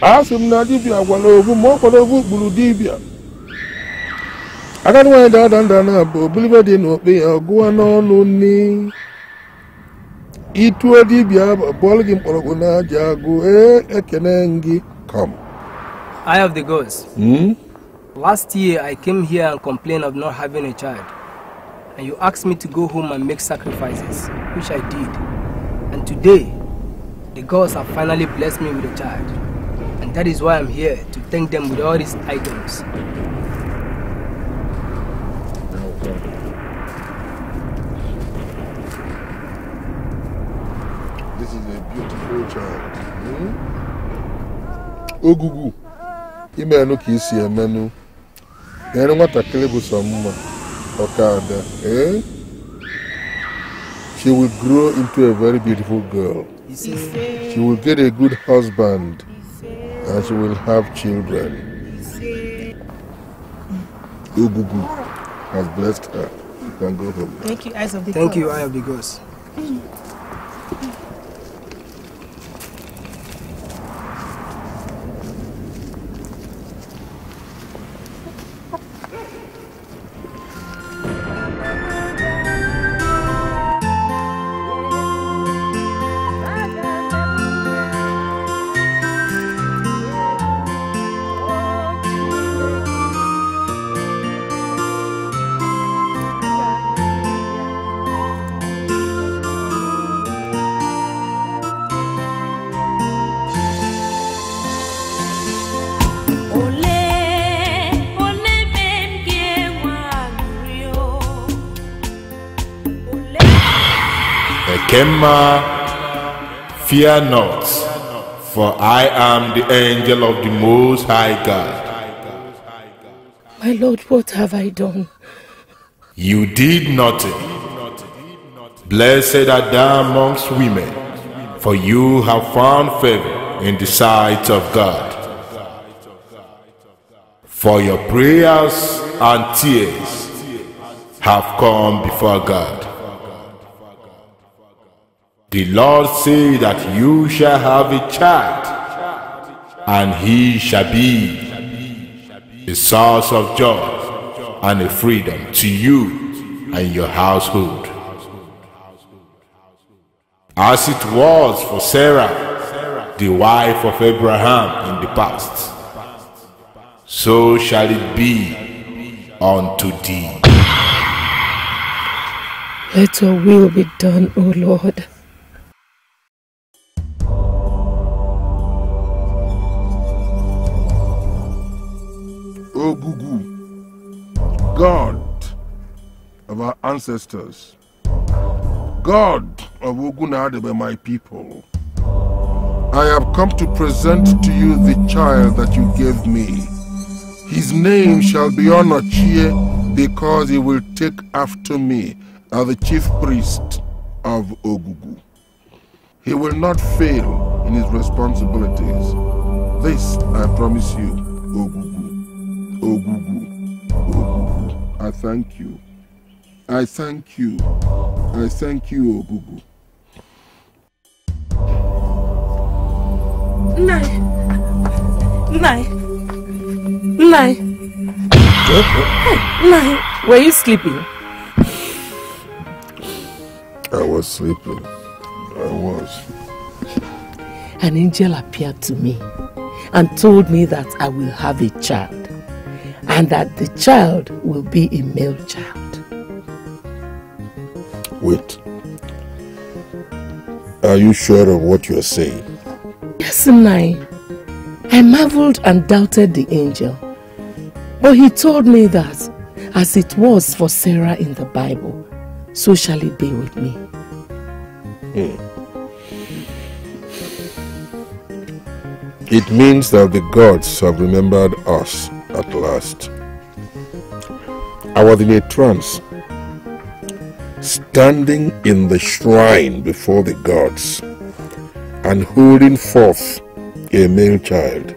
a sị m na dibịa gwara ovu ma ọ gwara ovu gburu dibịa agadi nwaanyị dada nda na obilibe dị n'okpe ya ọgụwa n'ọnụ ni ituo dibịa gị mkpọrọgwụ n'aja agụ ee ekene gị kom Eye of the gods. Hmm? Last year I came here and complained of not having a child. And you asked me to go home and make sacrifices, which I did. And today, the gods have finally blessed me with a child. And that is why I'm here to thank them with all these items. This is a beautiful child. Hmm? Ogugu, imenụ ka isi emenụ. Nyere nwatakịrị bụ sọ mma, ọkada. Eh? She will grow into a very beautiful girl. She will get a good husband and she will have children. Ogugu has blessed her. You can go home. Thank you, eyes of the Thank you, gods. Eye of the gods. Fear not, for I am the angel of the Most High God. My lord, what have I done? You did nothing. Blessed are thou amongst women, for you have found favor in the sight of God. For your prayers and tears have come before God. The Lord said that you shall have a child, and he shall be a source of joy and a freedom to you and your household. As it was for Sarah, the wife of Abraham in the past, so shall it be unto thee. Let your will be done, O Lord. Ogugu, God of our ancestors, God of Ogunadebe, my people, I have come to present to you the child that you gave me. His name shall be Onochie because he will take after me as the chief priest of Ogugu. He will not fail in his responsibilities. This I promise you, Ogugu. Ogugu, Ogugu, I thank you. I thank you. I thank you, Ogugu. Nai. Nai. Nai. Nai, were you sleeping? I was sleeping. I was. An angel appeared to me and told me that I will have a child and that the child will be a male child. Wait. Are you sure of what you are saying? Yes, Nai. I marveled and doubted the angel. But he told me that as it was for Sarah in the Bible, so shall it be with me. Hmm. It means that the gods have remembered us at last. I was in a trance, standing in the shrine before the gods and holding forth a male child.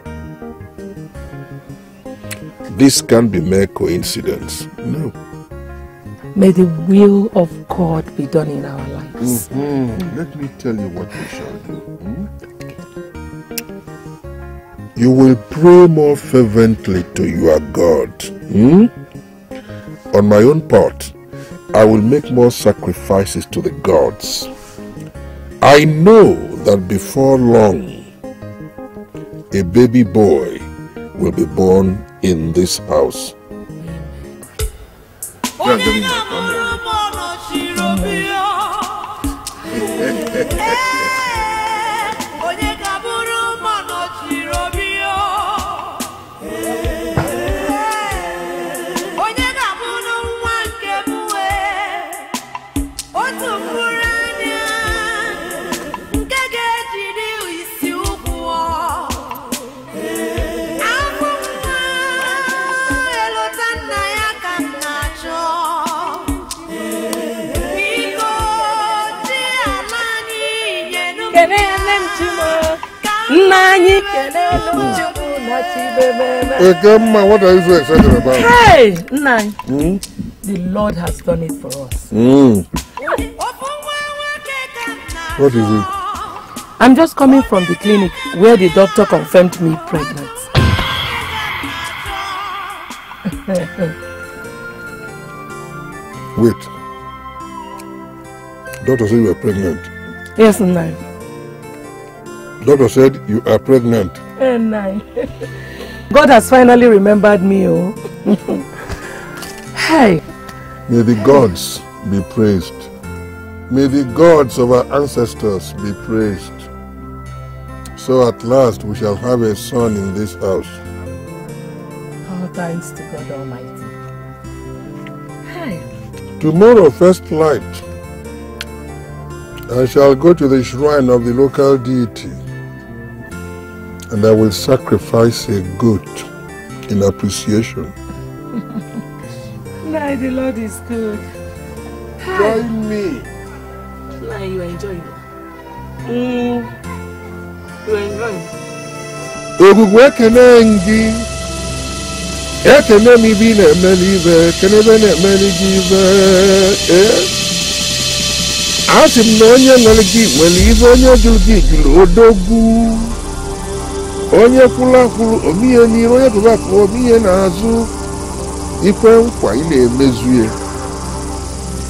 This can't be mere coincidence. No. May the will of God be done in our lives. Mhm. Let me tell you what we shall do. hmm? You will pray more fervently to your God. Hmm? On my own part, I will make more sacrifices to the gods. I know that before long, a baby boy will be born in this house. Ekemma, what are you so excited about? Hey, anyị. Hmm? The Lord has done it for us. Ofu nwa nwoke ka m na-achọ What is it? I'm just coming from the clinic where the doctor confirmed me pregnant. Wait. Doctor said you were pregnant. Yes, anyị. Doctor said you are pregnant. Eh, and nna anyị. God has finally remembered me, oh. hey, May the gods be praised. May the gods of our ancestors be praised. So at last we shall have a son in this house. all thanks to God Almighty. Hey, Tomorrow, first light, I shall go to the shrine of the local deity and I will sacrifice a goat in appreciation. nah, the Lord is good. Join me. Nah, you enjoy it. Mm, you enjoy it. Ogwugwu ekene gị ekene m ibe ị na-emeli ibe ekene ebe na-emeli gị ibe ee a sị m na onye nwere gị nwere ibe onye jụrụ gị jụrụ odogwu onye kwụrụ akwụrụ omihe n'iru onye kwụrụ akwụrụ omihe n'azụ. Ikwe nkwa ị na-emezu ya.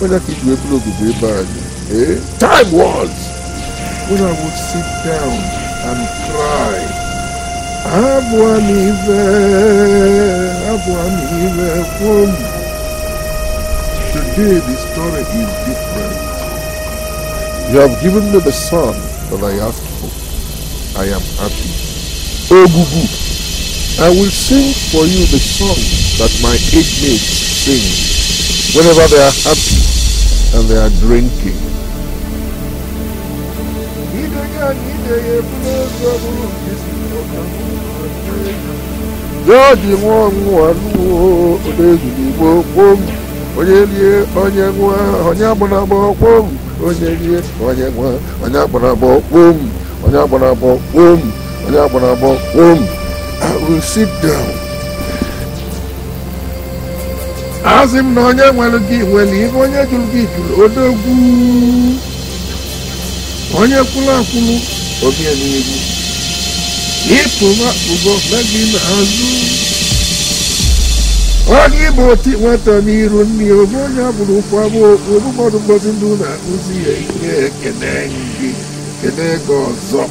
Onye ka iji eburu ogwugwu ebe anyị? Ee time was. When I would sit down and cry. Abụọ m ibe abụọ m ibe kwuo today the story is different. You have given me the son that I asked for. I am happy Ogugu I will sing for you the song that my age mates sing whenever they are happy and they are drinking onye rie onye nwa onye onye rie onye nwa onye onye onye kpom I will sit down. Asị m na onye nwere gị nwere ihe onye jụrụ gị jụrụ odogwu onye kwụrụ akwụrụ obi n'ihu. Ịpụba ụgọ gị n'azụ. Onye bụ oti nwata n'iru ya oge onye abụrụ kwabụ okpu ụfọdụ mgbozi ndị na-akụzi ya ihe ekene gị kene gị ọzọ.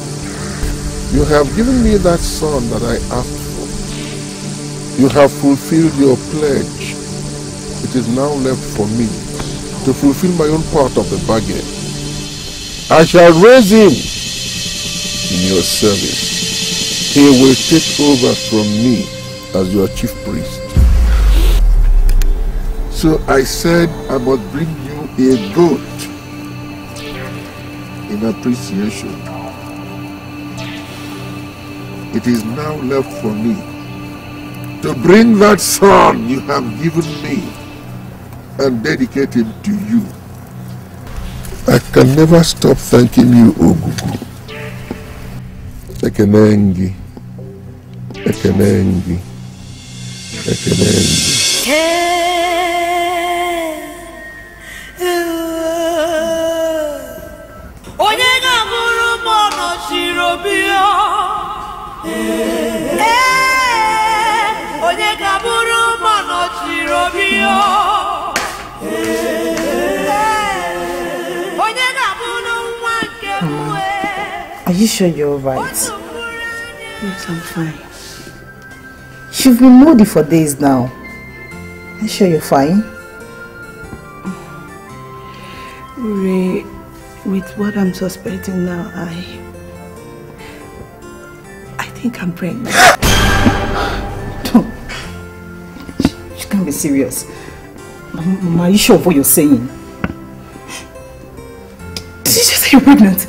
You have given me that son that I asked for you have fulfilled your pledge it is now left for me to fulfill my own part of the bargain I shall raise him in your service. He will take over from me as your chief priest. So I said I must bring you a goat in appreciation. It is now left for me to bring that son you have given me and dedicate him to you. I can never stop thanking you, Ogugu. Ekenengi. Ekenengi. Ekenengi. onye ga-abụrụ m ọnọchiri obi ya onye ga-abụrụ mma nọchiri obi onye ga-abụrụ nwa nke uwe hmm. Are you sure you're right? Yes, I'm fine. You've been moody for days now. I'm sure you're fine? Ray, with what I'm suspecting now, I Think I'm pregnant. Don't. You can't be serious. Mama, are you sure of what you're saying? Did you just say you're pregnant?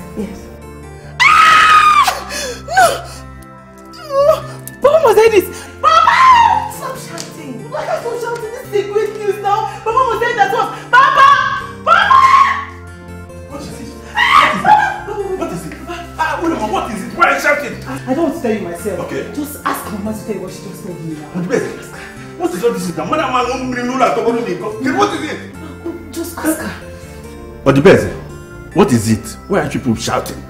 What is all this? The man am I going to know that tomorrow they go. What is it? Just ask her. But the best, what is it? Why are people shouting?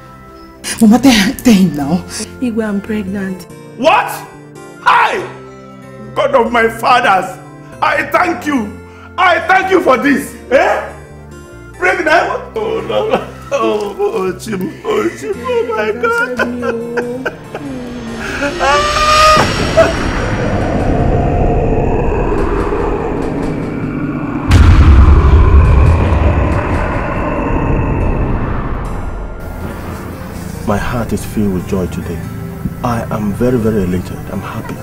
Mama, tell, tell him now. Igwe, I'm pregnant. What? Hi! God of my fathers, I thank you. I thank you for this. Eh? Pregnant? Oh, no, no. Oh, oh, Jim. Oh, Jim. Oh, my God. My heart is filled with joy today. I am very, very elated. I'm happy.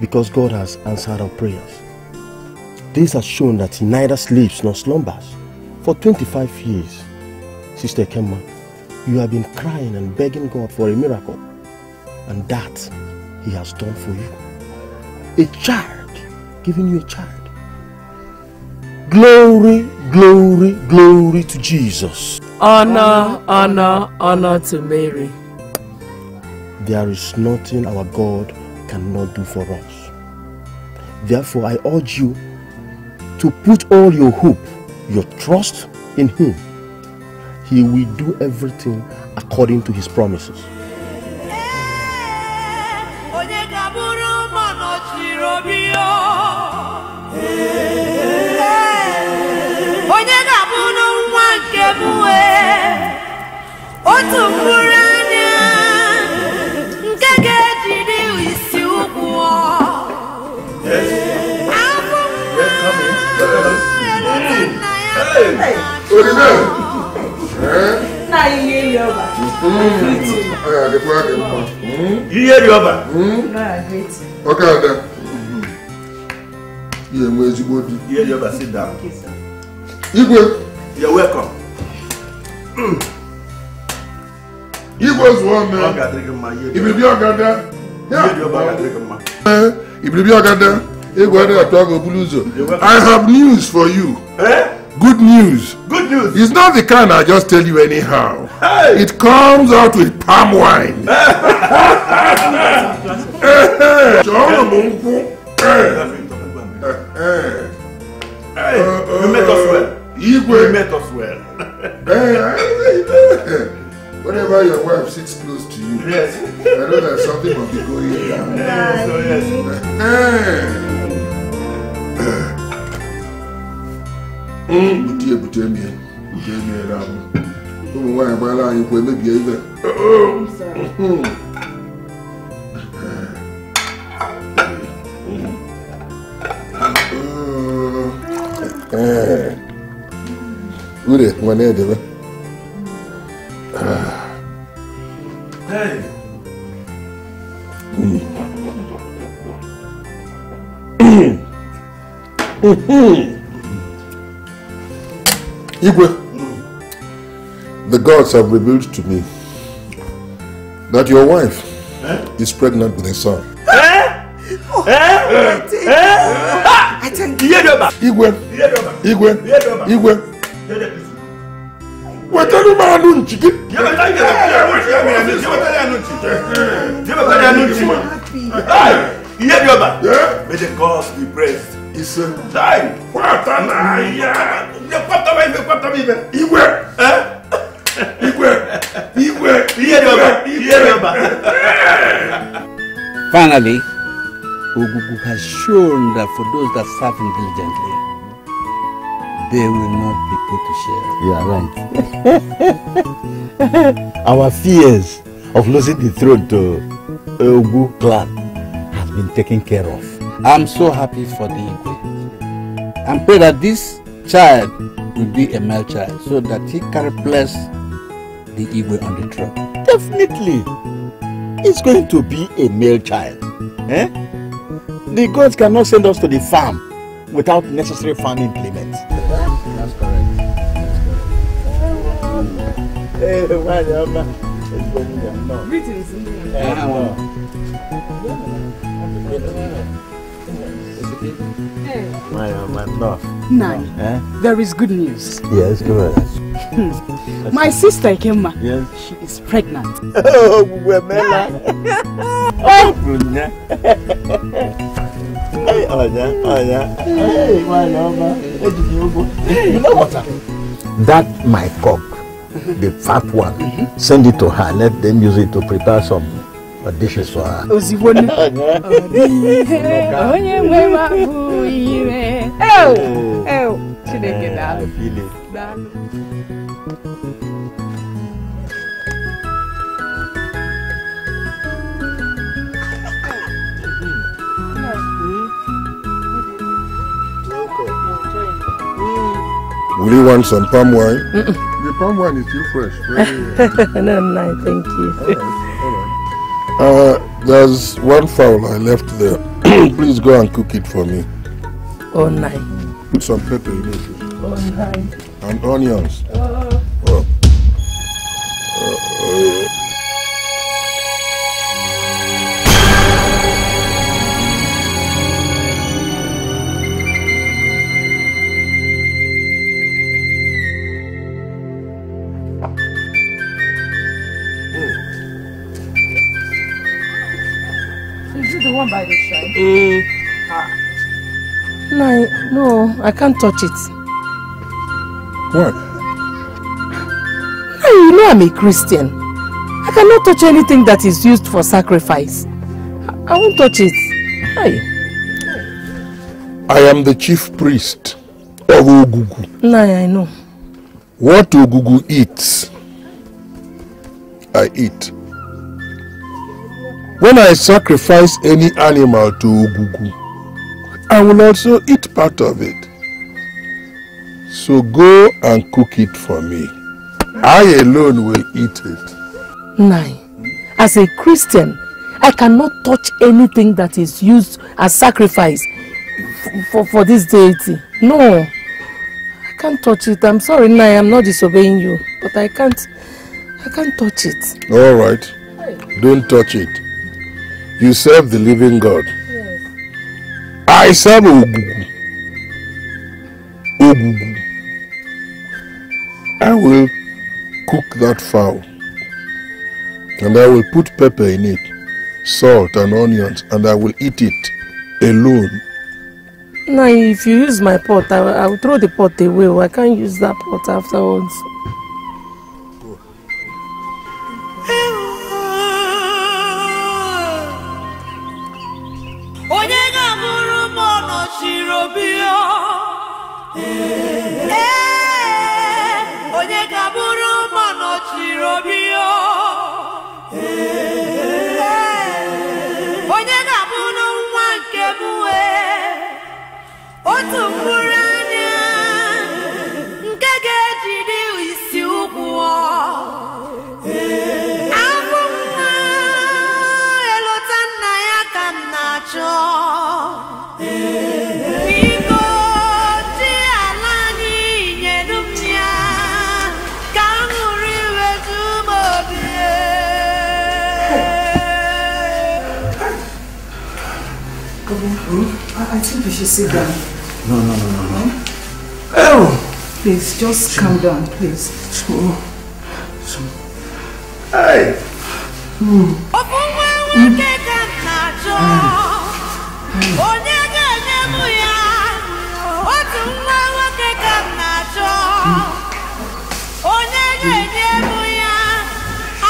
Because God has answered our prayers. This has shown that He neither sleeps nor slumbers. For 25 years, Sister Kemma, you have been crying and begging God for a miracle. And that He has done for you. A child, giving you a child. Glory, glory, glory to Jesus. Honor, honor, honor to Mary. There is nothing our God cannot do for us. Therefore, I urge you to put all your hope, your trust in Him. He will do everything according to His promises. onye otu mkpụrụ anya nke ga-ejiri isi ụkwụ afọ nwa elota nna ya Now you hear Yoruba. Ọ ga-adịkwa gị mma. Ihe dị ọba. No, I greet you. Ọ ga-ada. Ya enwe ezigbo di. Ihe dị ọba, sit down. Igwe, You're welcome. Gị mma. Ee, Ibiribi ọgada. Egwu adịghị atụ agụ obulu ụzọ. I have news for you. Eh? Good news. Good news. It's not the kind I just tell you anyhow. Hey! It comes out with palm wine. Nkwụ. Eh, eh. Hey, you met us well. You Igwe. met us well. Whenever your wife sits close to you, Yes. I know that something must be going down. Yes, oh yes. Eh. bute ebute mie bute mie na abụ ụmụ nwaanyị gbara anyị kwa emebie ibe. Ure nwa na-edebe Hey. Igwe, the gods have revealed to me that your wife is pregnant with a son. I thank Ihe dị ọba. Igwe, Ihe dị ọba. Igwe, Igwe, Ihe dị ọba. wetara m anụ nchi gị. Ihe wetara ya n'uche. Ihe wetara ya n'uche. Ihe wetara ya n'uche. Hey, Ihe dị ọba. Yeah. May the gods be praised. Ise. Hey. Kwata n'ahịa. Kwataba ibe, kwataba ibe. Igwe, Eh? Igwe, Igwe. Ihe dị ọba. Ihe dị ọba. Finally, Ogugu has shown that for those that serve him diligently, they will not be put to shame. You are right. Our fears of losing the throne to Ogu clan has been taken care of. I'm so happy for the Igwe. And pray that this child will be a male child so that he can replace the Igwe on the throne. Definitely. It's going to be a male child. Eh? The gods cannot send us to the farm without necessary farm implements. Hey, why the hell, man? It's going to be no. Greetings. No. Why, man, no. Nani, there is good news. Yes, go ahead. Hmm. My sister Ikemma, Yes. she is pregnant. Oh, Gwemela. Oh, Bunya. Hey, oh, Onya, Onya. Oh, hey, why, no, man? You know what? That my cock, the fat one, send it to her. Let them use it to prepare some uh, dishes for her. Ozigbo ni. Onye nwe m abụghị ire. Ew! Ew! Chineke Will you want some palm wine? The palm wine is still fresh. Very, no, no, thank you. uh, there's one fowl I left there. Please go and cook it for me. Oh, nine. Put some pepper in it Oh, nine. and onions. Oh. One by the shrine? Mm. Ah. Nine. No, I can't touch it. What? Nine, you know I'm a Christian. I cannot touch anything that is used for sacrifice. I, I won't touch it. Hey, I am the chief priest of Ogugu. Nine, I know. What Ogugu eats, I eat. When I sacrifice any animal to Ogugu, I will also eat part of it. So go and cook it for me. I alone will eat it. Nine. As a Christian, I cannot touch anything that is used as sacrifice for, for this deity. No. I can't touch it. I'm sorry, Nine. I'm not disobeying you. But I can't. I can't touch it. All right. Don't touch it. You serve the living God. Yes. I serve Ogugu. Ogugu. I will cook that fowl. And I will put pepper in it, salt and onions, and I will eat it alone. Now, if you use my pot, I, will- I will throw the pot away. I can't use that pot afterwards. Ee, I I think we should sit down. No, no, no, no, no. Oh! Please, just calm down, please. Hey! Ofu nwa nwoke ka m na-achọ onye ga-enye m ya otu nwa nwoke ka m na-achọ onye ga-enye m ya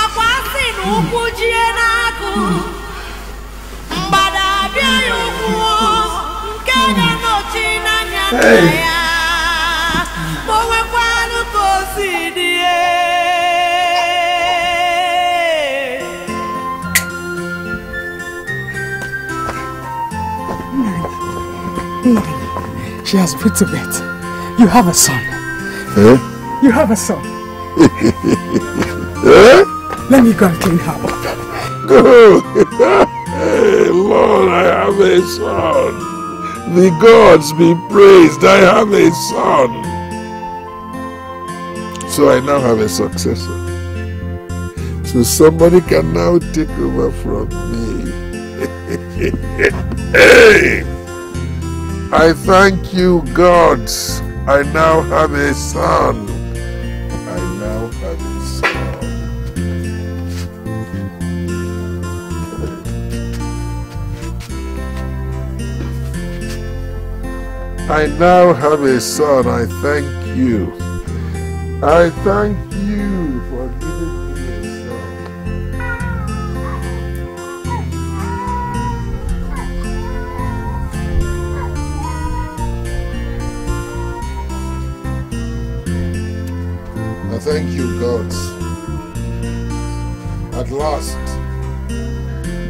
akwa sị na ụkwụ jie n'akụ nna ya ma o nwekwanụ ka o si dị e. She has put to bed. You have a son. Eh? You have a son. Eh? Let me go and clean her up. Go. Hey, Lord, I have a son. The gods be praised. I have a son. So I now have a successor. So somebody can now take over from me. hey! I thank you, gods. I now have a son. I now have a son. I thank you. I thank you for giving me a son. I thank you, God. At last,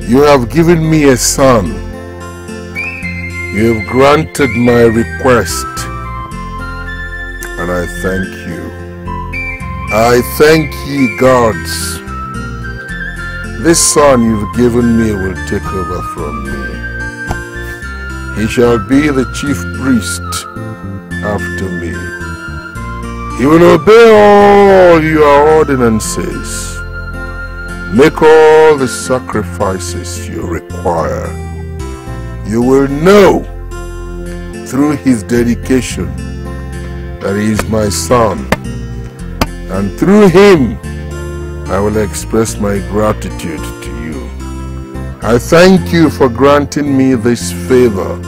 you have given me a son. You have granted my request, and I thank you. I thank ye, gods. This son you've given me will take over from me. He shall be the chief priest after me. He will obey all your ordinances. Make all the sacrifices you require. You will know through his dedication that he is my son. And through him, I will express my gratitude to you. I thank you for granting me this favor.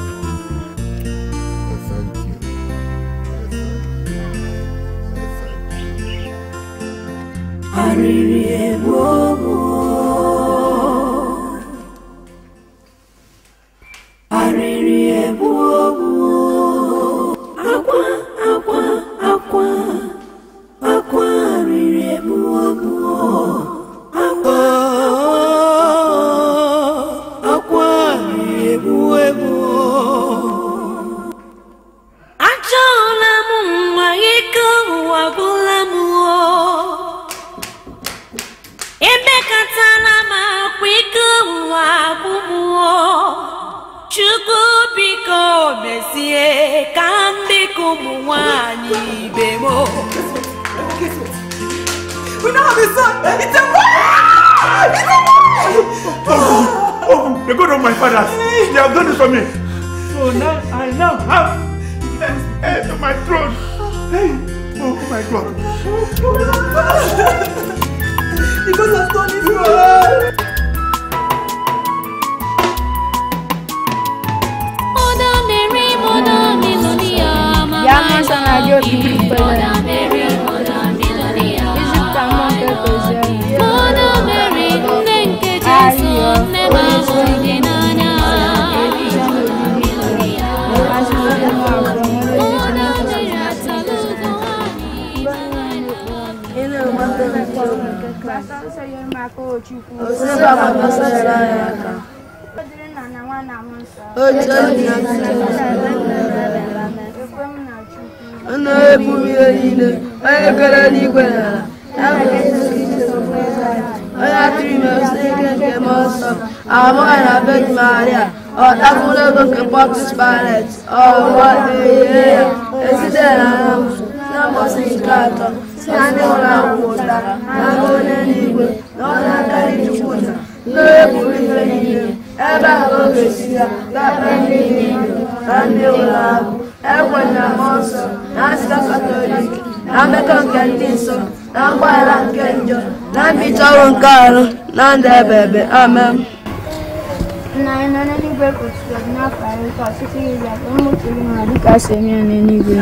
Nọ n'eluigwe ka otuto dị n'afọ anyị ka ọchịchị gị bịa ka mmụta gị ma dịka o si eme ya n'eluigwe.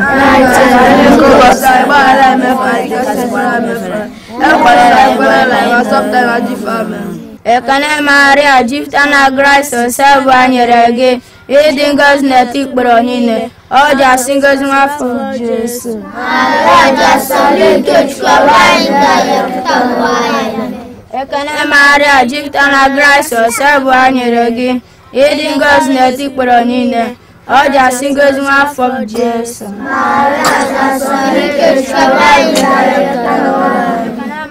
Nke ụbọchị anyị gbaghara emefu anyị dịka sikwara emefu anyị. Ekwela na ekwela na ịwa sọpụta na jife amen. Ekene Maria, jupụta na Grace, ose bụ anyere gị, ịdị ngọzi n'eti ikpere niile ọ dị asị ngọzi nwafọ Jesu ekene Maria jupụta na grace ose bụ anyere gị. Ịdị ngọzi n'eti ikpere niile. Ọ dị asị ngọzi nwafọ Jesu.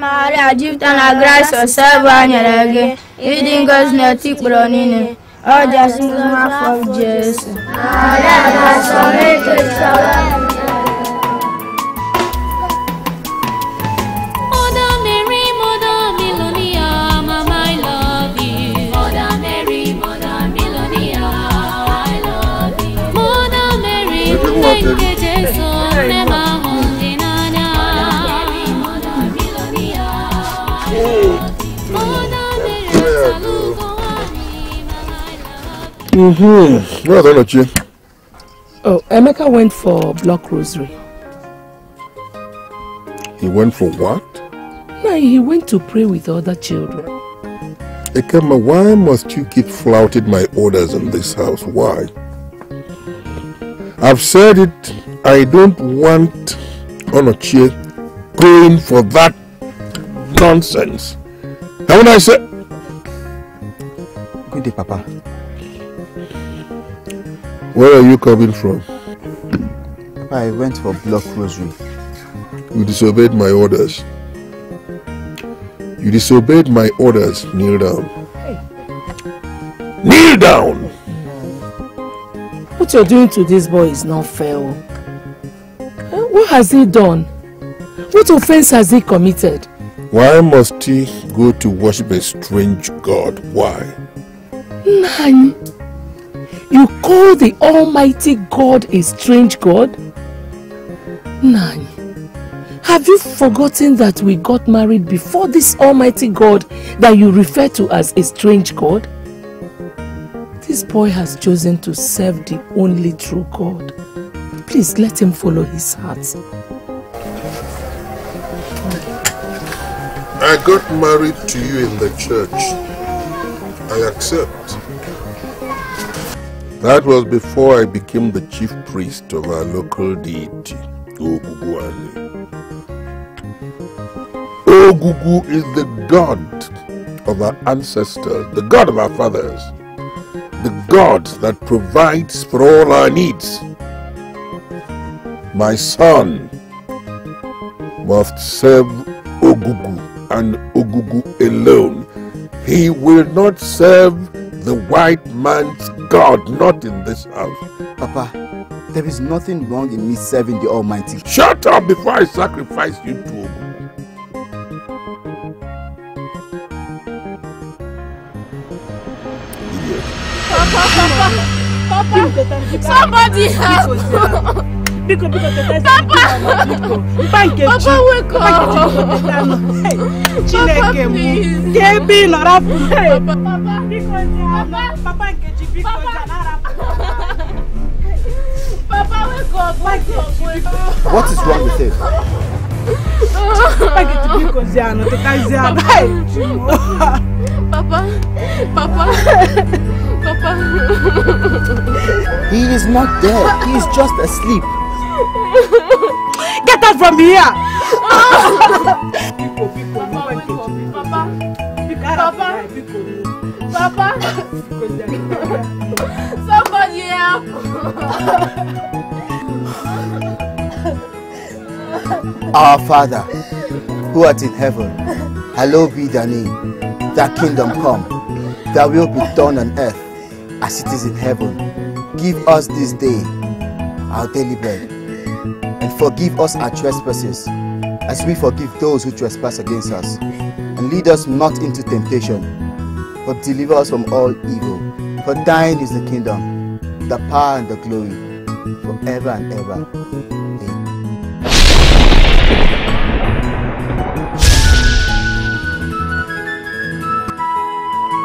Maria jupụta na grace ose bụ anyere gị. Ịdị ngọzi n'eti ikpere niile. Ọ dị asị ngọzi nwafọ Jesu. Mm-hmm. Don't you? Oh, Emeka went for block rosary. He went for what? No, he went to pray with other children. Ekema, why must you keep flouting my orders in this house? Why? I've said it. I don't want Onochie going for that nonsense. Haven't I said? Good day, Papa. Where are you coming from? Papa, I went for block rosary. You disobeyed my orders. You disobeyed my orders. Kneel down. Kneel down! What you're doing to this boy is not fair. Eh, What has he done? What offense has he committed? Why must he go to worship a strange God? Why? Nine. You call the Almighty God a strange God? Nine. Have you forgotten that we got married before this Almighty God that you refer to as a strange God? This boy has chosen to serve the only true God. Please let him follow his heart. I got married to you in the church. I accept. That was before I became the chief priest of our local deity, Oguguani. Ogugu is the god of our ancestors, the god of our fathers, the god that provides for all our needs. My son must serve Ogugu and Ogugu alone. He will not serve the white man's God, not in this house. Papa, there is nothing wrong in me serving the Almighty. Shut up before I sacrifice you to Ogugu. Somebody help! Biko, biko, teta, Papa! Mpa Nkechi. Papa, wake Mpa Nkechi, up! biko, teta, nọ. Hey, Papa, Chineke m. please. Ka ebe ị nọ, rapụ m. Hey. Papa, Biko, Nkechi, Papa Nkechi, biko, Jana, rapụ m. Papa, wake up! Wake up! Wake up! What is wrong with him? Papa Nkechi, biko, Ziana, teta, Ziana. Hey, Chimo. Papa, Papa, Papa. He is not dead. He is just asleep. Get out from here! Papa, Papa, somebody help! Our Father, who art in heaven, hallowed be thy name. Thy kingdom come, thy will be done on earth as it is in heaven. Give us this day our daily bread, and forgive us our trespasses, as we forgive those who trespass against us. And lead us not into temptation, but deliver us from all evil. For thine is the kingdom, the power, and the glory, forever and ever.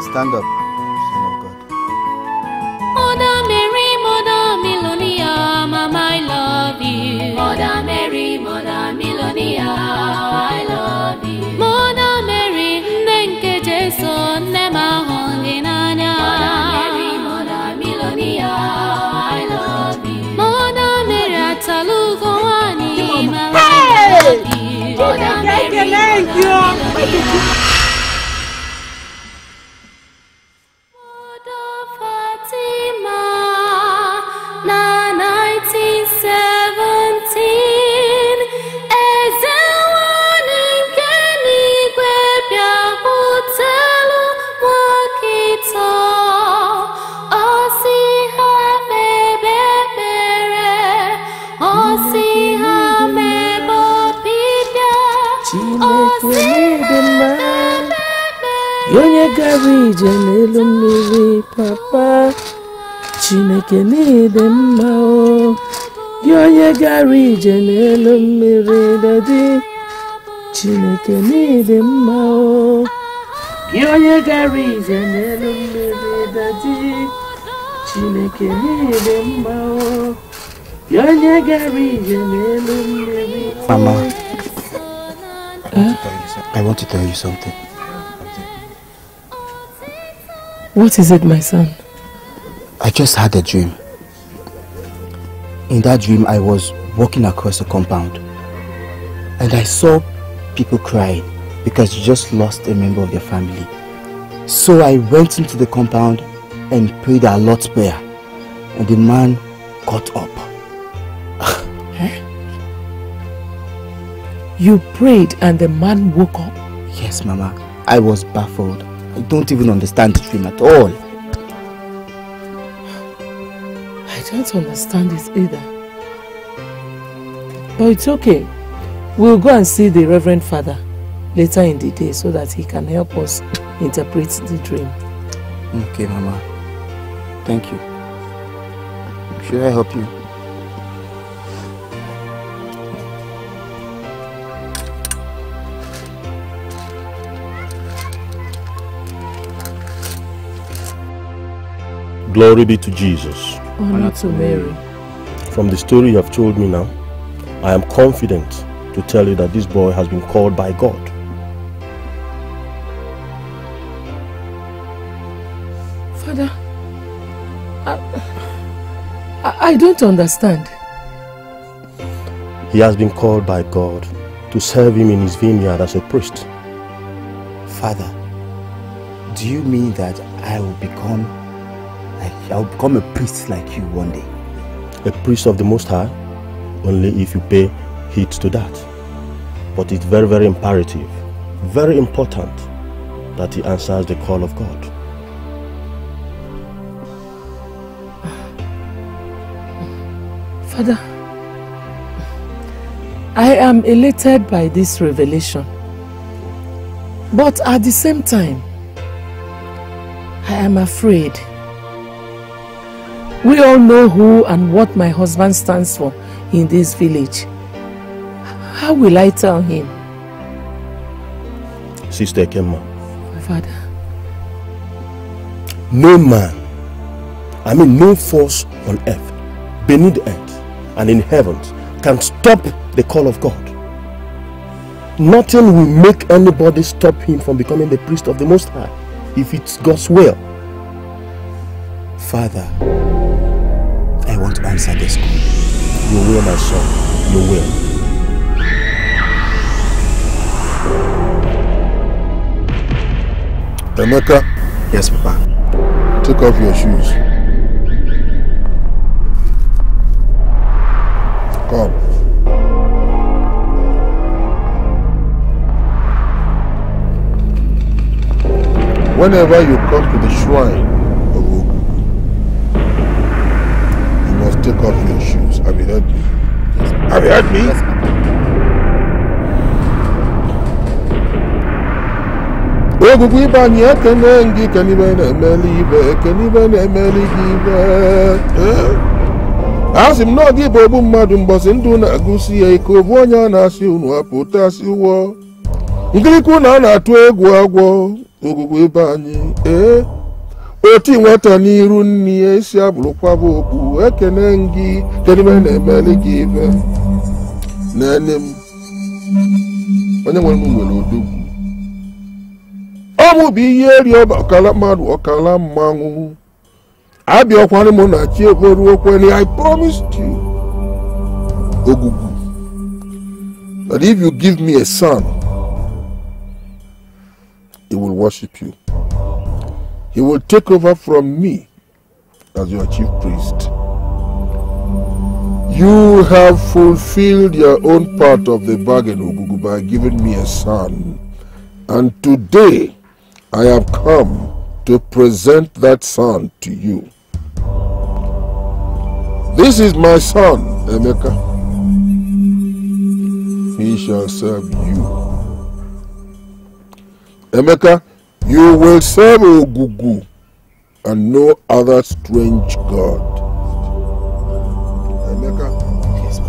Stand up, Fatima onye gara ije n'elu mmiri dadi. Chineke n'ịdị mma o. Gị onye gara ije n'elu mmiri dadi. Chineke n'ịdị mma o. Gị onye gara ije n'elu mmiri. Mama, I want to tell you something. What is it, my son? I just had a dream. In that dream, I was walking across the compound and I saw people crying because you just lost a member of their family. So I went into the compound and prayed a Lord's Prayer and the man got up. You prayed and the man woke up. Yes, Mama. I was baffled. I don't even understand the dream at all. I don't understand it either. But it's okay. We'll go and see the Reverend Father later in the day so that he can help us interpret the dream. Okay, Mama. Thank you. Should I help you? Glory be to Jesus. Honor to Mary. From the story you have told me now, I am confident to tell you that this boy has been called by God. Father, I, I, I don't understand. He has been called by God to serve him in his vineyard as a priest. Father, do you mean that I will become like I will become a priest like you one day? A priest of the Most High, only if you pay heed to that. But it's very, very imperative, very important that he answers the call of God. Father, I am elated by this revelation. But at the same time, I am afraid. We all know who and what my husband stands for in this village. How will I tell him, Sister Kemma, Father? no man, I mean no force on earth, beneath earth and in heavens can stop the call of God. Nothing will make anybody stop him from becoming the priest of the Most High if it's God's will. Father, I want to answer this call. You will, my son, you will. Emeka. Yes, Papa. Take off your shoes. Come. Whenever you come to the shrine must take off your shoes. Have you heard me? Have you heard me? Ogugu ibe anyị ekene gị kenibe na-emeli ibe kenibe na-emeli gị ibe a sị m na ọ gị bụ ogbu mmadụ mbọsị ndụ na-agụsi ya ike obu onye a na-asị unu apụta asị wụọ nkirikwu na a na-atụ egwu agwọ ogugu ibe anyị ee oti nwata n'iru nni ya isi abụrụkwaba okpu ekene gị kenibe na-emeli gị ibe nene m onye nwere m nwere odogwu ọmụ bụ ihe eri ọkala mmadụ ọkala mmanwụ. Abịakwara m na chi ekweru okwene i promised you. Ogugu that if you give me a son he will worship you. He will take over from me as your chief priest. You have fulfilled your own part of the bargain, by giving me a son. And today, I have come to present that son to you. This is my son, Emeka. He shall serve you. Emeka, you will serve Ogugu and no other strange god. Emeka.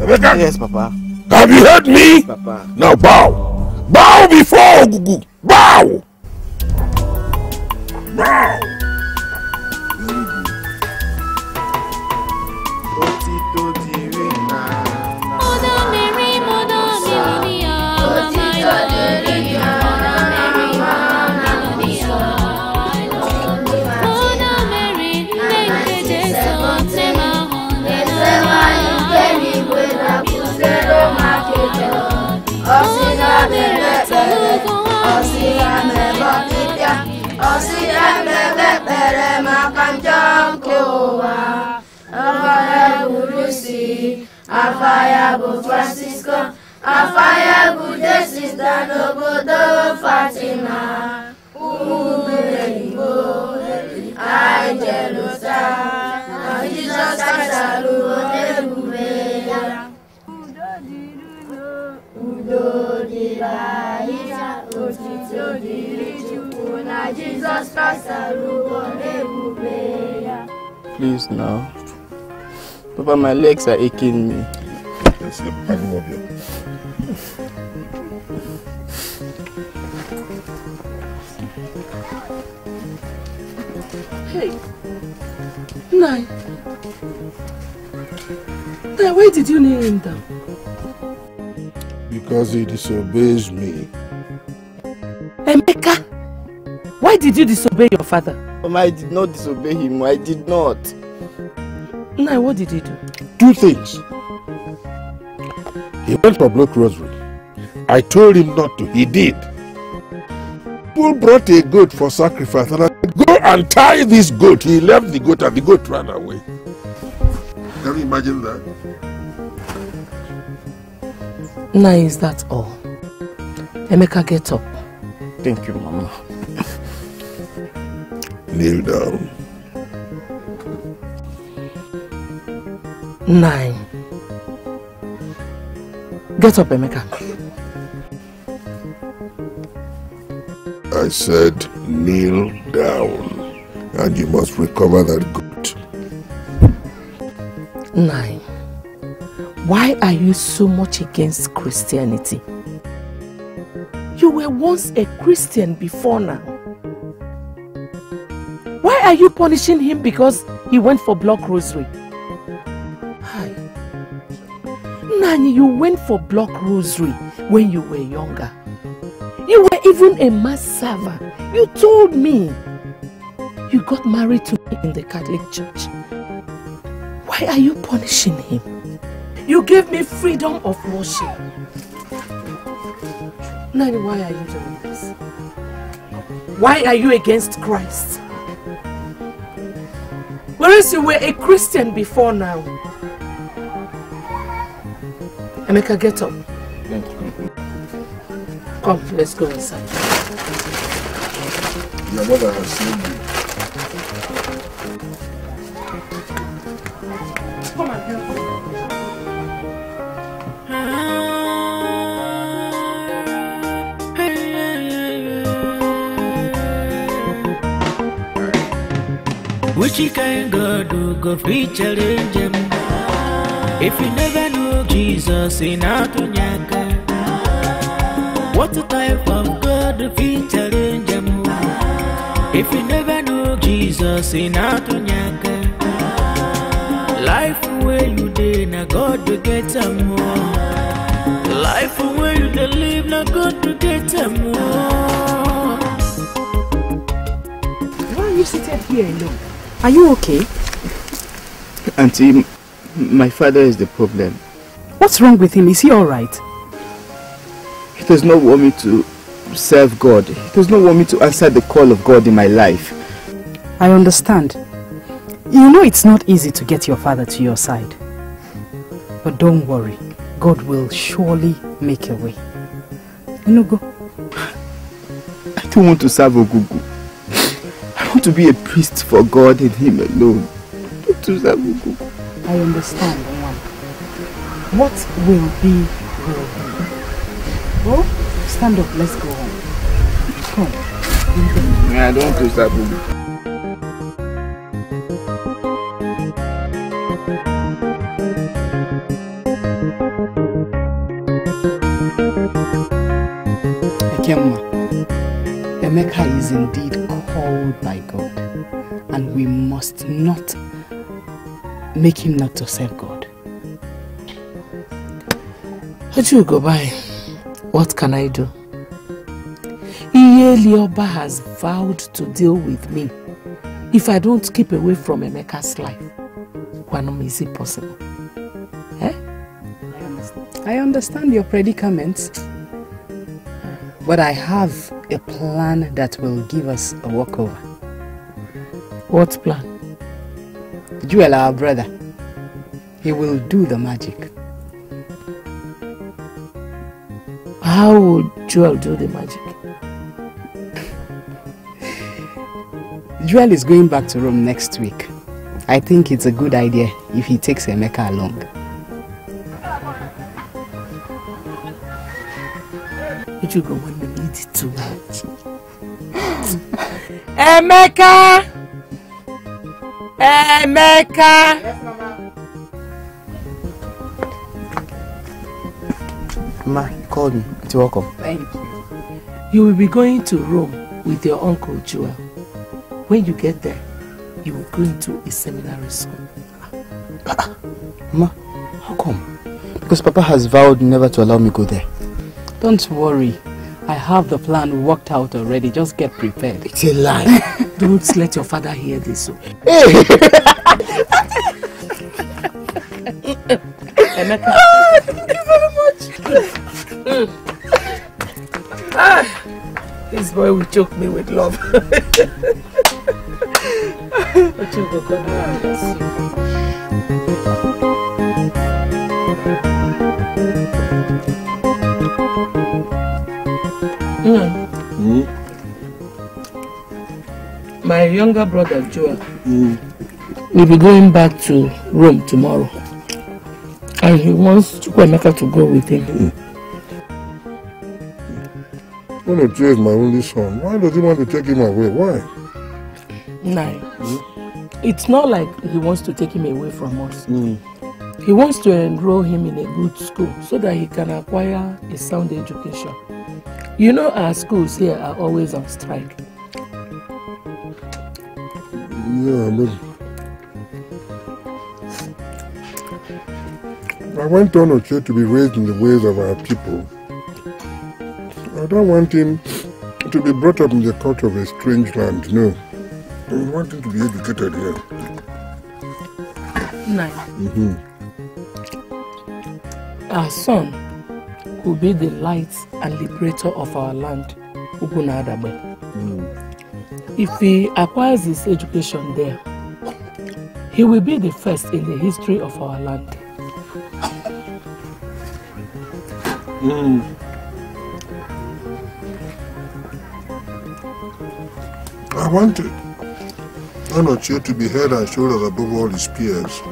Emeka. Yes, Papa. Have you heard me? Papa. Now bow. Bow before Ogugu. Bow. Bow. Ọsị ya mebe ekpere maka njọ nke ụwa Afa ya bụ Lucy, afa ya bụ Francisco, afa ya bụ Jacinta n'obodo Fatima. Ụmụ Igbo, anyị na Jizọs ebube ya. Udo dịrị anyị, otito dịrị na Jizọs ya. Please now. Papa, my legs are aching me. Yes, I of you. Hey, Nai. Nai, why did you kneel him down? Because he disobeys me. Emeka, why did you disobey your father? Mama, I did not disobey him. I did not. Now, what did he do? Two things. He went for block rosary. I told him not to. He did. People brought a goat for sacrifice and I said, go and tie this goat. He left the goat and the goat ran away. Can you imagine that? Now is that all? Emeka, get up. Thank you, Mama. Kneel down. Nine. Get up, Emeka. I said, kneel down and you must recover that goat. Nine. Why are you so much against Christianity? You were once a Christian before now. Why are you punishing him because he went for block rosary? Hi. Nani, you went for block rosary when you were younger. You were even a mass server. You told me. You got married to me in the Catholic Church. Why are you punishing him? You gave me freedom of worship. Nani, why are you doing this? Why are you against Christ? Whereas you were a Christian before now. Emeka, get up. Come, let's go inside. Your mother has seen you. Go? If you never know Jesus in Atunyaka, what type of God fit challenge him? If you never know Jesus in Atunyaka, life where you did, na God to get some more. Life where you live, na God to get some more. Why are you sitting here alone? Are you okay? Auntie, my father is the problem. What's wrong with him? Is he alright? He does not want me to serve God. He does not want me to answer the call of God in my life. I understand. You know it's not easy to get your father to your side. But don't worry. God will surely make a way. Inugo. I don't want to serve Ogugu. Want to be a priest for God and Him alone. Not to serve Ogugu. I understand, Mom. What will be, will be. Oh, stand up, let's go home. Come. I don't want not make him not to serve God. How do you Ojugo, by. What can I do? Iyeli has vowed to deal with me if I don't keep away from Emeka's life. When is it possible? Eh? I understand your predicament, but I have a plan that will give us a walkover. What plan? Joel, our brother, he will do the magic. How would Joel do the magic? Joel is going back to Rome next week. I think it's a good idea if he takes Emeka along. Ojugo, when we need it too much. Emeka! Emeka! Ma, you called me. You're welcome. Thank you. You will be going to Rome with your uncle Joel. When you get there, you will go into a seminary school. Ma, how come? Because Papa has vowed never to allow me go there. Don't worry. I have the plan worked out already. Just get prepared. It's a lie. Don't let your father hear this. oh. Emeka. Thank you very much. Ah, this boy will choke me with love. Ojugo, God will bless you. Mm. My younger brother Joel hmm. will be going back to Rome tomorrow. And he wants Chukwuemeka to go with him. Hmm. Onochie is my only son. Why does he want to take him away? Why? Nine. Hmm. It's not like he wants to take him away from us. He wants to enroll him in a good school so that he can acquire a sound education. You know our schools here are always on strike. Yeah, but I want Onochie to be raised in the ways of our people. I don't want him to be brought up in the court of a strange land, no. I want him to be educated here. Nine. Mm-hmm. Our son will be the light and liberator of our land, Ugunadabe. If he acquires his education there, he will be the first in the history of our land. I want Onochie to be head and shoulders above all his peers.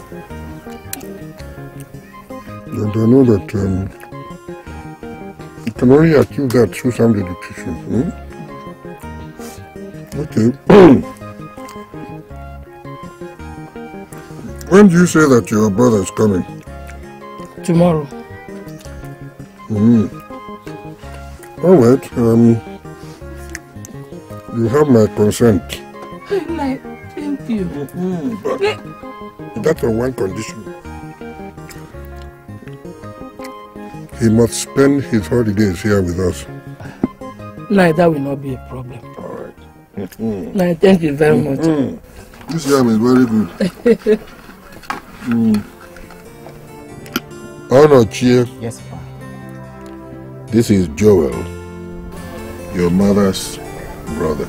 And I know that um, can only achieve that through sound education. Hmm? Okay. when do you say that your brother is coming? Tomorrow. Hmm. All right. Um, you have my consent. Nine, thank you. Hmm. But That's on one condition. He must spend his holidays here with us. Nine, that will not be a problem. All right. Nine, thank you very much. This yam is very good. mm. Onochie. Yes, Pa. This is Joel. your mother's brother.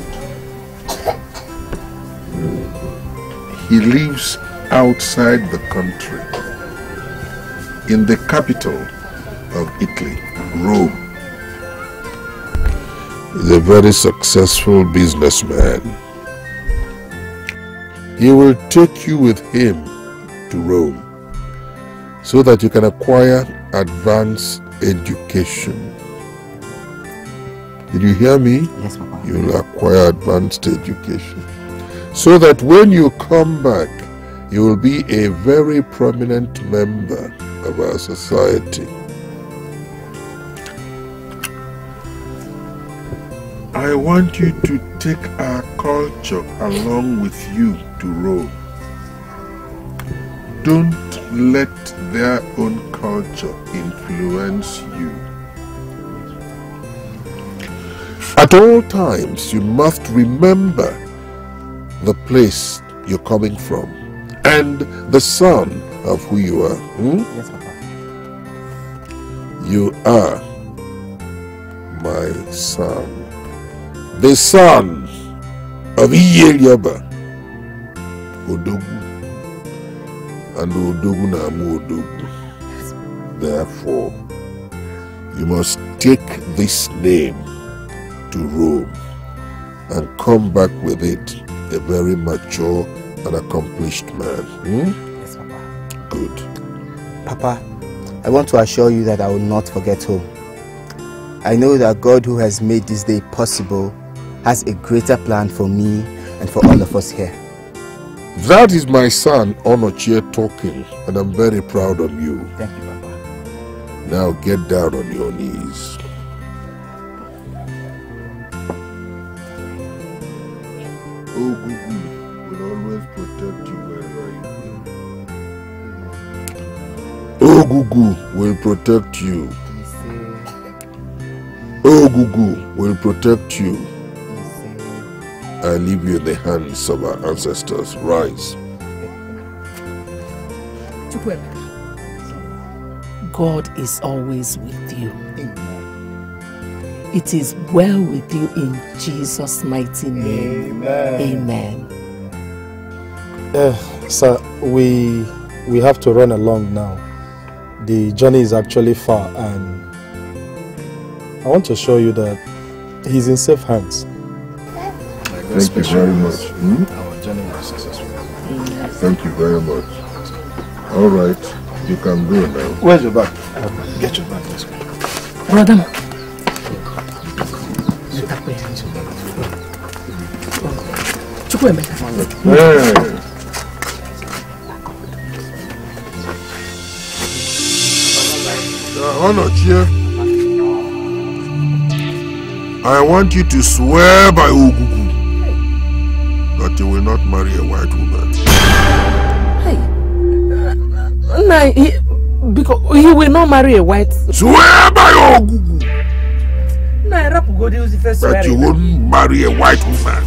He lives outside the country, in the capital of Italy, Rome. He's a very successful businessman. He will take you with him to Rome so that you can acquire advanced education. Did you hear me? Yes, Papa. You will acquire advanced education. So that when you come back, you will be a very prominent member of our society. I want you to take our culture along with you to Rome. Don't let their own culture influence you. At all times, you must remember the place you're coming from and the son of who you are. hmm? Yes, Papa. You are my son. The son of Iyeliaba Odogwu. And Odogwu na-amụ Odogwu. Therefore, you must take this name to Rome and come back with it a very mature and accomplished man. Hmm? Yes, Papa. Good. Papa, I want to assure you that I will not forget home. I know that God who has made this day possible has a greater plan for me and for all of us here. That is my son Onochie talking, and I'm very proud of you. Thank you, Papa. Now get down on your knees. Oh, Ogugu will always protect you wherever you go. Oh, Ogugu will protect you. Ogugu oh, will protect you. I leave you in the hands of our ancestors. Rise. God is always with you. It is well with you in Jesus' mighty name. Amen. Amen. Uh, sir, we we have to run along now. The journey is actually far, and I want to assure you that he's in safe hands. Thank you very much. Hmm? Our journey was successful. Thank you very much. All right, you can go now. Where's your bag? Get your bag. Let's go. Brother. Chukwuemeka. Hey. Uh, Onochie, I want you to swear by Ogugu that you will not marry a white woman. Nna, he, because he will not marry a white. Swear by Ogugu Nna, rapugodi uzi first that you won't marry a white woman.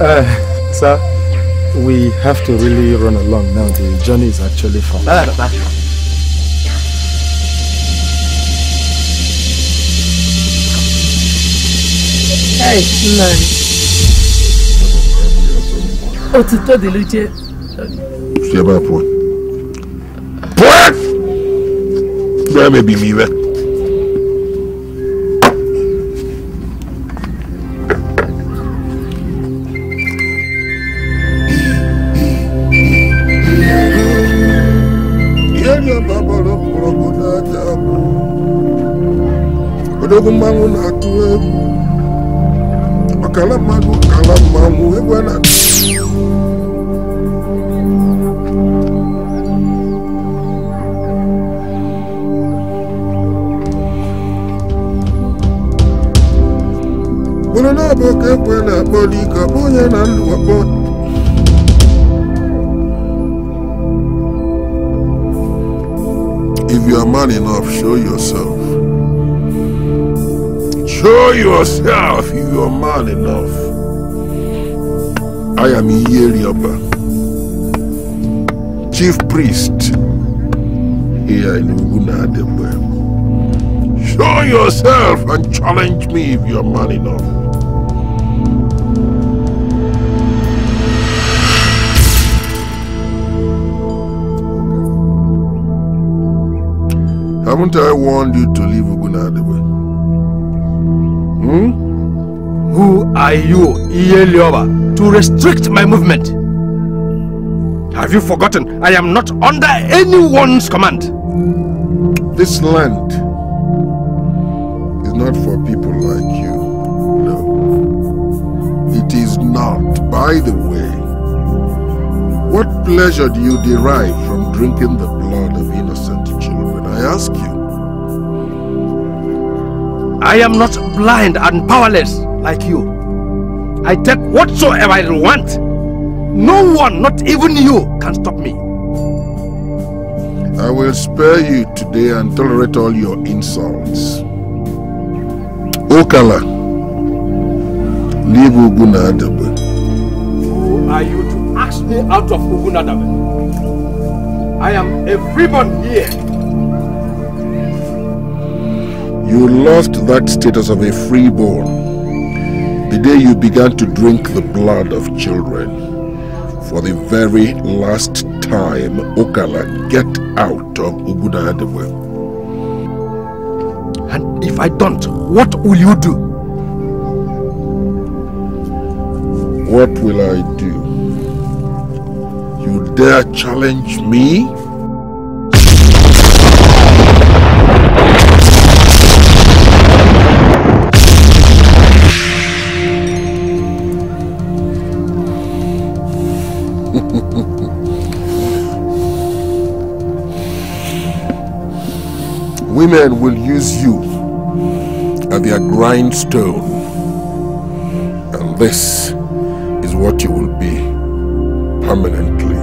Uh, sir, we have to really run along now. The journey is actually far. Hey, nna. Otito dịrị Uche. Si ebe a pụọ. Pụọ! Bịa mebi m iwe. Ihe If you are man enough, show yourself. Show yourself if you are man enough. I am Iyerioba, chief priest here in Uguna. Show yourself and challenge me if you're man enough. Haven't I warned you to leave Ugunadebe? Hmm? Who are you, Iyelioba, to restrict my movement? Have you forgotten I am not under anyone's command? This land is not for people like you. No. It is not. By the way, what pleasure do you derive from drinking the ask you. I am not blind and powerless like you. I take whatsoever I want. No one, not even you, can stop me. I will spare you today and tolerate all your insults. Okala, leave Ugunadebe. Who are you to ask me out of Ugunadabe? I am a freeborn here. You lost that status of a freeborn the day you began to drink the blood of children. For the very last time, Okala, get out of Ugunadebe. And if I don't, what will you do? What will I do? You dare challenge me? Women will use you as their grindstone. And this is what you will be permanently.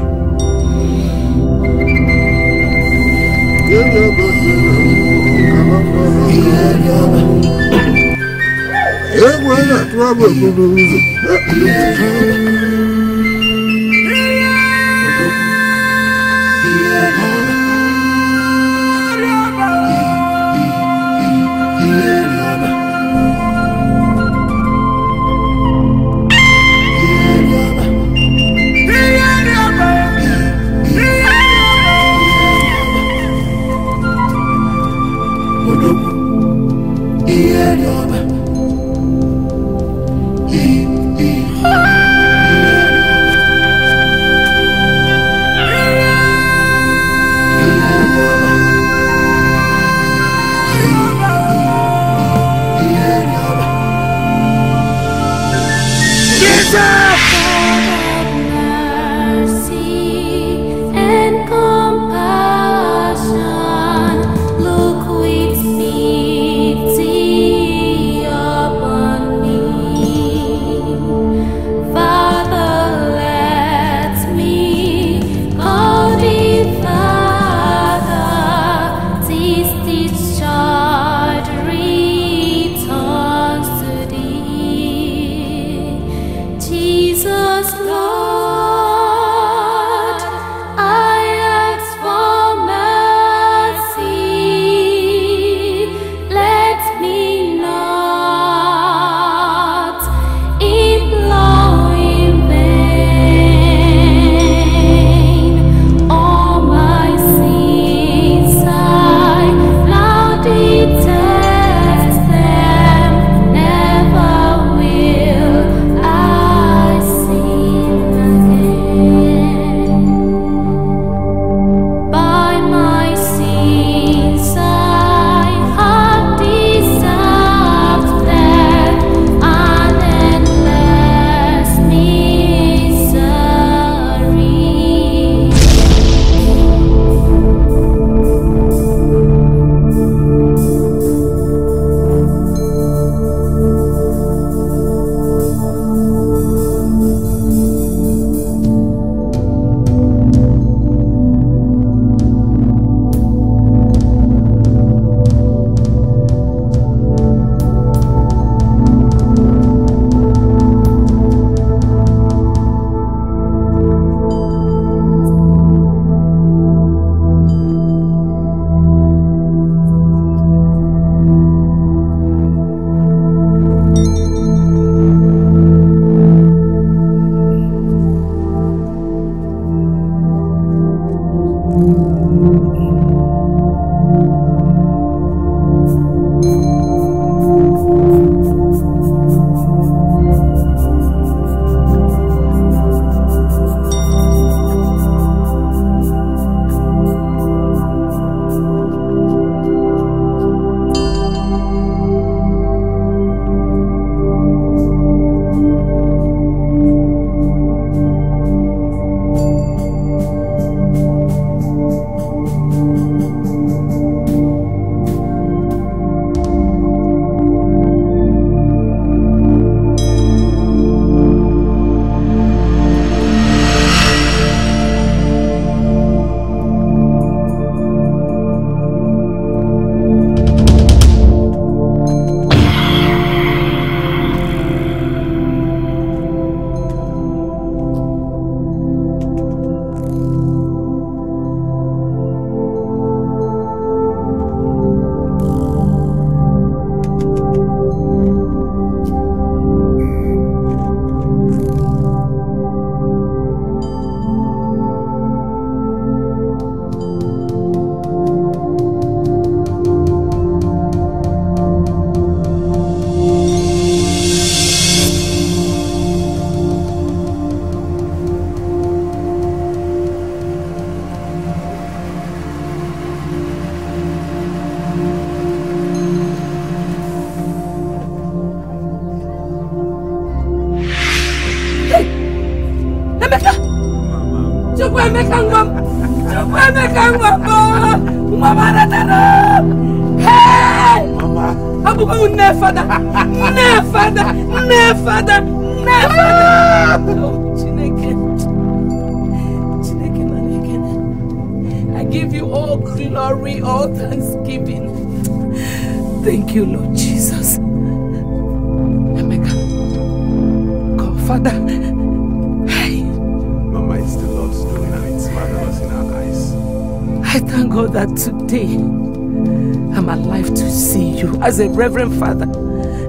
As a reverend father,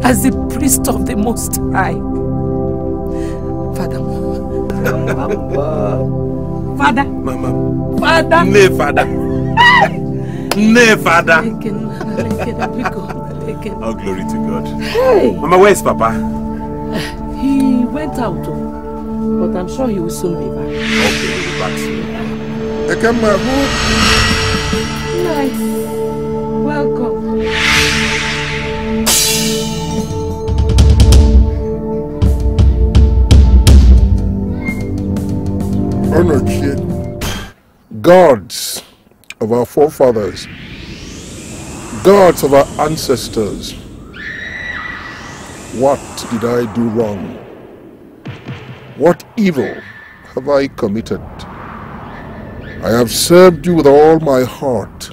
as the priest of the Most High. Father, Mama. Father, Mama. Father. Ne fada. Ne fada. All glory to God. Hey. Mama, where is Papa? He went out, oh, but I'm sure he will soon be back. Okay, we'll be back soon. Ekemma, who? Gods of our forefathers, gods of our ancestors, what did I do wrong? What evil have I committed? I have served you with all my heart.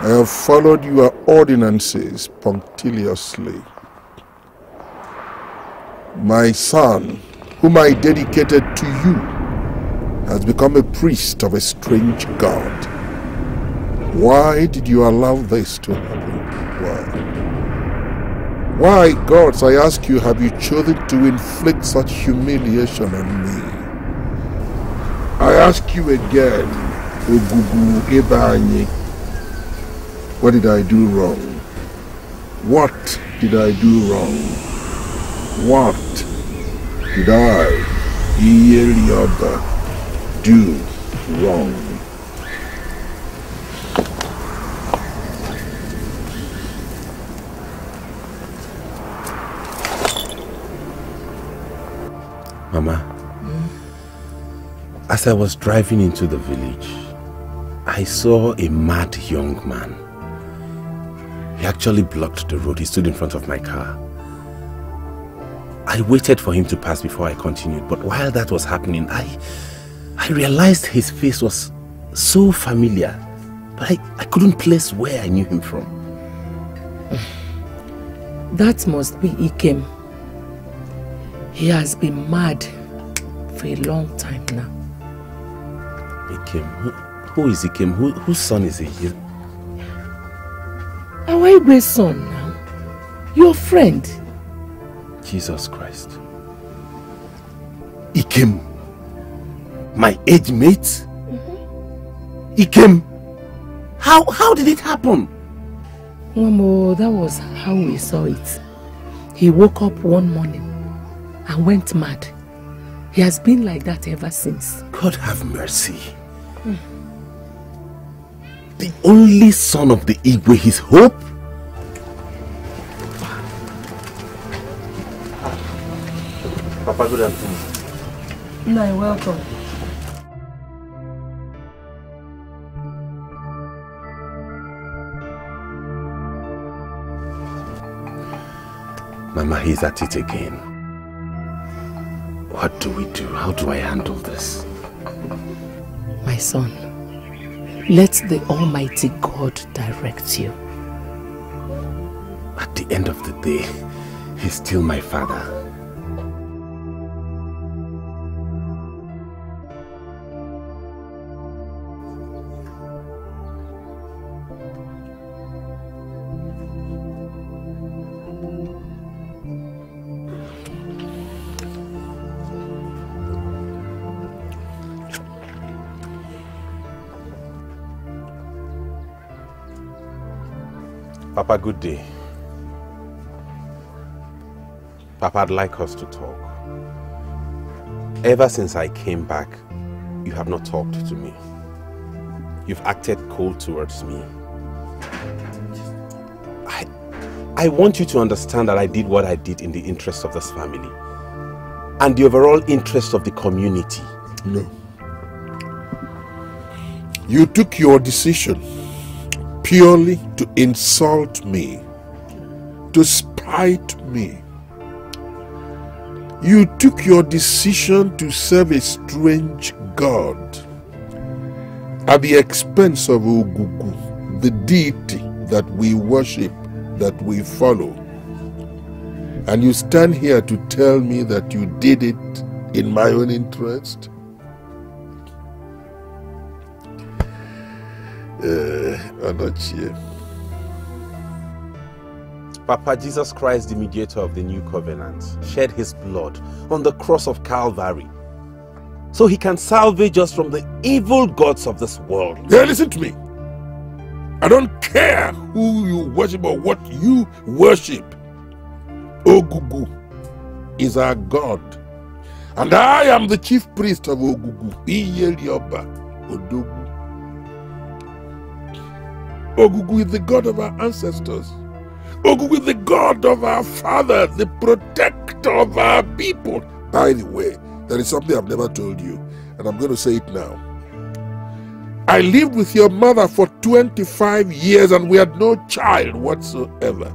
I have followed your ordinances punctiliously. My son, whom I dedicated to you, has become a priest of a strange god. Why did you allow this to happen? Why? Why, gods, I ask you, have you chosen to inflict such humiliation on me? I ask you again, Ogugu what did I do wrong? What did I do wrong? What did I, Iyelioba, do wrong? Mama, as I was driving into the village, I saw a mad young man. He actually blocked the road. He stood in front of my car. I waited for him to pass before I continued, but while that was happening, I I realized his face was so familiar, but I, I couldn't place where I knew him from. That must be Ikem. He has been mad for a long time now. Ikem, who, who is Ikem? Who, whose son is he? Our Igwe's son now. Your friend. Jesus Christ. Ikem, my age mate? Ikem, how, how did it happen? Mamo, that was how we saw it. He woke up one morning and went mad. He has been like that ever since. God have mercy. The only son of the Igwe, his hope? Papa, good afternoon. No, welcome. Mama, he's at it again. What do we do? How do I handle this? My son, let the Almighty God direct you. At the end of the day, he's still my father. Papa, good day. Papa, I'd like us to talk. Ever since I came back, you have not talked to me. You've acted cold towards me. I, I want you to understand that I did what I did in the interest of this family and the overall interest of the community. No. You took your decision purely to insult me, to spite me. You took your decision to serve a strange God at the expense of Ogugu, the deity that we worship, that we follow. And you stand here to tell me that you did it in my own interest? Uh, Onochie. Papa Jesus Christ, the mediator of the new covenant, shed his blood on the cross of Calvary so he can salvage us from the evil gods of this world. Yeah, listen to me. I don't care who you worship or what you worship. Ogugu is our God. And I am the chief priest of Ogugu, Iyelioba Odogu. Ogugu is the God of our ancestors. Ogugu is the God of our father, the protector of our people. By the way, there is something I've never told you, and I'm going to say it now. I lived with your mother for 25 years and we had no child whatsoever.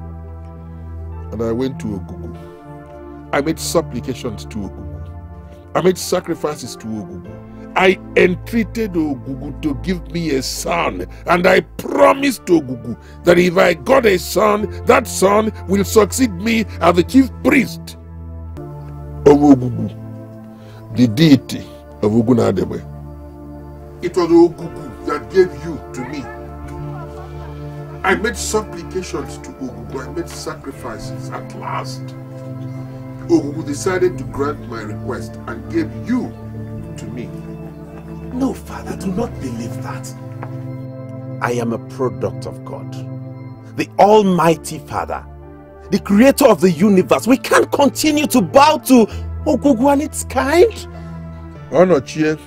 And I went to Ogugu. I made supplications to Ogugu. I made sacrifices to Ogugu. I entreated Ogugu to give me a son, and I promised Ogugu that if I got a son, that son will succeed me as the chief priest of Ogugu, the deity of Ogunadebe. It was Ogugu that gave you to me. I made supplications to Ogugu. I made sacrifices. At last, Ogugu decided to grant my request and gave you to me. No, Father, do not believe that. I am a product of God, the Almighty Father, the creator of the universe. We can't continue to bow to Ogugu and its kind. Onochie,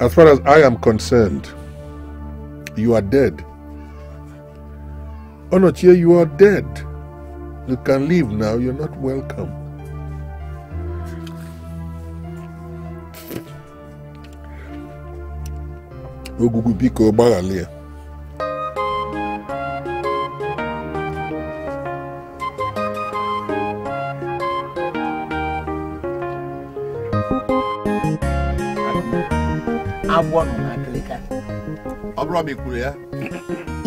as far as I am concerned, you are dead. Oh, Onochie, you are dead. You can leave now. You're not welcome. Ogugu biko gbaghalia. agwọ nọ n'akịrịka ọ bụrụ m ikwuru ya.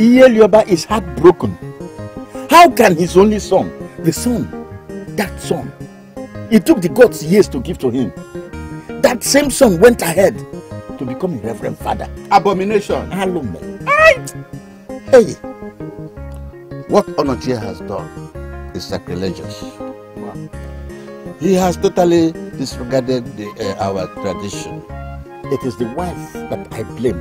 Iyelioba is heartbroken. How can his only son the son that son it took the gods years to give to him? That same son went ahead to become a reverend father Abomination. Alume. Hey, what Onochie has done is sacrilegious. He has totally disregarded the, uh, our tradition. It is the wife that I blame.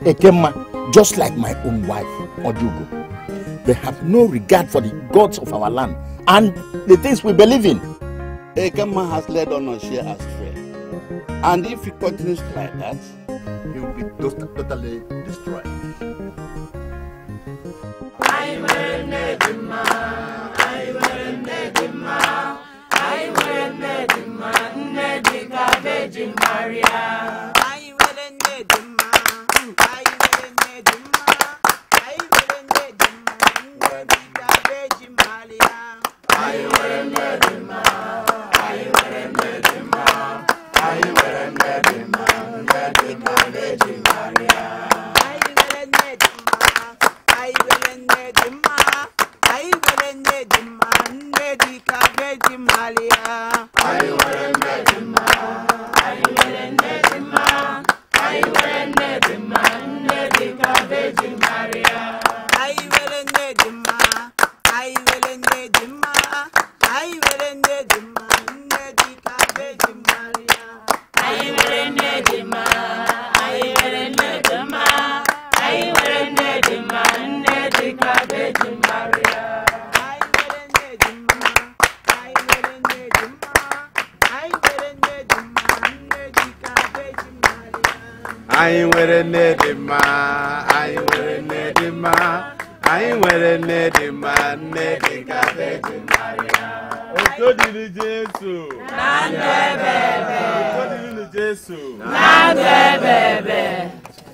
Ekema, just like my own wife, Ojugo. They have no regard for the gods of our land and the things we believe in. Ekema has led Onochie astray. And if he continues like that, he will be totally destroyed. Anyị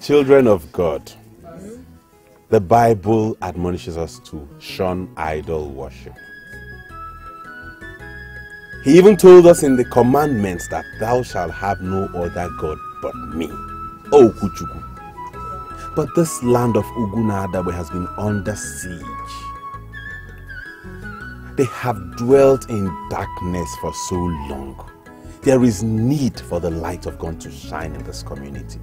Children of God, the Bible admonishes us to shun idol worship. He even told us in the commandments that thou shalt have no other God but me. Oh, Kuchuku. But this land of Ugunadawe has been under siege. They have dwelt in darkness for so long. There is need for the light of God to shine in this community.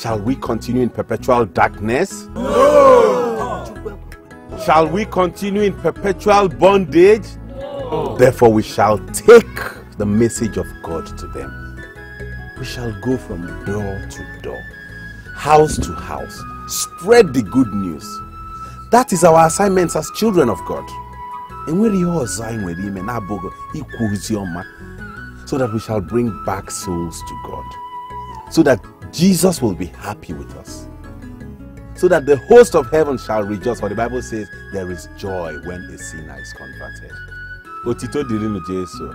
Shall we continue in perpetual darkness? No! Shall we continue in perpetual bondage? No. Therefore, we shall take the message of God to them. We shall go from door to door, house to house, spread the good news. That is our assignment as children of God. enwere ihe ọzọ anyị nwere ime na-abụghị ikwu ozi ọma so that we shall bring back souls to God so that Jesus will be happy with us. So that the host of heaven shall rejoice. For the Bible says there is joy when a sinner is converted. Otito dịrịnụ Jesu.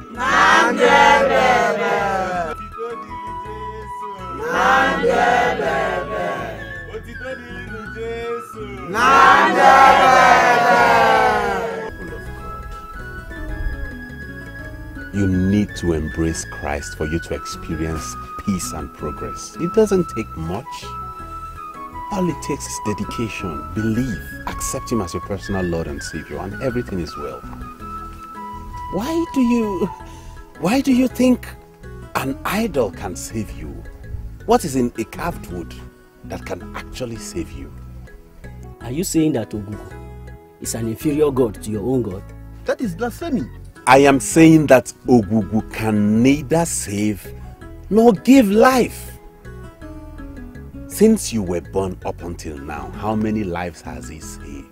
You need to embrace Christ for you to experience peace and progress. It doesn't take much. All it takes is dedication, belief, accept Him as your personal Lord and Savior, and everything is well. Why do you, why do you think an idol can save you? What is in a carved wood that can actually save you? Are you saying that Ogugu is an inferior god to your own god? That is blasphemy. I am saying that Ogugu can neither save nor give life. Since you were born up until now, how many lives has he saved?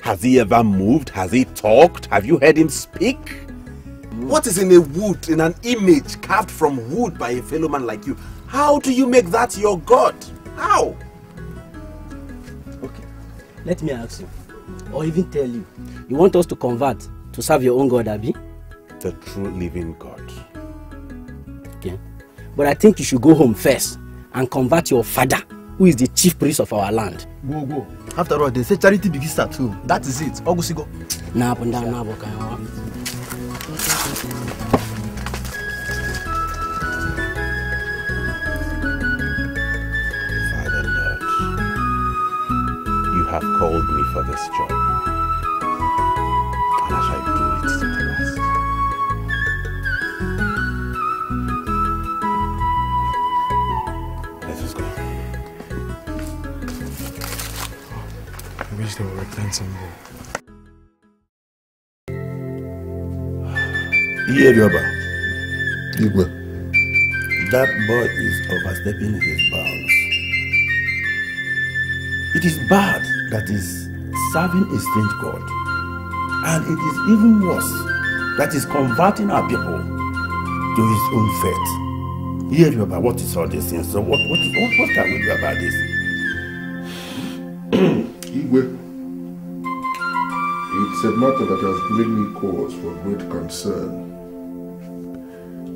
Has he ever moved? Has he talked? Have you heard him speak? What is in a wood, in an image carved from wood by a fellow man like you? How do you make that your God? How? Okay, let me ask you, or even tell you, you want us to convert to serve your own God, Abi? The true living God. Okay. But I think you should go home first and convert your father, who is the chief priest of our land. Go, go. After all, they say charity begins at home. That is it. Ogusigo. Now up and down, now up and down. Father Lord, you have called me for this job. I wish they would repent someday. Iyerioba, Igwe, that boy is overstepping his bounds. It is bad that is serving a strange God. And it is even worse that is converting our people to his own faith. Iyerioba, what is all this things? So what, what, what, what can we do about this? Igwe, it's a matter that has given me cause for great concern.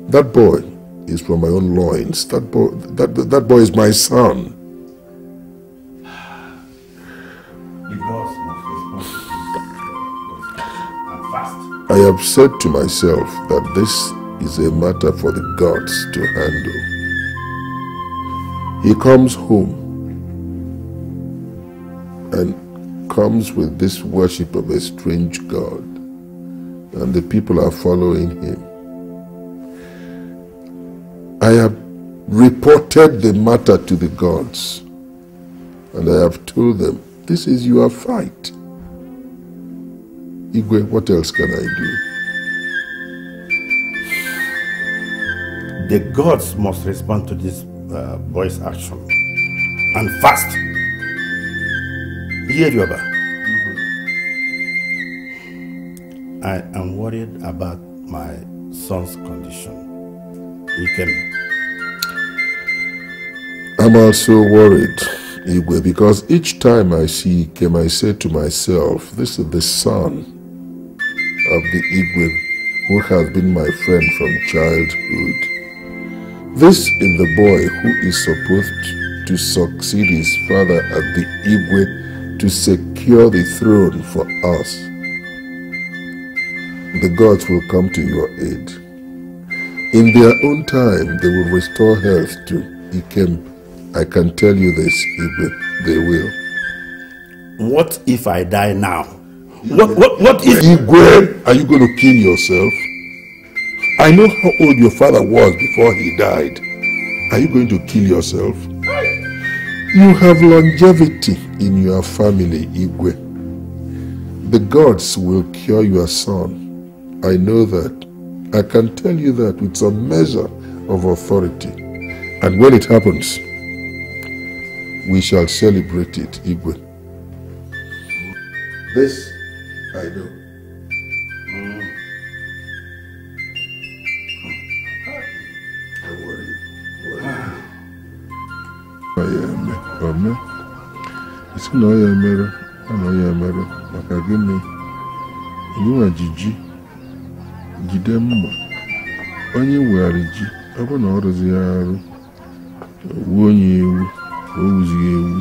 That boy is from my own loins. That boy, that, that, that boy is my son. I have said to myself that this is a matter for the gods to handle. He comes home and comes with this worship of a strange God, and the people are following him. I have reported the matter to the gods, and I have told them, This is your fight. Igwe, what else can I do? The gods must respond to this uh, boy's action. And fast. Iyerioba, I am worried about my son's condition. He can I'm also worried, Igwe, because each time I see Ikem, I say to myself, this is the son of the Igwe who has been my friend from childhood. This is the boy who is supposed to succeed his father at the Igwe to secure the throne for us. The gods will come to your aid. In their own time, they will restore health to Ikem. I can tell you this, Igwe, they will. What if I die now? What, what, what if... Igwe, are you going to kill yourself? I know how old your father was before he died. Are you going to kill yourself? You have longevity in your family, Igwe. The gods will cure your son. I know that. I can tell you that with some measure of authority. And when it happens, we shall celebrate it, Igwe. This I know. Isi na ọ ya emere, ọ na ọ ya emere, maka gịnị? Ịnyiwa jiji, jide mma. Onye wegharị ji, ọ bụ na ọ rụzi ya arụ, wuo onye ewu, o wuzighị ewu,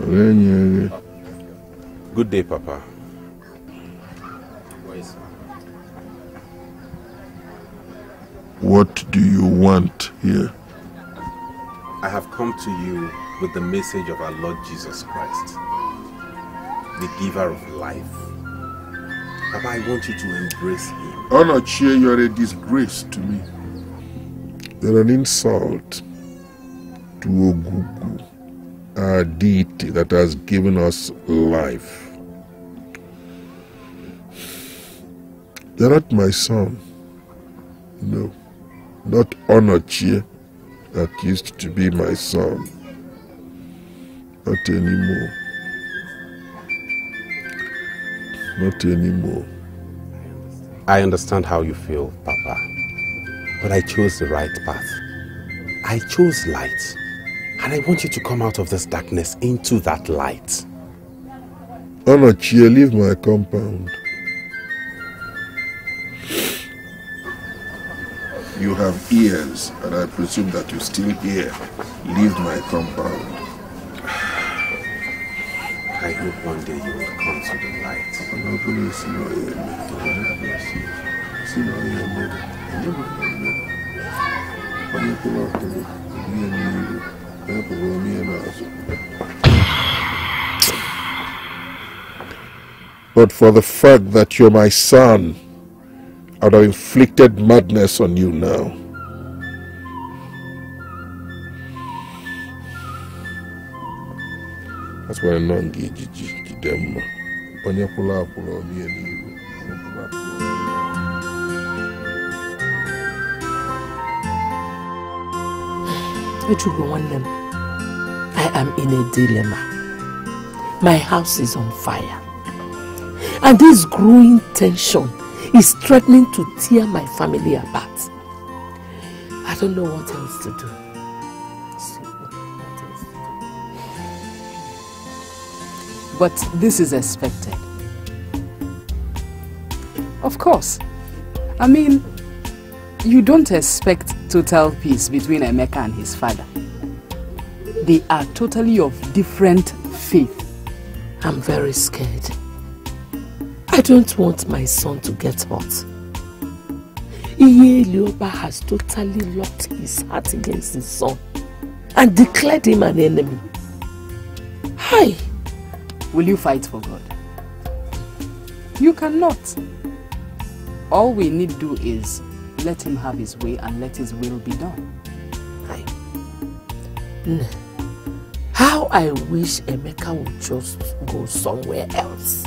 ọ ghenye eghe. Good day, Papa. What do you want here? I have come to you with the message of our Lord Jesus Christ, the giver of life. Papa, I want you to embrace him. Honor Onochie, you're a disgrace to me. You're an insult to Ogugu, our deity that has given us life. You're not my son. No, not Honor Onochie that used to be my son. Not anymore. Not anymore. I understand how you feel, Papa. But I chose the right path. I chose light. And I want you to come out of this darkness into that light. Onochie, leave my compound. You have ears, and I presume that you still hear. Leave my compound. I hope one day you will come to the light. But for the fact that you're my son, I would have inflicted madness on you now. That's why I'm not engaged Jidemma. Onye kwụrụ akwụrụ I am in a dilemma. My house is on fire. And this growing tension is threatening to tear my family apart. I don't know what else to do. But this is expected. Of course. I mean, you don't expect total peace between Emeka and his father. They are totally of different faith. I'm very scared. I don't want my son to get hurt. Iye Elioba has totally locked his heart against his son and declared him an enemy. Will you fight for God? You cannot. All we need do is let him have his way and let his will be done. N- mm. How I wish Emeka would just go somewhere else.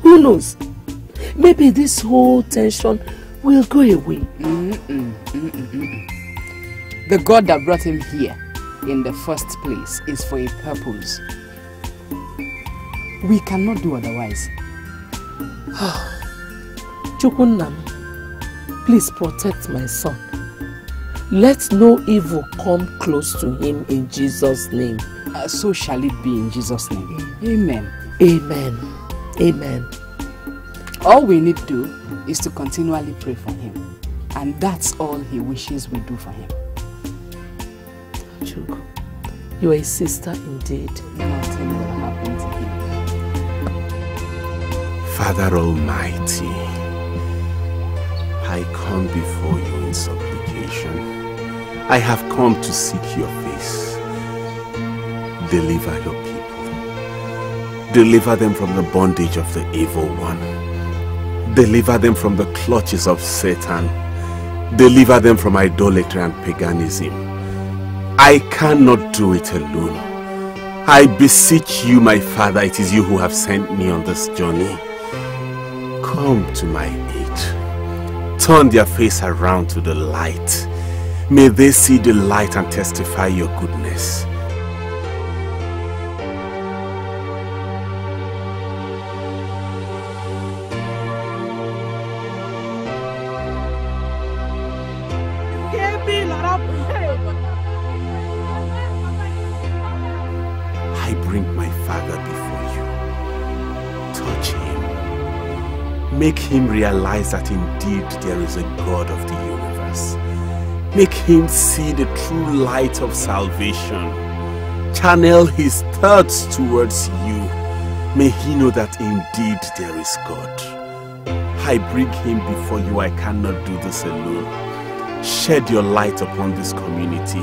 Who knows? Maybe this whole tension will go away. Mm-mm, mm-mm, mm-mm. The God that brought him here in the first place is for a purpose. We cannot do otherwise. Chukwunam, please protect my son. Let no evil come close to him in Jesus' name. Uh, so shall it be in Jesus' name. Amen. Amen. Amen. All we need to do is to continually pray for him. And that's all he wishes we do for him. Chuku. You are a sister indeed. Me what happened to him. Father Almighty, I come before you in supplication. I have come to seek your face. Deliver your people. Deliver them from the bondage of the evil one. Deliver them from the clutches of Satan. Deliver them from idolatry and paganism. I cannot do it alone. I beseech you, my Father, it is you who have sent me on this journey. Come to my aid. Turn their face around to the light. May they see the light and testify your goodness. Make him realize that indeed there is a God of the universe. Make him see the true light of salvation. Channel his thoughts towards you. May he know that indeed there is God. I bring him before you. I cannot do this alone. Shed your light upon this community.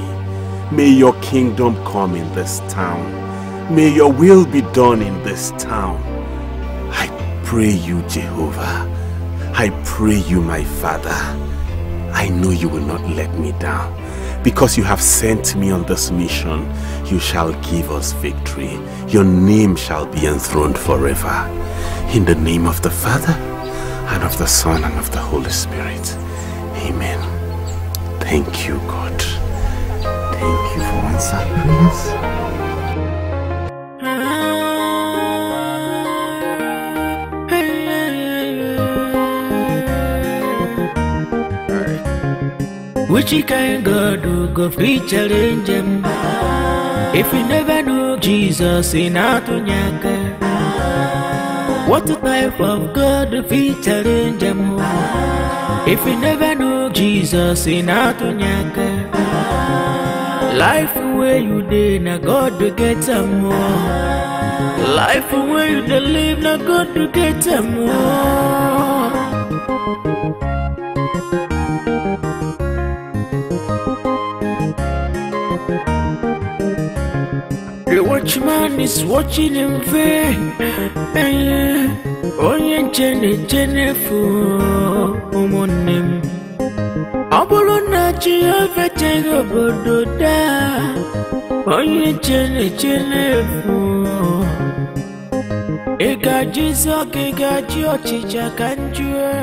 May your kingdom come in this town. May your will be done in this town. Pray you, Jehovah. I pray you, my Father. I know you will not let me down. Because you have sent me on this mission, you shall give us victory. Your name shall be enthroned forever. In the name of the Father, and of the Son, and of the Holy Spirit. Amen. Thank you, God. Thank you for answering prayers. Which kind God who go free challenge? If you never know Jesus in Atunyaka, what type of God free challenge? If you never know Jesus in Atunyaka, life where you did, na God to get some more. Life where you dey live, na God to get some more. Watchman is watching in vain. Onye jene jene fún ọmọnì mi. Ọ bụrụ na chi efeteghị obodo daa, onye jene jene fún ọ. Ị ga-ajụ isi ọkụ, ị ga-ajụ ọchịcha ka njue.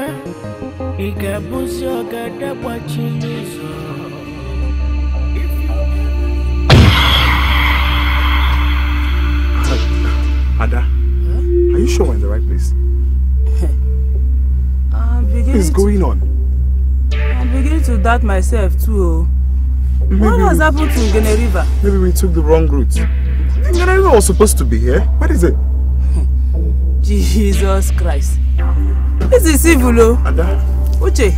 Ị ga-abụzi ọga dagbachi n'ụzọ. Ada, are you sure we're in the right place? What is to, going on? I'm beginning to doubt myself too. oh. What has happened to Ngene River? Maybe we took the wrong route. Ngene River was supposed to be here. Where is it? Jesus Christ. This is evil, oh. Ada, Uche,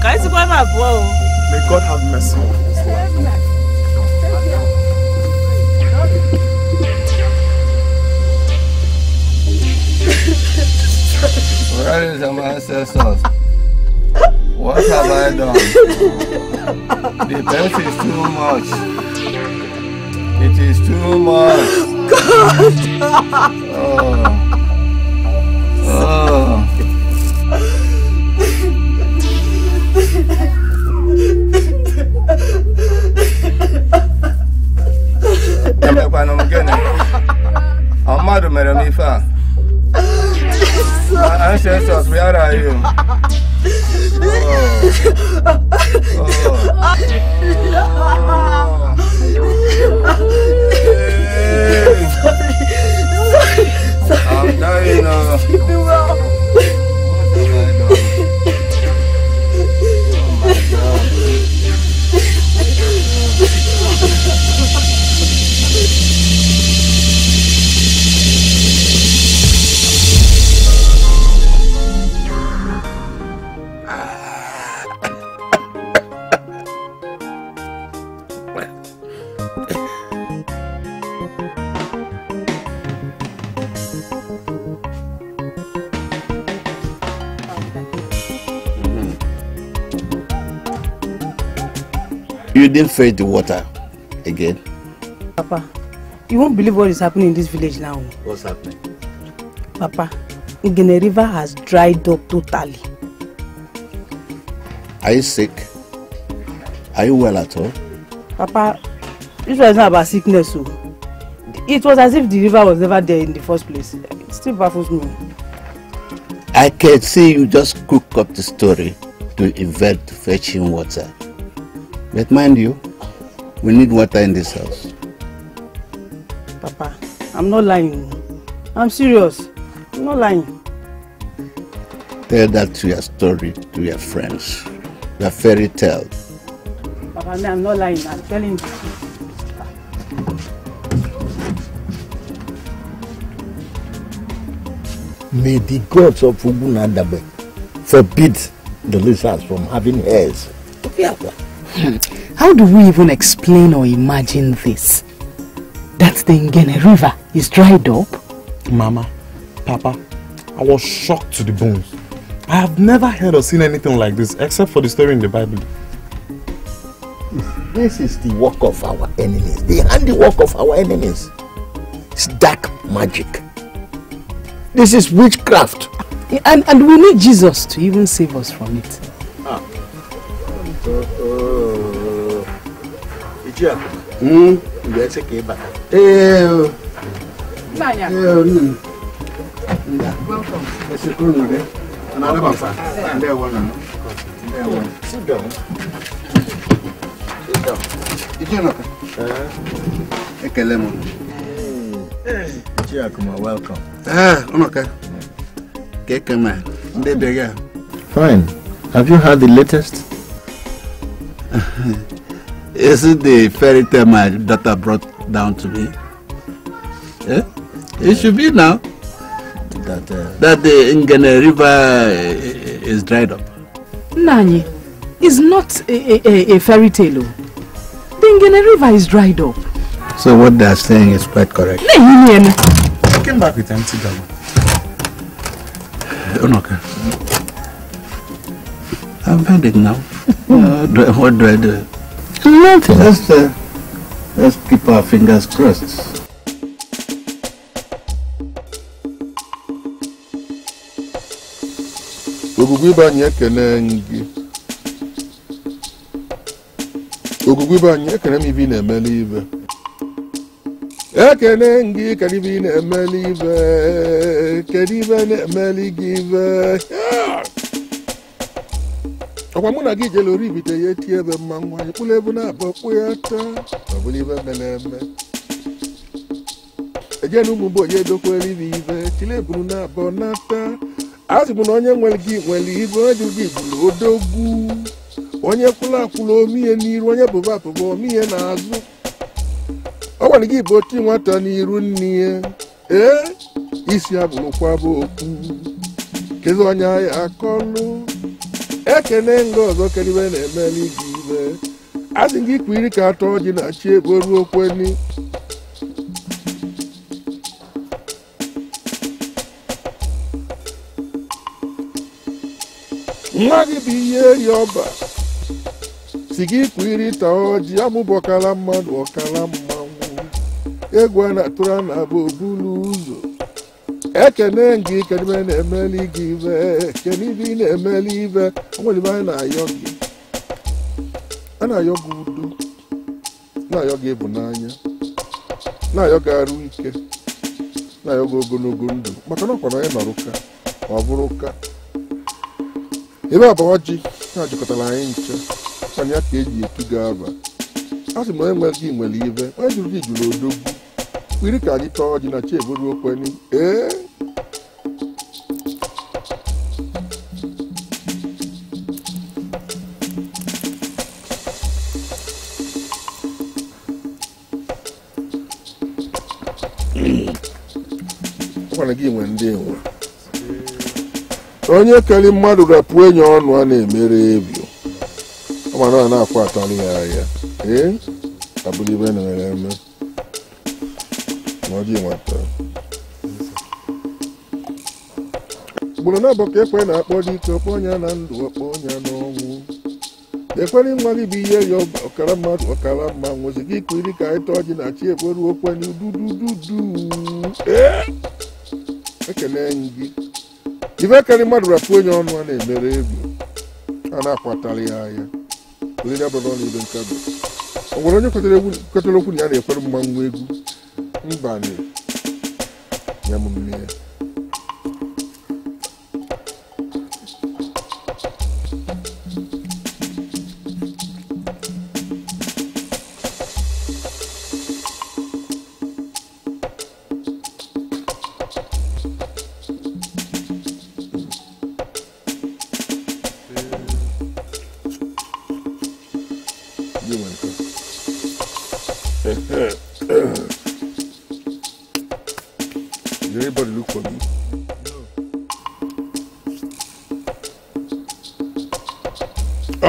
kwa ebe abụọ o. may God have mercy on this land. Where is my ancestors? What have I done? The pain is too much. It is too much. God. Oh. Oh. Emekwana m gịnị? Ọ mmadụ mere m ife a? ancestors, where are you? Oh. Oh. Sorry. Sorry. I'm dying now. Didn't fetch the water again. Papa, you won't believe what is happening in this village now. What's happening? Papa, Ngene River has dried up totally. Are you sick? Are you well at all? Papa, this was not about sickness. So. It was as if the river was never there in the first place. It still baffles me. I can see you just cook up the story to evade fetching water. But mind you, we need water in this house. Papa, I'm not lying. I'm serious. I'm not lying. Tell that to your story to your friends. Your fairy tale. Papa, me, I'm not lying. I'm telling you. May the gods of Ugunadabe forbid the lizards from having hairs. How do we even explain or imagine this? That the Ngene River is dried up? Mama, Papa, I was shocked to the bones. I have never heard or seen anything like this except for the story in the Bible. This is the work of our enemies, the handiwork of our enemies. It's dark magic. This is witchcraft. And, and we need Jesus to even save us from it. Ah. Hmm? Let's take it back. Eh, Nanya. Welcome. Another one, sir. There one. There one. Sit down. Sit down. Ijeonoka. Ekele m. Chiakuma, welcome. Ah, Onoka. Kekema. Ndị be gị. Fine. Have you heard the latest? Is it the fairy tale my daughter brought down to me? Eh? It should be now. That, uh, that the Ngene River uh, is dried up. Nani, it's not a, a, a fairy tale. oh. The Ngene River is dried up. So what they are saying is quite correct. I came back with empty gallon. Onoka. I've heard it now. I, what do I do? Nothing. Let's, uh, let's keep our fingers crossed. ogugwu ibe anyị ekene gị ogugwu ibe anyị ekene m ibe ị na-emeli ibe ekene gị kedu na-emeli ibe kedu ibe na-emeli gị ibe! Ọkwa mụ na gị jere ori ibite ya eti ebe mma nwa anyị kpụrụ ebu na-abụ kpụ ya taa. Ọ bụrụ ibe mere eme eje na ụmụ mgbe onye ibe ibe tile eburu na-abụ nata a sị m na onye nwere gị nwere ibe onye dị gị bụrụ odogwu. Onye kwụrụ akwụrụ omihe n'iru. Onye bụba abụba omihe n'azụ. Ọ gwara gị bụ otu nwata n'iru nne ya. Ee isi abụrụkwa bụ okwu. Kezi onye ahịa akọlụ. Ekene nga ọzọ keribe na-emeli gị ibe a sị gị ikwu iri ka atọ ọjị na chi ebe ruo kweni nwa gị bụ ihe eri ọba. Si gị ikwu iri ta ọjị amụbọkala mmadụ ọkala mmanwụ. Egwu a na-atụrụ a na-abụ obulu ụzọ. Ekene gị kedebe na-emeli gị ibe kene ibe ị na-emeli ibe o nwere ibe anyị na-ayọ gị. A na-ayọ gị udo. Na-ayọ gị ịbụnanya. Na-ayọ gị arụ ike. Na-ayọ gị ogologo ndụ. Maka na ọkwa na onye nọrọ ụka ọ bụrụ ụka. Ebe abawa ji ha jikọtara anyị nche. Ya ka eji etu gị aba. A sị m onye nwere gị nwere ibe onye jụrụ gị jụrụ odogwu. Kwiri ka anyị tọọ ji na chi eburuo kweni ee. Gị nwe ndị nwe. Onye keli mmadụ rapụ enyi ọnụ a na-emere ebio ọ mara na na-afọ atarị ya ahịa. Ee abụrụ ibe na-eme eme. Ọ ugboro na-abụ ka ekwe na-akpọ dike ọkpọ ọnya na ndụ ọkpọ ọnya n'ọnwụ. Ekwere nwa gị bụ ihe ya ọkara mmadụ ọkara mma. Nwụzi gị kwiri ka anyị tọọ ji na chi ekweru okwenye ududududu ee! Ekene gị. Ife karị mmadụ rapụ onye ọnụ a na-emere egwu a na-akwatara ya anya. Onye abụrụ ọnụ ibe o nwere onye kwetara okwu na ya na-ekwere mmanwụ egwu. Mbanye ya m mme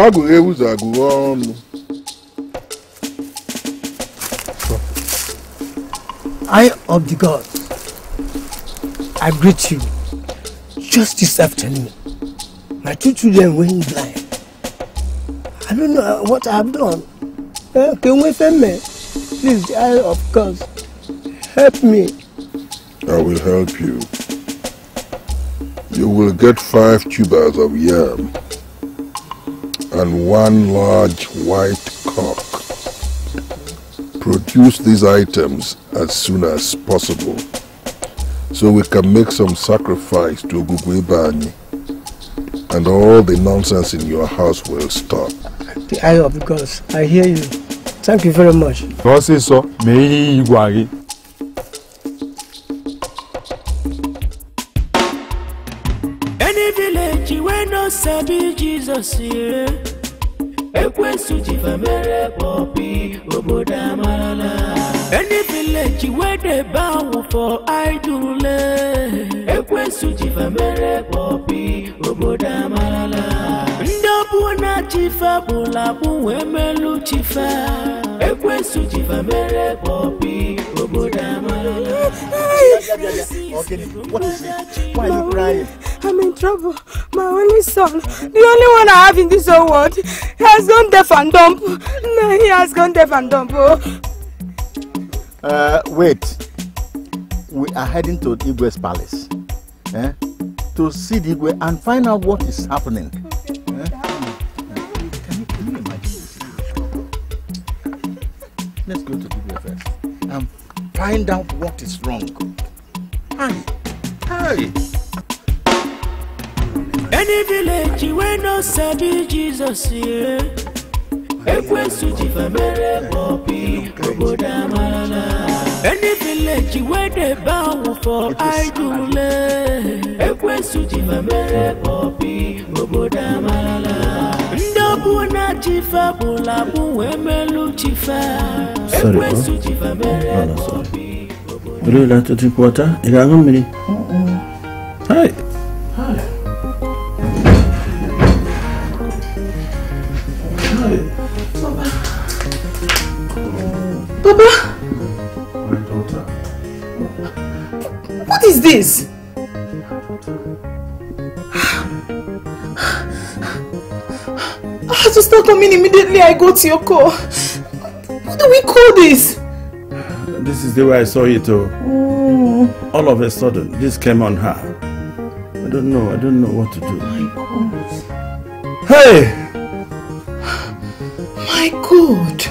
agụghị eh, ọnụ um, I of the gods, I greet you. Just this afternoon, my two children went blind. I don't know uh, what I've done. Eh, Can we find me? Please, the eye of gods, help me. I will help you. You will get five tubers of yam and one large white cock. Produce these items as soon as possible so we can make some sacrifice to Ogugwebani and all the nonsense in your house will stop. The eye of gods, I hear you. Thank you very much. ọsịsọ mee ihe iyi gwa Any village wey no sabi Jesus yeah. Wey dey bow for idol eh. Ekwensu jifa mere popi obodo amarala. Ndị ọbụ na chifa bụla bụ wee melu chifa. Ekwensu jifa mere popi obodo amarala. What is it? Why are you crying? I'm in trouble. My only son, the only one I have in this whole world, has gone deaf and dumb. No, he has gone deaf and dumb. Oh. Uh, wait. We are heading to Igwe's palace eh, to see the Igwe and find out what is happening. Eh? Let's go to Igwe first and find out what is wrong. Hi. Hi. Any village wey no sabi Jesus yeah. Ekwensu jifa mere popi obodo amarala. Any village wey dey bow for idol eh. Ekwensu jifa mere popi obodo amarala. Ndị ọbụ na chifa bụla bụ wee melu chifa. Sorry, bro. Ekwensu jifa mere No, no, sorry. Would you like to drink water? Ị ga-aṅụ mmiri? Hi. Go to your car. What do we call this? This is the way I saw it. Oh. Oh, All of a sudden, this came on her. I don't know. I don't know what to do. My God. Hey! my God.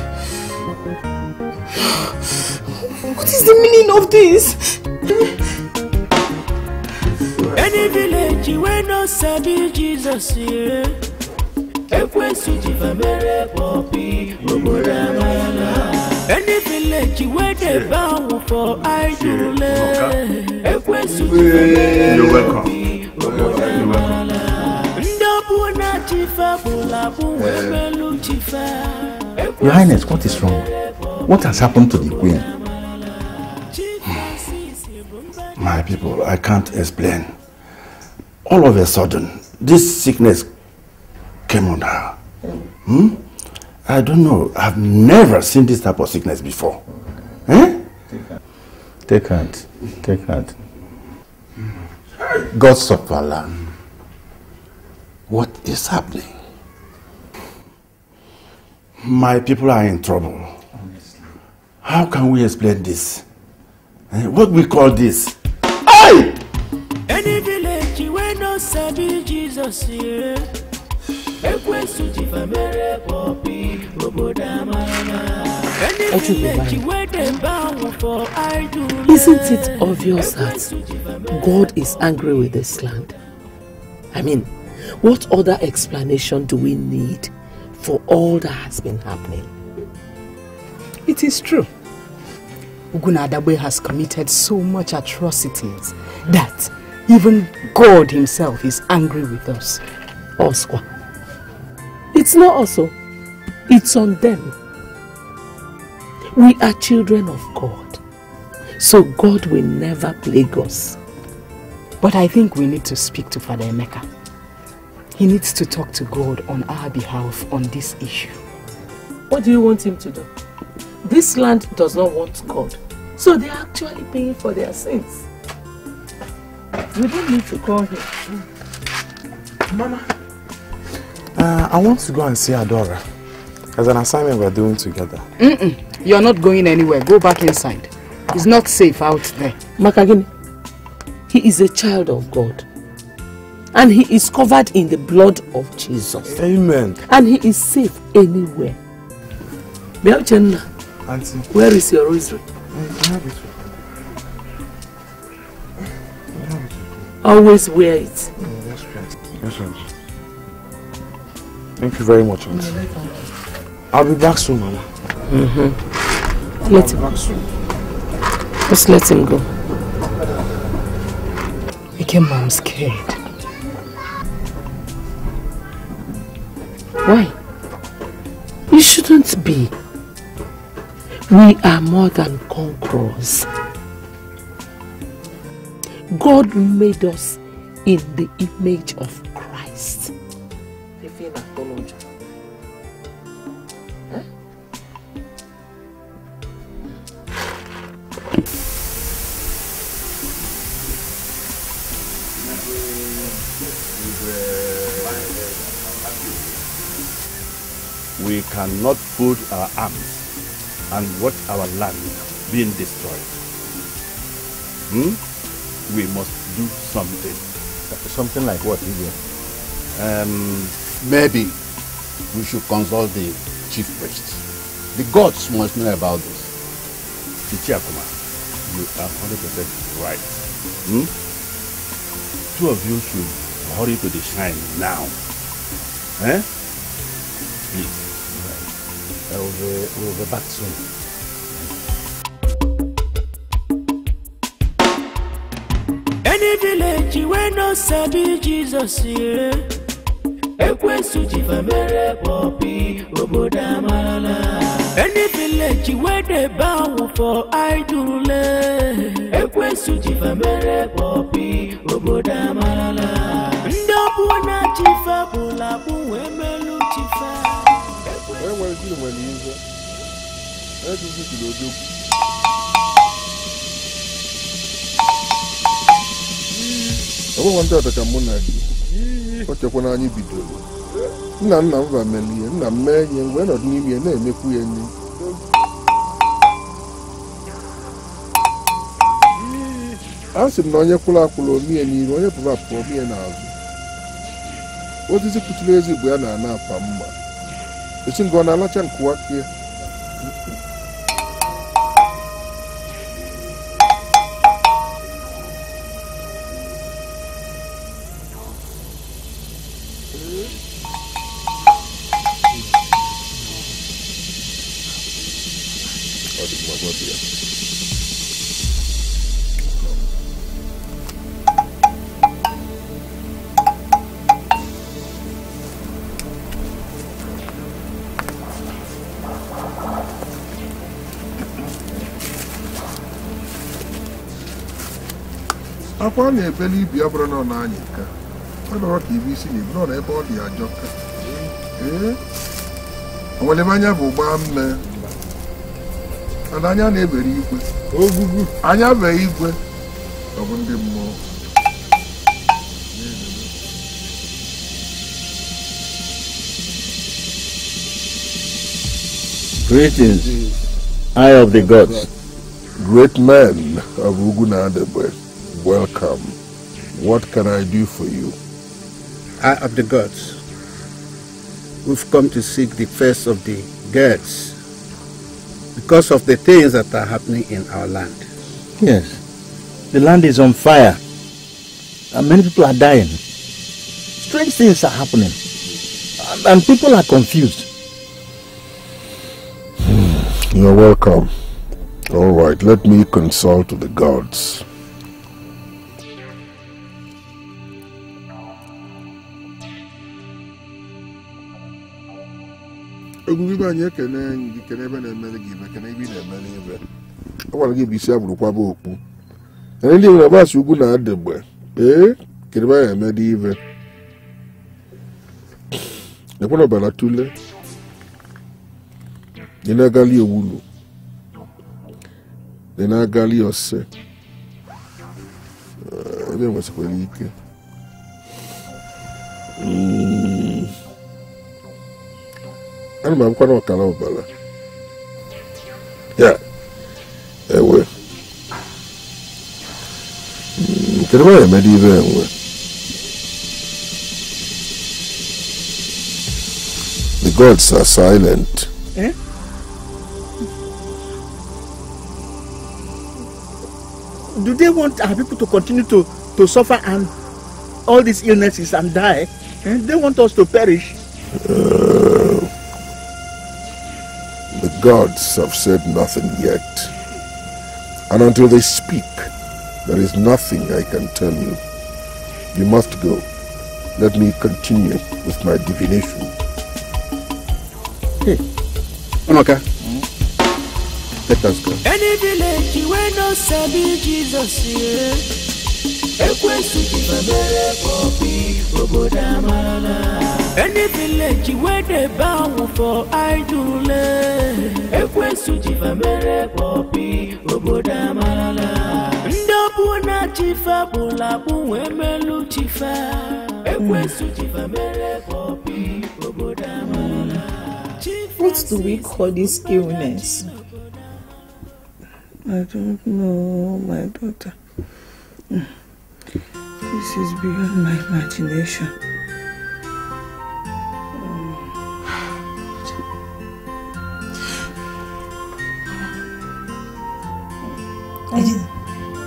What is the meaning of this? Any village wey no sabi Jesus yeah. Ekwensu jifa mere popi obodo amarala. Any village wey dey bow for idol eh. Ekwensu jifa mere You're welcome. popi obodo amarala. Ndị ọbụ na chifa bụla bụ wee melu chifa. Your Highness, what is wrong? What has happened to the queen? My people, I can't explain. All of a sudden, this sickness came on her. Hmm? I don't know. I've never seen this type of sickness before. Eh? Take heart. Take heart. Gods of our land. What is happening? My people are in trouble. How can we explain this? Eh, What we call this? Hey! Any village wey no sabi Jesus yeah. Ekwesu jifa mere popi obodo amara. Any Ojú kò village báyìí. wey dey bow for idol. Isn't it obvious that God is angry with this land? I mean, what other explanation do we need for all that has been happening? It is true. Uguna Adagbe has committed so much atrocities that even God himself is angry with us. Osqua. It's not also, oh. it's on them. We are children of God. So God will never plague us. But I think we need to speak to Father Emeka. He needs to talk to God on our behalf on this issue. What do you want him to do? This land does not want God. So they are actually paying for their sins. We don't need to call him. Mama. Uh, I want to go and see Adora. There's an assignment we're doing together. Mm-mm. You're not going anywhere. Go back inside. It's not safe out there. Makagini, he is a child of God. And he is covered in the blood of Jesus. Amen. And he is safe anywhere. Biauchenna, Auntie. where is your rosary? Always wear it. Yes, yes, yes. Thank you very much, Auntie. I'll be back soon, Mama. Mm-hmm. Let him. back soon. Just let him go. Became mom scared. Why? You shouldn't be. We are more than conquerors. God made us in the image of Christ. We cannot fold our arms and watch our land being destroyed. Hmm? We must do something. Something like what, Igwe? Um, Maybe we should consult the chief priest. The gods must know about this. Chichiakuma, you are 100% right. Hmm? Two of you should hurry to the shrine now. Eh? Please. I will be, we'll be back soon. Any village wey no sabi Jesus yeah. Ekwesu jifa mere popi obodo amarala. Any village wey dey bow for idol. eh. Ekwesu jifa mere popi enweghị ndị ọdọ ka mụ na gị o chekwana anyị bidoro nna nna m va melie nna m mee ihe wee nọdụ n'ime ya na-emekwu ya nye a sị m na onye kwụrụ akwụrụ omie n'iru onye pụrụ apụ omie n'azụ osisi kpuchiri ezi bụ ya na-ana apa mma esi nke ọ na-alacha nkuwa kia akwa a na-ebeli ibi ya bụrụ na ọ na-anya nka ọ nọrọ ka ibe isi na ebu nọ n'ebe ọ dị ajọ ka. Ee. Onwere ebe anya bụ gbaa mme. Mana anya na-ebere igwe. Ogugwu anya bee igwe. Ọ bụ ndị mmụọ. Greetings, Eye of the Gods. Great men of Ugunadebe. What can I do for you? I of the gods. We've come to seek the face of the gods because of the things that are happening in our land. Yes, the land is on fire, and many people are dying. Strange things are happening, and, and people are confused. You're welcome. All right, let me consult the gods. Egwuregwu ibe anyị ekene gị kene ebe na-emere gị ibe kene ebe ị na-emere ibe ọ gwara gị bụ isi abụrụkwaba okpu. Ene ndị nwere agbasi ugwu na adịgbe ee kene ebe anyị emere ibe ekwere ọbara tule dị na-agali ewulu. Dị na-agali ose. Ebe nwesikwara ike. Mm. Ana m akwụkwọ n'ọkara ọbara ya ewe Mm, kedu ebe a emede ibe enwe the gods are silent Eh? Do they want our people to continue to, to suffer and all these illnesses and die? Eh? They want us to perish. Uh, gods have said nothing yet. And until they speak, there is nothing I can tell you. You must go. Let me continue with my divination. Hey, Onoka, let us go. Any village wey no sabi Jesus yeah. Ekwesu jifamere popi obodo amarala. Any village wey dey bow for idol eh. Ekwesu jifamere popi obodo amarala. Ndị ọbụ na chifa bụla bụ wee melu chifa. Ekwesu jifamere popi obodo amarala. What do we call this illness? I don't know, my daughter. Mm. This is beyond my imagination.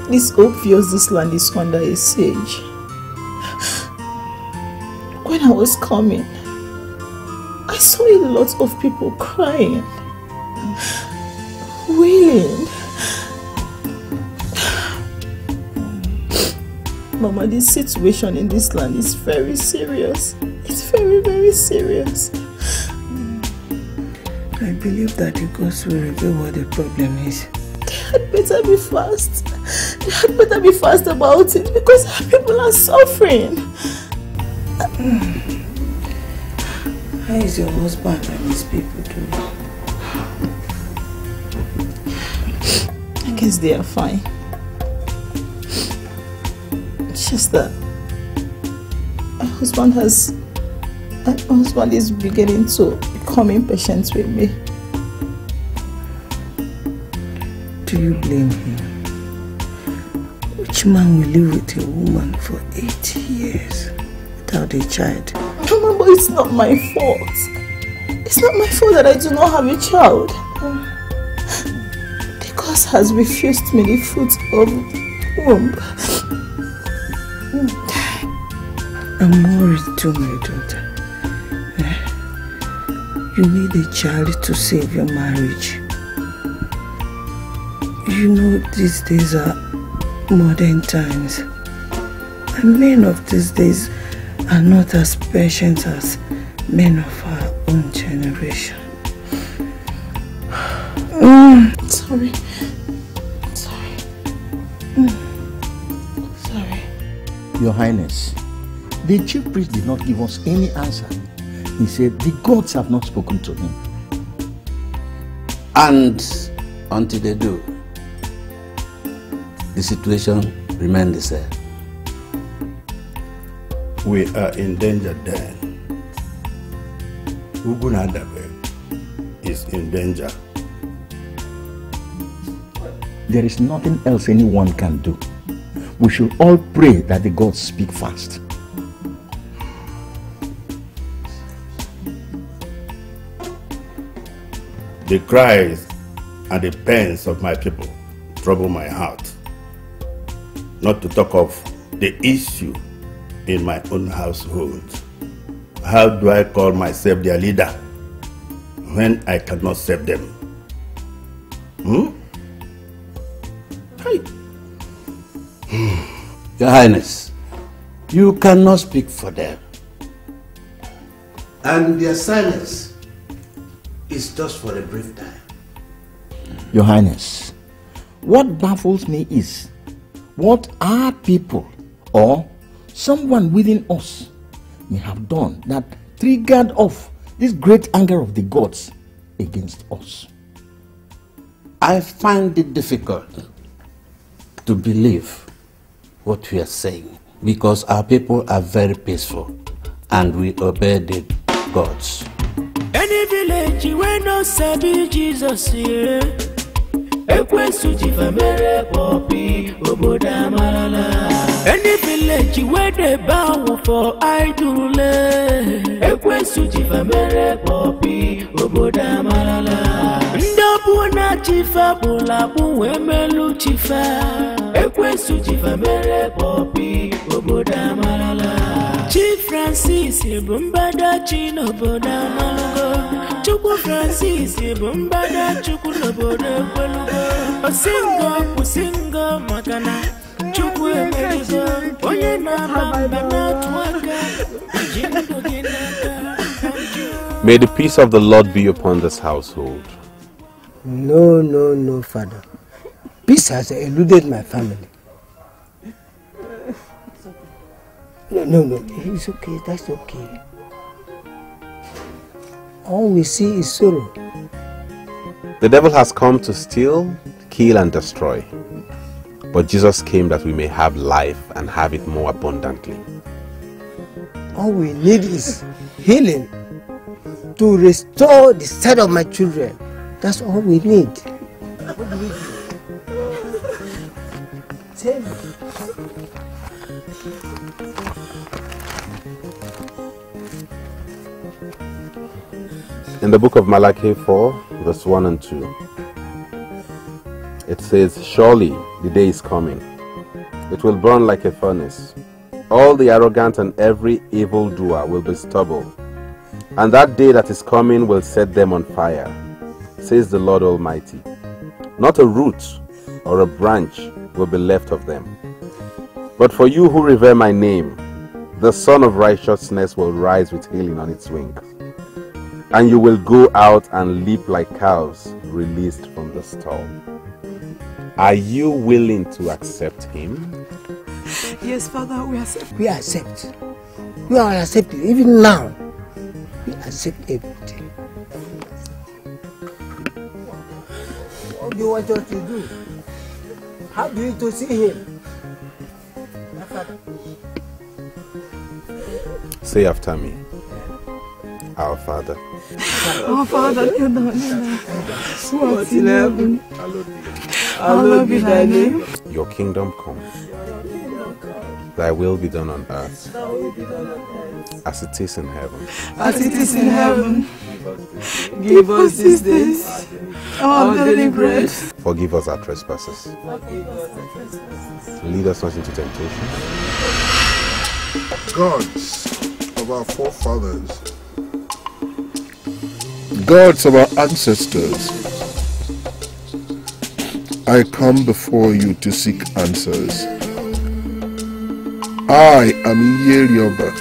It's obvious this land is under a siege. When I was coming, I saw a lot of people crying, wailing. Mama, this situation in this land is very serious. It's very, very serious. I believe that the gods will reveal what the problem is. They had better be fast. They had better be fast about it because our people are suffering. How is your husband and his people doing? I guess they are fine. Just that my husband has my husband is beginning to become impatient with me. Do you blame him? Which man will live with a woman for eight years without a child? Mama, but it's not my fault. It's not my fault that I do not have a child. The gods has refused me the fruit of womb. I'm worried too, my daughter. Eh? You need a child to save your marriage. You know these days are modern times. And men of these days are not as patient as men of our own generation. Mm. Sorry. Sorry. Sorry. Your Highness, the chief priest did not give us any answer. He said the gods have not spoken to him. And until they do, the situation remains the same. We are in danger then. Ugunadabe is in danger. There is nothing else anyone can do. We should all pray that the gods speak fast. The cries and the pains of my people trouble my heart. Not to talk of the issue in my own household. How do I call myself their leader when I cannot save them? Hmm? Your Highness, you cannot speak for them. And their silence is just for a brief time. Your Highness, what baffles me is what our people or someone within us may have done that triggered off this great anger of the gods against us. I find it difficult to believe what we are saying because our people are very peaceful and we obey the gods. Any village wey no sabi Jesus. Ekwensu jifa mere popi obodo amarala. Any village wey dey bow for idol Ekwensu jifa mere popi obodo amarala. Ndị ọbụ na chifa bụlakpụ wee melu. Ekwensu jifa mere popi obodo amarala. Chief Francis bụ mbadachi n'obodo amalugo Chukwu Francis bụ mbada Chukwu n'obodo ekwelugo Osingo kwụsịngo maka na Chukwu emerigo Onye na-ama mba na-atụ aka ji ndụ gị n'aka May the peace of the Lord be upon this household. No, no, no, Father. Peace has eluded my family. No, no, no. It's okay. That's okay. All we see is sorrow. The devil has come to steal, kill, and destroy. But Jesus came that we may have life and have it more abundantly. All we need is healing to restore the sight of my children. That's all we need. What do we do? Tell me. In the book of Malachi 4, verse 1 and 2, it says, Surely the day is coming. It will burn like a furnace. All the arrogant and every evildoer will be stubble. And that day that is coming will set them on fire, says the Lord Almighty. Not a root or a branch will be left of them. But for you who revere my name, the Son of Righteousness will rise with healing on its wings. And you will go out and leap like calves released from the stall. Are you willing to accept him? Yes, Father, we accept. We accept. We are accepting. Even now, we accept everything. What do you want us to do? How do you to see him? Say after me. Our Father. Our Father, kneel down, kneel down. Who art in heaven, hallowed be thy name. Your kingdom come. Thy will be done on earth as it is in heaven. As it is in heaven, give us this day our daily bread. Forgive us our trespasses. Lead us not into temptation. gods of our forefathers, gods of our ancestors, I come before you to seek answers. I am Yerioba,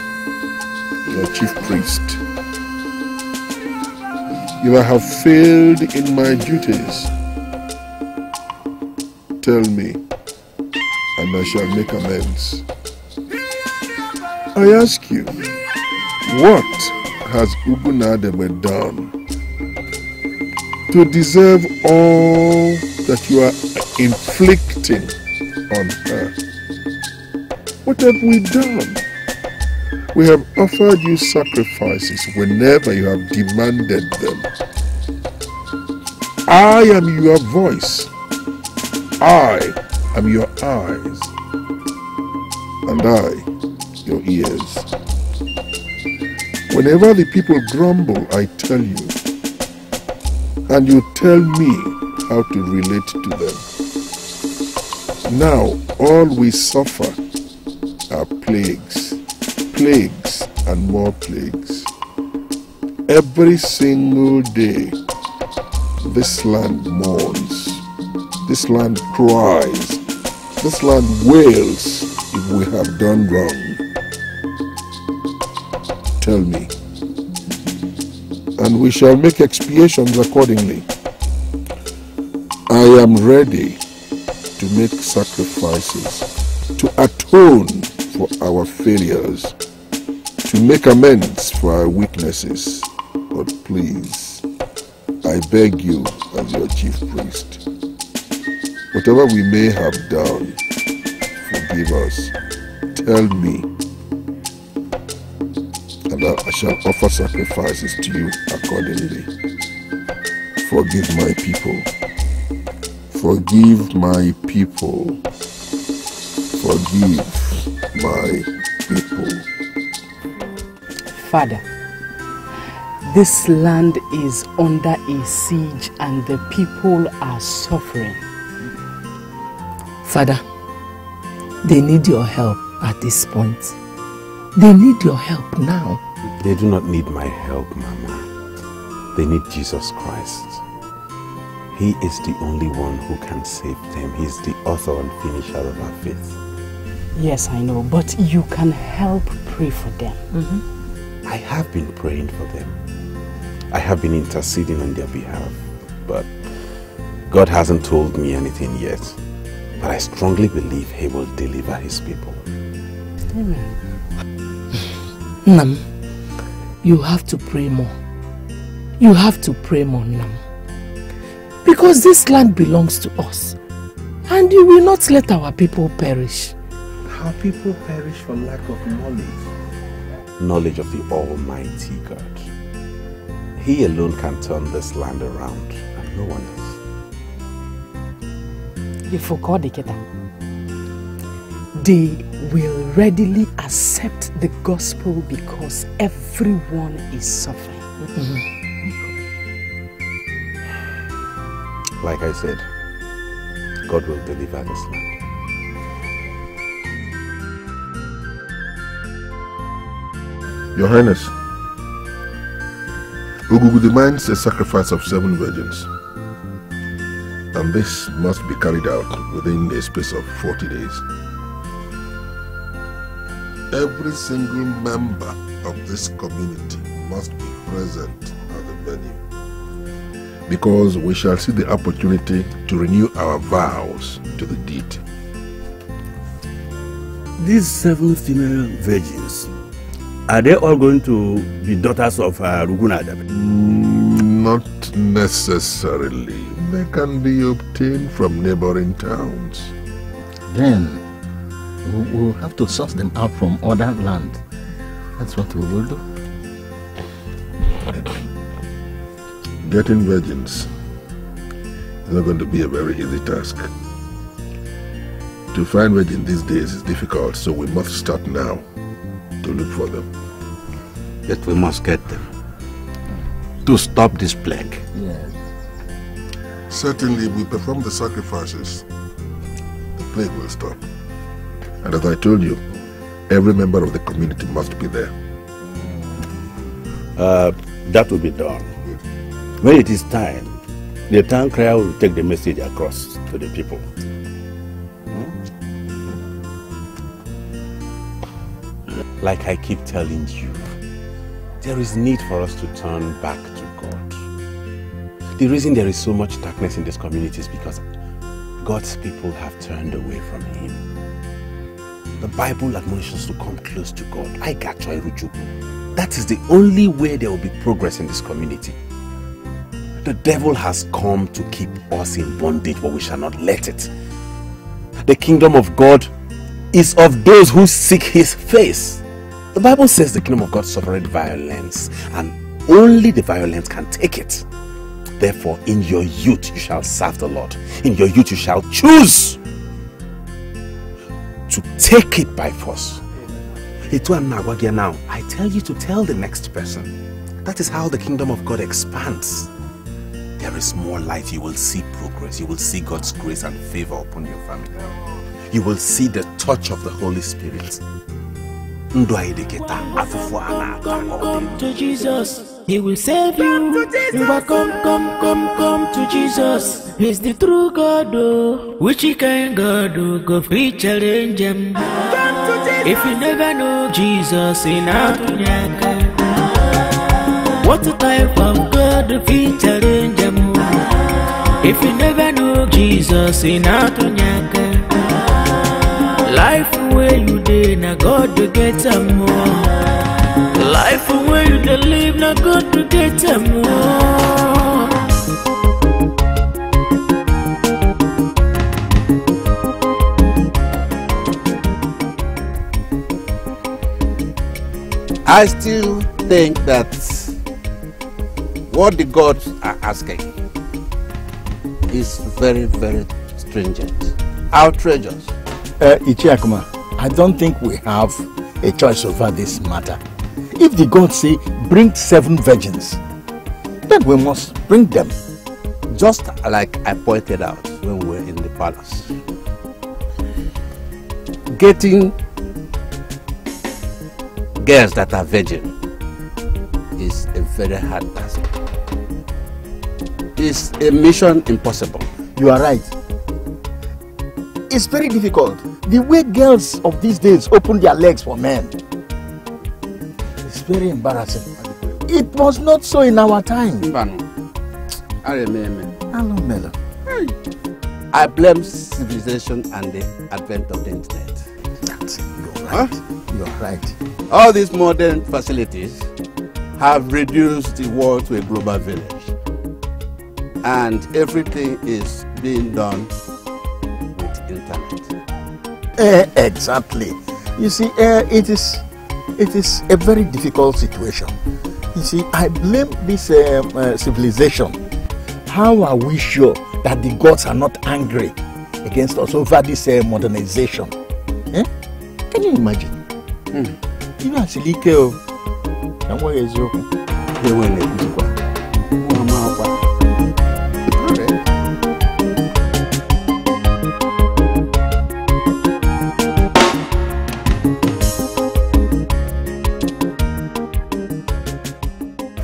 your chief priest. I have failed in my duties, tell me, and I shall make amends. I ask you, what has Ugunadebe done? To deserve all that you are inflicting on her. What have we done? We have offered you sacrifices whenever you have demanded them. I am your voice. I am your eyes. And I your ears. Whenever the people grumble, I tell you. And you tell me how to relate to them. Now, all we suffer are plagues, plagues, and more plagues. Every single day, this land mourns, this land cries, this land wails if we have done wrong. Tell me, we shall make expiations accordingly. I am ready to make sacrifices, to atone for our failures, to make amends for our weaknesses. But please, I beg you as your chief priest, whatever we may have done, forgive us. Tell me, I shall offer sacrifices to you accordingly. Forgive my people. Forgive my people. Forgive my people. Father, this land is under a siege and the people are suffering. Father, they need your help at this point. They need your help now. They do not need my help, Mama. They need Jesus Christ. He is the only one who can save them. He is the author and finisher of our faith. Yes, I know, but you can help pray for them. I have been praying for them. I have been interceding on their behalf, but God hasn't told me anything yet. But I strongly believe He will deliver His people. Amen. Nam, you have to pray more. You have to pray more, Nam. Because this land belongs to us. And you will not let our people perish. Our people perish for lack of knowledge. Knowledge of the Almighty God. He alone can turn this land around, and no one else. You forgot the keta. They will readily accept the gospel because everyone is suffering. Mm-hmm. Like I said, God will deliver this land. Your Highness, Ugugu demands a sacrifice of seven virgins. And this must be carried out within a space of 40 days. Every single member of this community must be present at the venue. Because we shall see the opportunity to renew our vows to the deity. These seven female virgins, are they all going to be daughters of uh, Ruguna Adabe? Not necessarily. They can be obtained from neighboring towns. Then we- we'll have to source them out from other land. That's what we will do. Getting virgins is not going to be a very easy task. To find virgins these days is difficult, so we must start now to look for them. Yet we must get them to stop this plague. Yes. Certainly, if we perform the sacrifices, the plague will stop. And as I told you, every member of the community must be there. Uh, that will be done. When it is time, the town crier will take the message across to the people. Like I keep telling you, there is need for us to turn back to God. The reason there is so much darkness in this community is because God's people have turned away from Him. The Bible admonishes to come close to God. I got. That is the only way there will be progress in this community. The devil has come to keep us in bondage, but we shall not let it. The kingdom of God is of those who seek his face. The Bible says the kingdom of God suffered violence, and only the violent can take it. Therefore, in your youth you shall serve the Lord. In your youth you shall choose to take it by force. Now, I tell you to tell the next person. That is how the kingdom of God expands. There is more light. You will see progress. You will see God's grace and favor upon your family. You will see the touch of the Holy Spirit. Come to Jesus, He will save you. Ngwa come, come, come, come to Jesus. He's the true God, oh. Which kind God, oh, go free challenge him. If you never know Jesus, in Atunyaka. What type of God free challenge him? If you never know Jesus, in Atunyaka. Life where you dey, na God to get am more. Life where you dey live, na God to get am more. I still think that what the gods are asking is very, very stringent, outrageous. Uh, Ichiakuma, I don't think we have a choice over this matter. If the gods say, bring seven virgins, then we must bring them. Just like I pointed out when we were in the palace. Getting girls that are virgin is a very hard task. It's a mission impossible. You are right. It's very difficult. The way girls of these days open their legs for men. It's very embarrassing. It was not so in our time. I remember. Hello. I blame civilization and the advent of the internet. That's. You're right. You're right. All these modern facilities have reduced the world to a global village. And everything is being done with internet. Eh, exactly. You see, eh, it is it is a very difficult situation. You see, I blame this um, uh, civilization. How are we sure that the gods are not angry against us over this uh, modernization? Eh? Can you imagine? Hmm. Ibe asịrị ike o. Enweghị eziokwu. Enwe na-ekwuzikwa.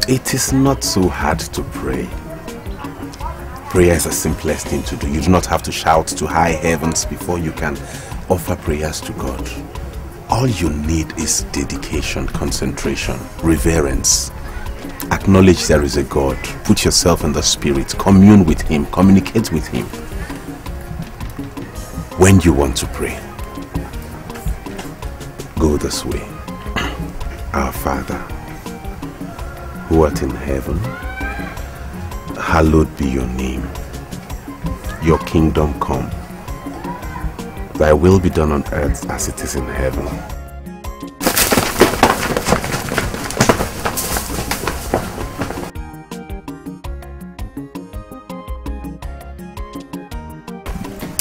It is not so hard to pray. Prayer is the simplest thing to do. You do not have to shout to high heavens before you can offer prayers to God. All you need is dedication, concentration, reverence. Acknowledge there is a God. Put yourself in the Spirit. Commune with Him. Communicate with Him. When you want to pray, go this way. Our Father, who art in heaven, hallowed be your name. Your kingdom come. Thy will be done on earth as it is in heaven.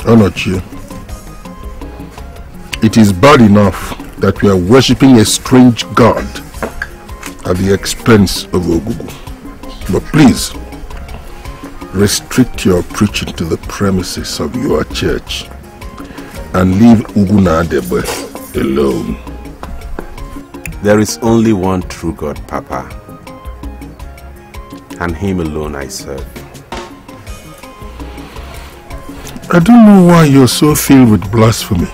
Onochie, it is bad enough that we are worshipping a strange god at the expense of Ogugu. But please, restrict your preaching to the premises of your church and leave Ugunadebe alone. There is only one true God, Papa, and Him alone I serve. I don't know why you're so filled with blasphemy.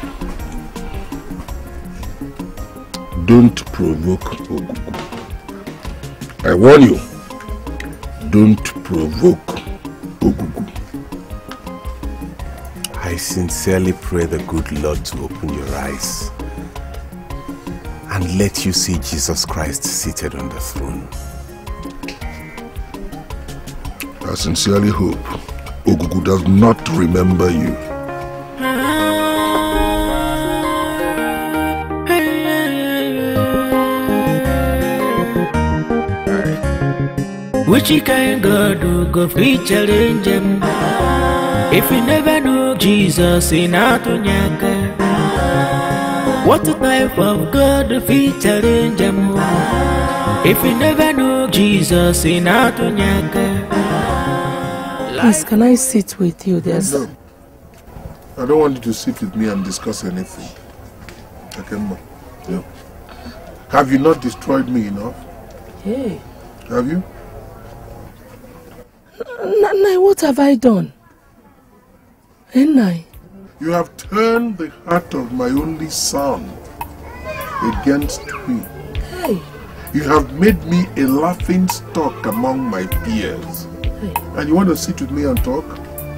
Don't provoke Ogugu. I warn you, don't provoke Ogugu. I sincerely pray the good Lord to open your eyes and let you see Jesus Christ seated on the throne. I sincerely hope Ogugu does not remember you. Which kind of God will go free challenge him? If you never know Jesus in Atunyaka, what type of God will free challenge him? If you never know Jesus in Atunyaka, Please, can I sit with you? There's No. I don't want you to sit with me and discuss anything. Akemma. Yeah. Have you not destroyed me enough? Hey. Have you? Nai, what have I done? Eh, I? You have turned the heart of my only son against me. Hey. You have made me a laughing stock among my peers. Hey. And you want to sit with me and talk?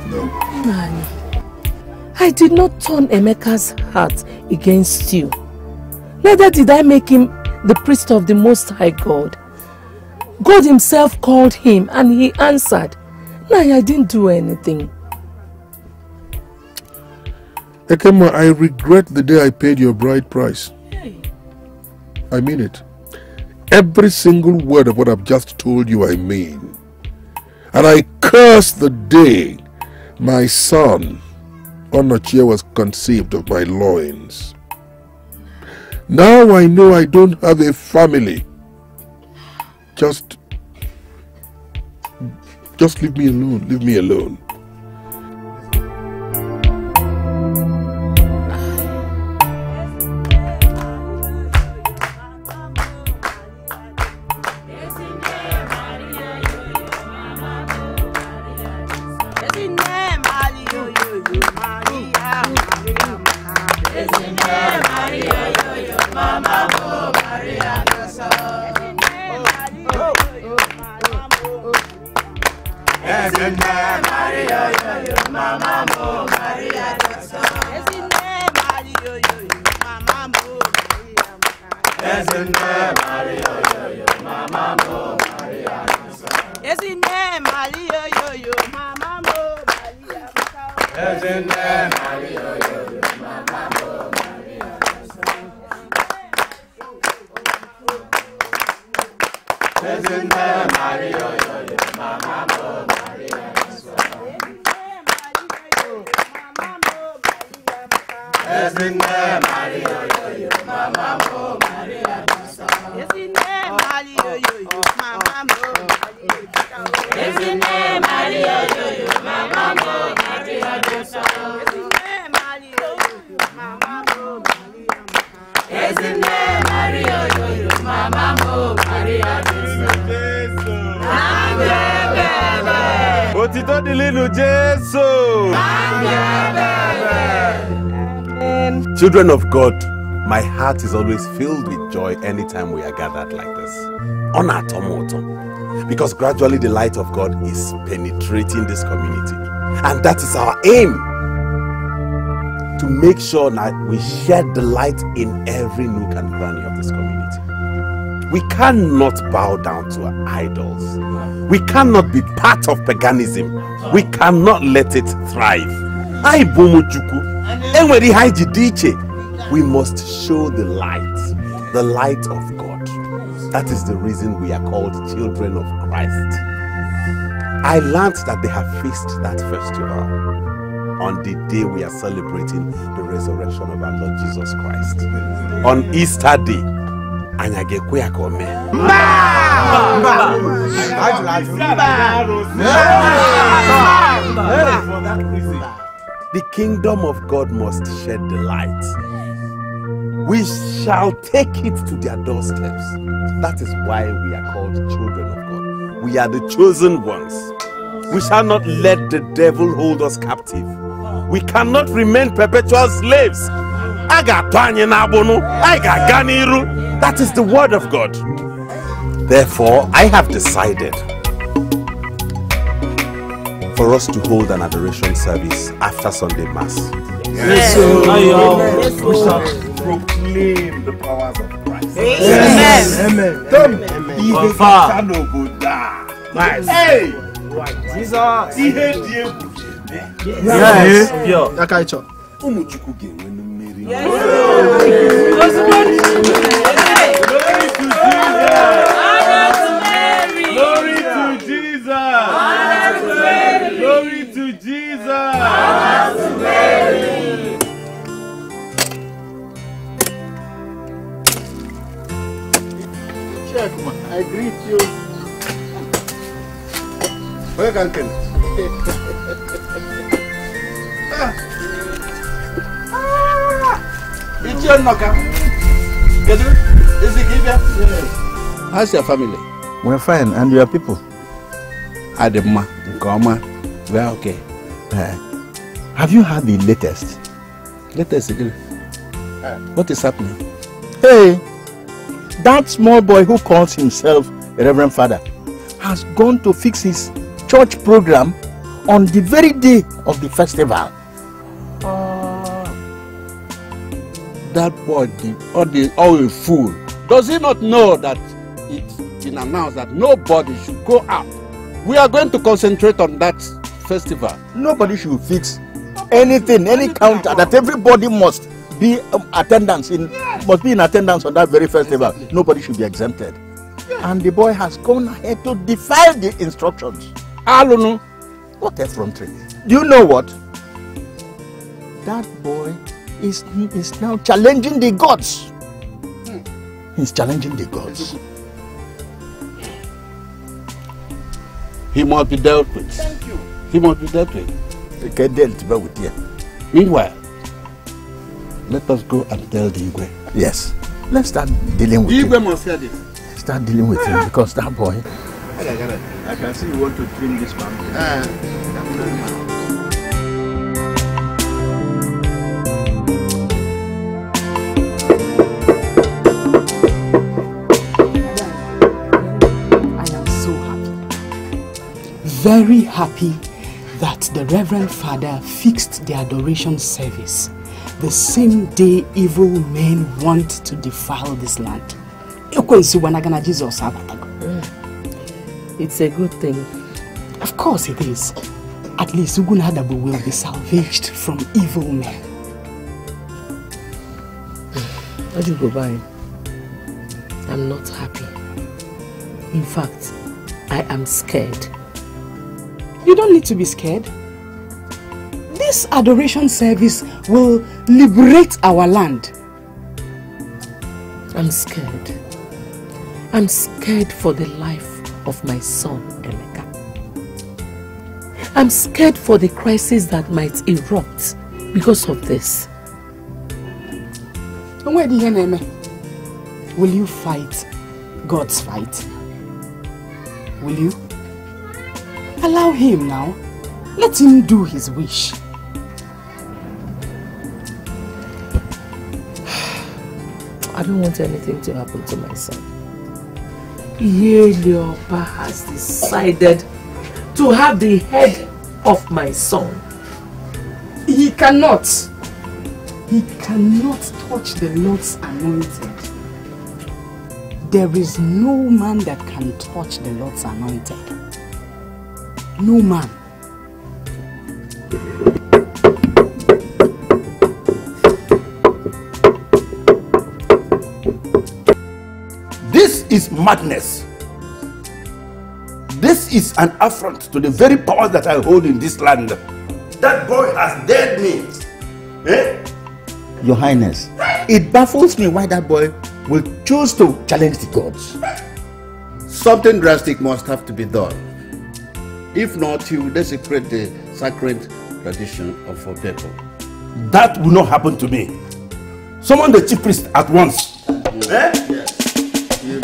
No. Nai. I did not turn Emeka's heart against you. Neither did I make him the priest of the Most High God. God himself called him and he answered. I didn't do anything. Ekema, I regret the day I paid your bride price. I mean it. Every single word of what I've just told you, I mean. And I curse the day my son, Onochie, was conceived of my loins. Now I know I don't have a family. Just, just leave me alone. Leave me alone. Children of God, my heart is always filled with joy anytime we are gathered like this. Honor Tomoto. Because gradually the light of God is penetrating this community. And that is our aim. To make sure that we shed the light in every nook and cranny of this community. We cannot bow down to idols. We cannot be part of paganism. We cannot let it thrive. Ụmụ Chukwu. Enwere ihe anyị ji dị iche. We must show the light, the light of God. That is the reason we are called children of Christ. I learned that they have fixed that festival on the day we are celebrating the resurrection of our Lord Jesus Christ. On Easter Day, anyị a ga-ekwe ya ka o mee. The kingdom of God must shed the light. We shall take it to their doorsteps. That is why we are called children of God. We are the chosen ones. We shall not let the devil hold us captive. We cannot remain perpetual slaves. That is the word of God. Therefore, I have decided for us to hold an adoration service after Sunday Mass. Yes, sir. We shall proclaim the powers of Christ. Amen. Amen. Amen. Ihe Confirm. kacha n'obodo a. Nice. Hey! Jesus. Ihe dị egwu. Yes. Pure. Ya ka anyị chọrọ. Ụmụ Chukwu ga-enwe mmeri. Glory I greet you. Where can Ken? Ichie Nnọka. Kedu? Ezi ka ị bịa? How's your family? We're fine, and your people? Ademma, Nkoma, we're okay. Uh, have you heard the latest? Latest again? What is happening? Hey, that small boy who calls himself a Reverend Father has gone to fix his church program on the very day of the festival. Uh. That boy, the, or the, or a fool. Does he not know that it's been announced that nobody should go out? We are going to concentrate on that festival. Nobody should fix anything, any counter that everybody must be um, attendance in must be in attendance on that very festival. Nobody should be exempted. And the boy has gone ahead to defy the instructions. Alunu. What effrontery. Do you know what? That boy is, is now challenging the gods. He's challenging the gods. He must be dealt with. Thank you. He must be dealt with. Okay, dealt with you. Meanwhile, let us go and tell the Igwe. Yes. Let's start dealing with Igwe him. must hear this. Start dealing with him because that boy. I got it. I can see you want to trim this family. I am so happy. Very happy that the Reverend Father fixed the adoration service the same day evil men want to defile this land. Ekwensu wanagana Jesus abatago. It's a good thing. Of course it is. At least Ugunadabu will be salvaged from evil men. How you go by? I'm not happy. In fact, I am scared. You don't need to be scared. This adoration service will liberate our land. I'm scared. I'm scared for the life of my son, Emeka. I'm scared for the crisis that might erupt because of this. Where the enemy? Will you fight God's fight? Will you? Allow him now. Let him do his wish. I don't want anything to happen to my son. Yelioba has decided to have the head of my son. He cannot. He cannot touch the Lord's anointed. There is no man that can touch the Lord's anointed. No man. Is madness. This is an affront to the very powers that I hold in this land. That boy has dared me. Eh? Your Highness, it baffles me why that boy will choose to challenge the gods. Something drastic must have to be done. If not, he will desecrate the sacred tradition of our people. That will not happen to me. Summon the chief priest at once. Eh? Great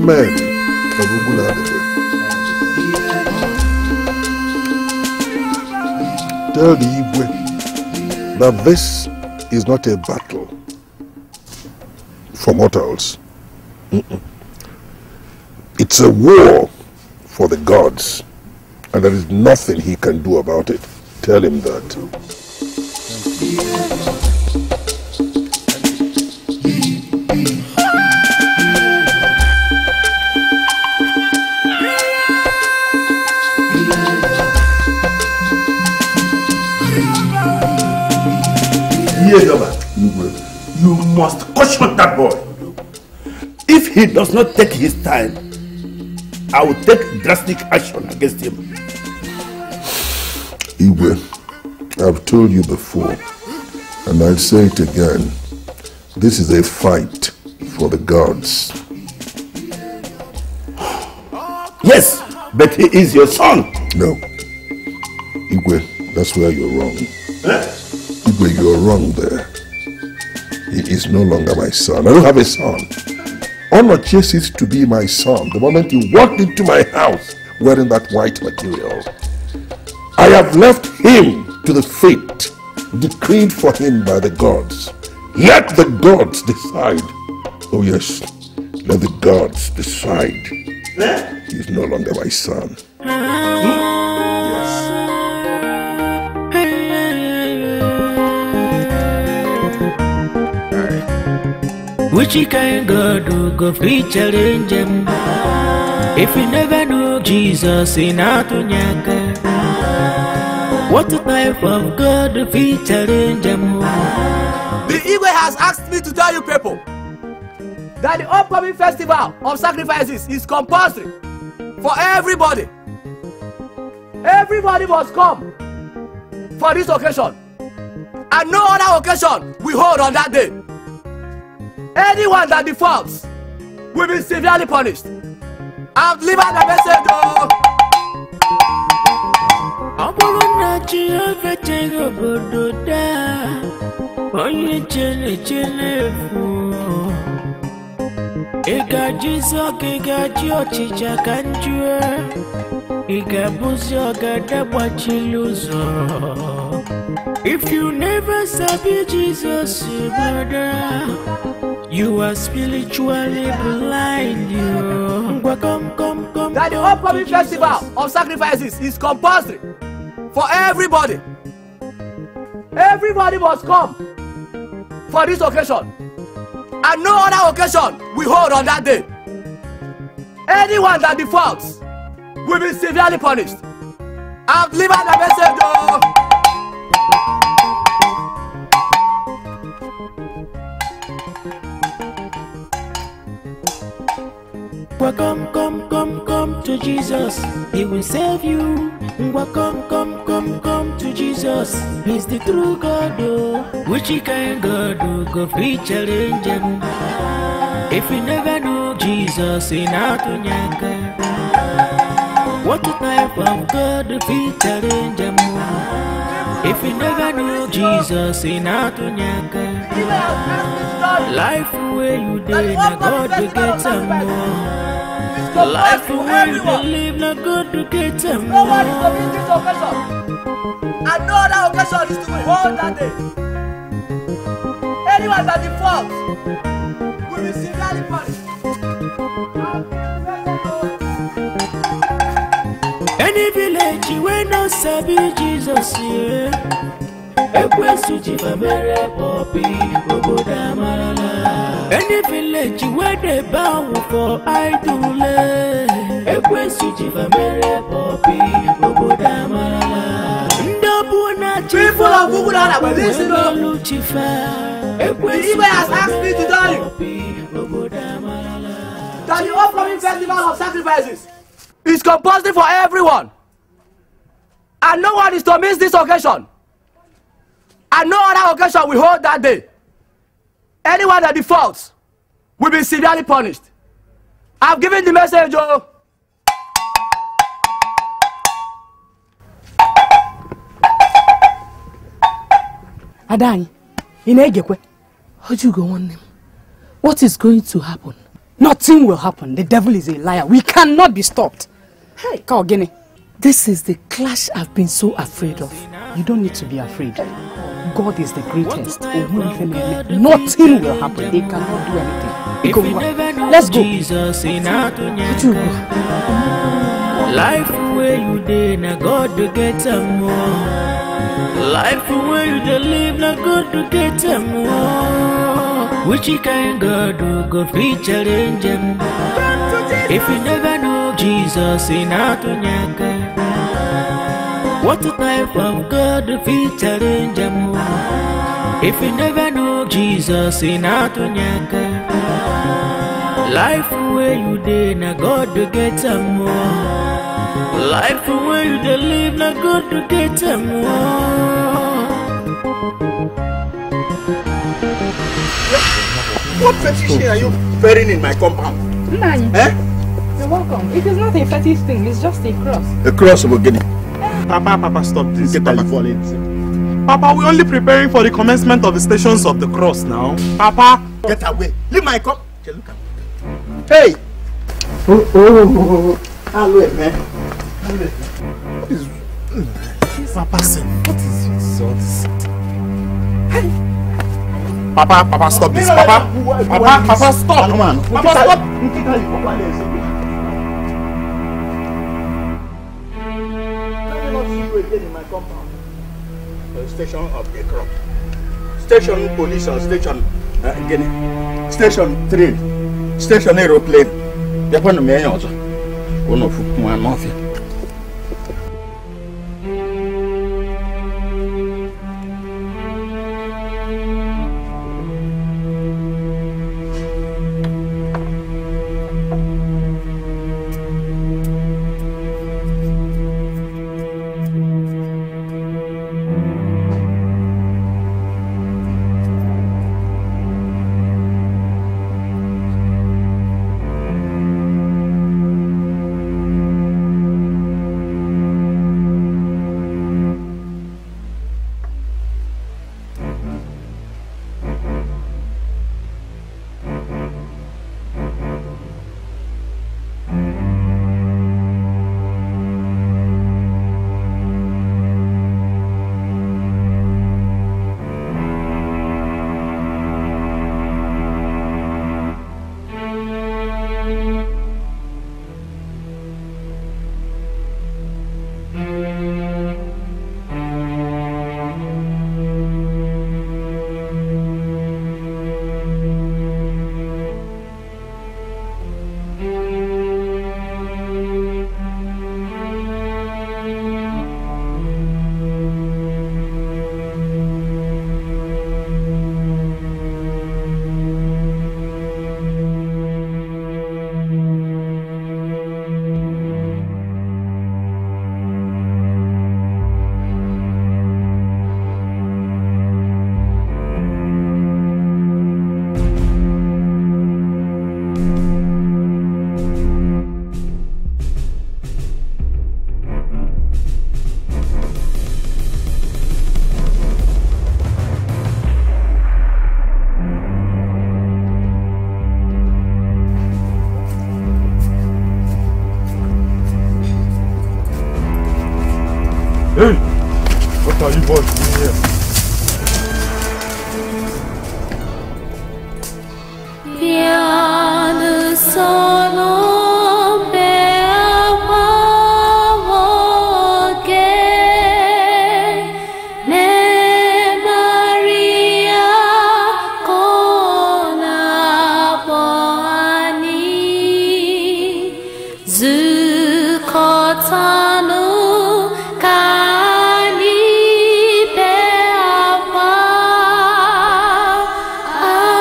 men of Ugunadebe. Tell the Igwe that this is not a battle for mortals. Mm-mm. It's a war for the gods, and there is nothing he can do about it. Tell him that. You must caution that boy. If he does not take his time, I will take drastic action against him. Igwe, I've told you before, and I'll say it again. This is a fight for the gods. Yes, but he is your son. No. Igwe, that's where you're wrong. Eh? Igwe, you're wrong there. He is no longer my son. I don't have a son. Honor ceases to be my son the moment he walked into my house wearing that white material. I have left him to the fate decreed for him by the gods. Let the gods decide. Oh yes, let the gods decide. Eh? He is no longer my son. Mm-hmm. Which kind God who go free challenge? If you never know Jesus in Atunyaka, what type of God if he challenge? The Igwe has asked me to tell you people that the upcoming festival of sacrifices is compulsory for everybody. Everybody must come for this occasion. And no other occasion we hold on that day. Anyone that defaults will be severely punished. I've delivered the message. Oh. ọ bụrụ na Jehova echeghị obodo daa onye chere chere efu ị ga-ajụzi ọga ị ga-ajụ ọchịcha ka njue ị ga-abụzi ọgada gbachiri ụzọ if you never sabi Jesus brother you are spiritually blind you kom kom kom That the upcoming festival of sacrifices is compulsory for everybody. Everybody must come for this occasion. And no other occasion we hold on that day. Anyone that defaults will be severely punished. I've delivered the message. Oh. Ngwa come, come, come, come to Jesus. He will save you. Ngwa come, come, come, come to Jesus. He's the true God. Oh. Which kind God oh, go free challenge. If you never know Jesus in Atunyaka, what type of God if he challenge? If you never know Jesus in Atunyaka, life where you did, God will get some more. Life where you dey live, na God will get more. Nobody commit this occasion. And occasion is to be held that day. Anyone that defaults will be severely punished. Any village wey no sabi Jesus yeah. Ekwesu jifa mere popi obodo amarala. Any village wey dey bow for idol eh. ekwesu jifa mere popi obodo amarala. Ndị ọbụ na People of Uganda, but listen up. elu chifa. The Igwe has asked me to tell you that the upcoming festival of sacrifices is compulsory for everyone. And no one is to miss this occasion. And no other occasion we hold that day. Anyone that defaults will be severely punished. I've given the message, oh. ada anyị ị na-egekwe? Ojugo nwanne m. What is going to happen? Nothing will happen. The devil is a liar. We cannot be stopped. Hey. Ka ọ gịnị? This is the clash i've been so afraid of. You don't need to be afraid god is the greatest. Onwe ife na-eme. nothing will happen. They cannot do anything. If Biko, you ngwa, let's go. Jesus in life where you dey na God to get some oh. more. Life where you dey live na God to get some oh. more. Which kind God do go challenge them If you never know Jesus in Atunyaka What type of God fit challenge them If you never know Jesus in Atunyaka Life where you dey na God to get them Life where you dey live na God to get them What fetish are you burying in my compound? Nani, Eh? you're welcome. It is not a fetish thing, it's just a cross. A cross of Ogini. Papa, Papa, stop this. Get Papa. Falling. Papa, we're only preparing for the commencement of the stations of the cross now. Papa! Get away. Leave my com. Okay, look at Hey! Oh, oh, Hello, man. Hello. What is. Papa, say, what is this? All this? Papa, Papa, stop this. Papa, Papa, Papa, stop. Come on. Papa, stop. Me not see you again in my compound. The station of the crop. Station police or station uh, Guinea. Station train. Station aeroplane. Bịakwa na mee ya ọzọ. Unu ofu nwa n'ọfịa. Hey!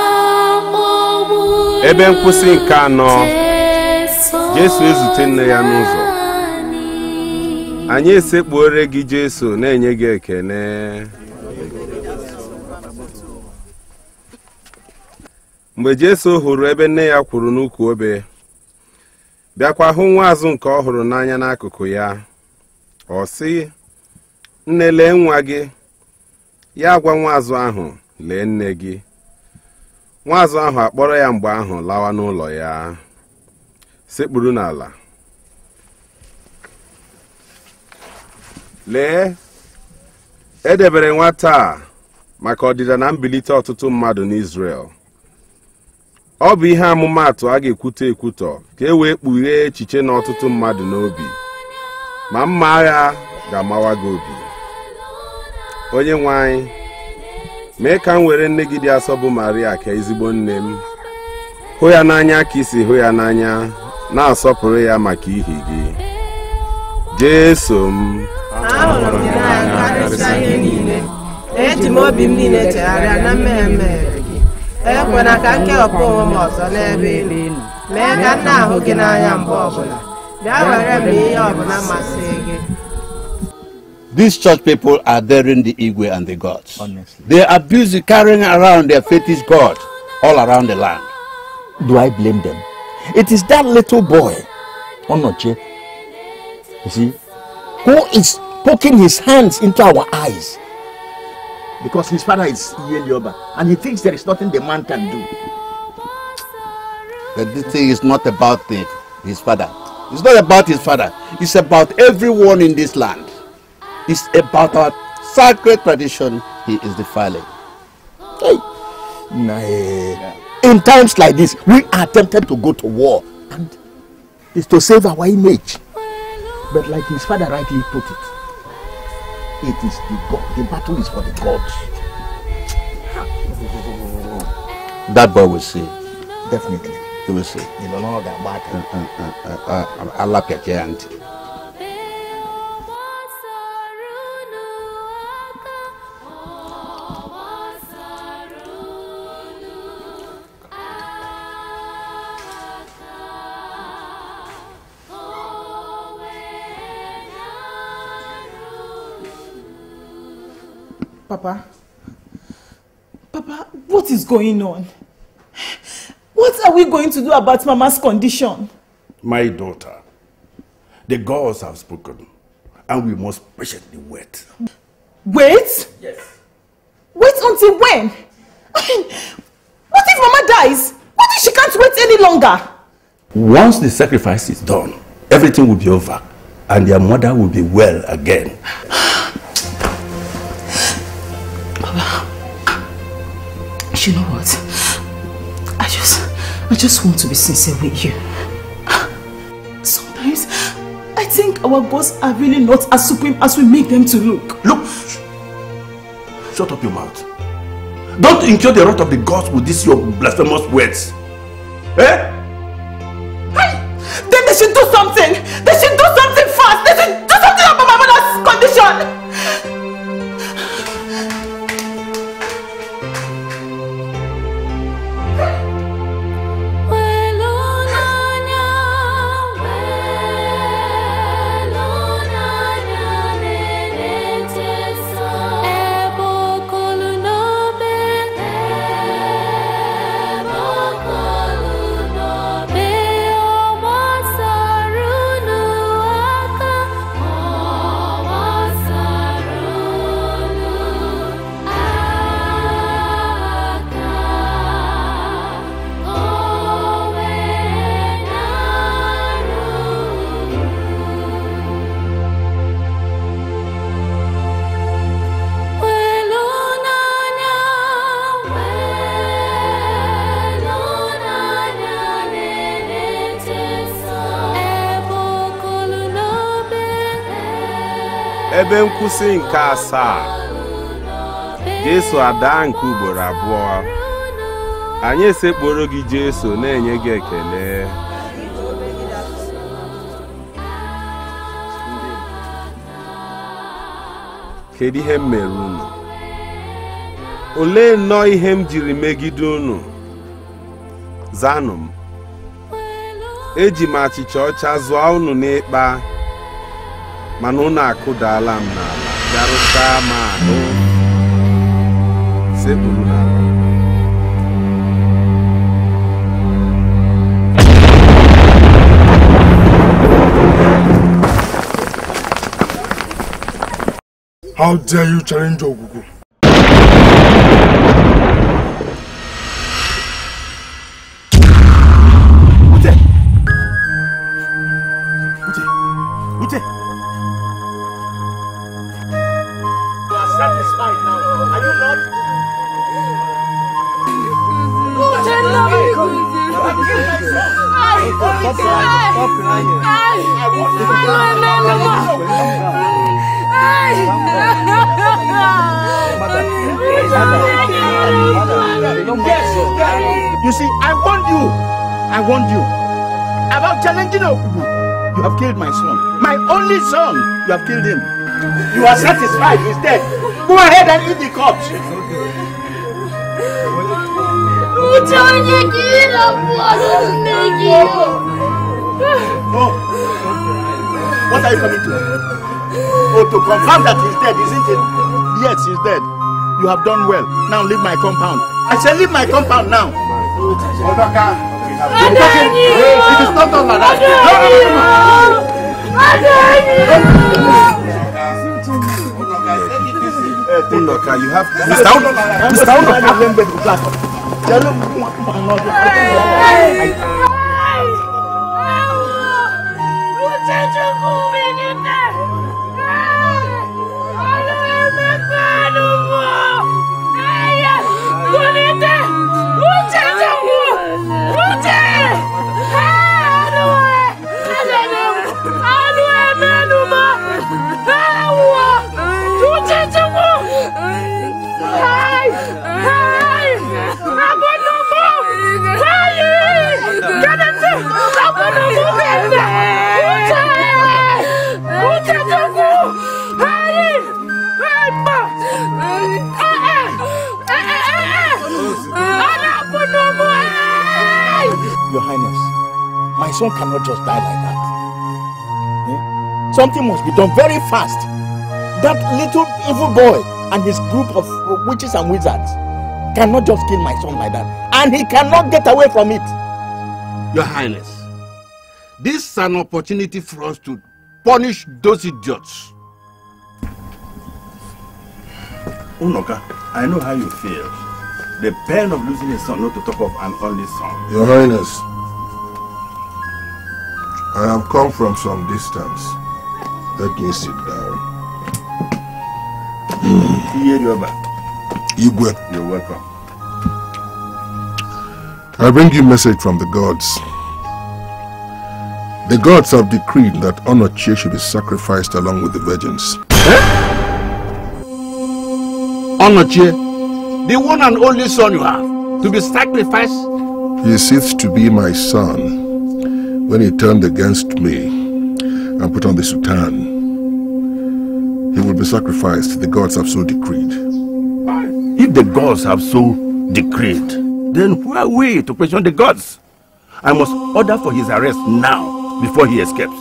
Akpọgbu ebe nkwụsị nke anọ jesu ezute nne ya n'ụzọ. anyị esekpuore gị jesu na-enye gị ekene. Mgbe jesu hụrụ ebe nne ya kwuru n'ukwu obe bịakwa hụ nwa azụ nke ọ hụrụ n'anya n'akụkụ ya. Ọ sị nne lee nwa gị. Ya gwa nwa azụ ahụ lee nne gị. Nwaazụ ahụ akpọrọ ya mgbe ahụ lawa n'ụlọ ya. Sekpuru n'ala. Lee edebere nwata a maka ọdịda na mbilite ọtụtụ mmadụ n'Izrel. Ọ bụ ihe amụmatụ a ga-ekwutọ ekwutọ ka e wee kpughee echiche na ọtụtụ mmadụ n'obi. Ma mma agha ga-amawa gị obi. Onye nwe anyị mee ka m were nne gị dị asọ bụ maria ka ezigbo nne m. Hụ ya n'anya ka isi hụ ya n'anya na-asọpụrụ ya maka ihi gị. Jeso m. Eji m obi m niile chegharịa na mmehie mmehie gị ekwela ka m kewapụ onwe m ọzọ n'ebe ị nọ mee ka m na-ahụ gị n'anya mgbe ọbụla bịa were m ihe ọbụla masịrị gị These church people are daring the Igwe and the gods. They abuse the carrying around their fetish god all around the land. Do I blame them? It is that little boy, Onoche, you see, who is poking his hands into our eyes. Because his father is Yelioba, and he thinks there is nothing the man can do. But this thing is not about the, his father. It's not about his father. It's about everyone in this land. It's about our sacred tradition he is defiling. Hey. Nah, eh, In times like this, we are tempted to go to war, and it's to save our image. But like his father rightly put it, it is the God. The battle is for the gods. That boy will see. Definitely. He will see. You know, no that battle. Allah keke auntie. Papa. Papa, what is going on? What are we going to do about Mama's condition? My daughter, the gods have spoken, and we must patiently wait. Wait? Yes. Wait until when? I mean, what if Mama dies? What if she can't wait any longer? Once the sacrifice is done, everything will be over, and their mother will be well again. You know what? I just, I just want to be sincere with you. Sometimes, I think our gods are really not as supreme as we make them to look. Look! Shut up your mouth. Don't incur the wrath of the gods with these your blasphemous words. Eh? Then they should do something! They should do something fast! They should do something about my mother's condition! Ebe nkwụsị nke asaa. Jesu adaa nke ugboro abụọ. Anyị esekporo gị jesu na-enye gị ekele. Kedu ihe m mere unu? Olee nnọọ ihe m jiri megide unu? Zanụ m. Eji m achịcha ọcha zụọ unu n'ịkpa. Mana unu akụdaala m n'ala bịarụchaa m ahụ sekpuru n'ala How dare you challenge Ogugu? Killed my son. My only son. You have killed him. You are satisfied. He's dead. Go ahead and eat the corpse. Oh. What are you coming to? Oh, to confirm that he's dead, isn't it? Yes, he's dead. You have done well. Now leave my compound. I shall leave my compound now. Odaka. It is not done like that. No, no, no, no. Unoka, you have Mr. Unoka. Mr. Unoka. Uchechukwu bilite. Ọnụ Chukwu. Hai. Epa. Eh, eh. Eh, eh, eh, eh. Ọnụ abụnụmụ. Hai. Your Highness, my son cannot just die like that. Eh? Something must be done very fast. That little evil boy and his group of witches and wizards cannot just kill my son like that. And he cannot get away from it. Your Highness, this an opportunity for us to punish those idiots. Unoka, I know how you feel. The pain of losing a son, not to talk of an only son. Your Highness, I have come from some distance. Let me sit down. Hmm. Here, Yoruba. Igwe, You're welcome. I bring you message from the gods. The gods have decreed that Onochie should be sacrificed along with the virgins. Eh? Onochie, the one and only son you have, to be sacrificed. He ceased to be my son when he turned against me and put on the soutane. He will be sacrificed. The gods have so decreed. If the gods have so decreed, then who are we to question the gods? I must order for his arrest now before he escapes.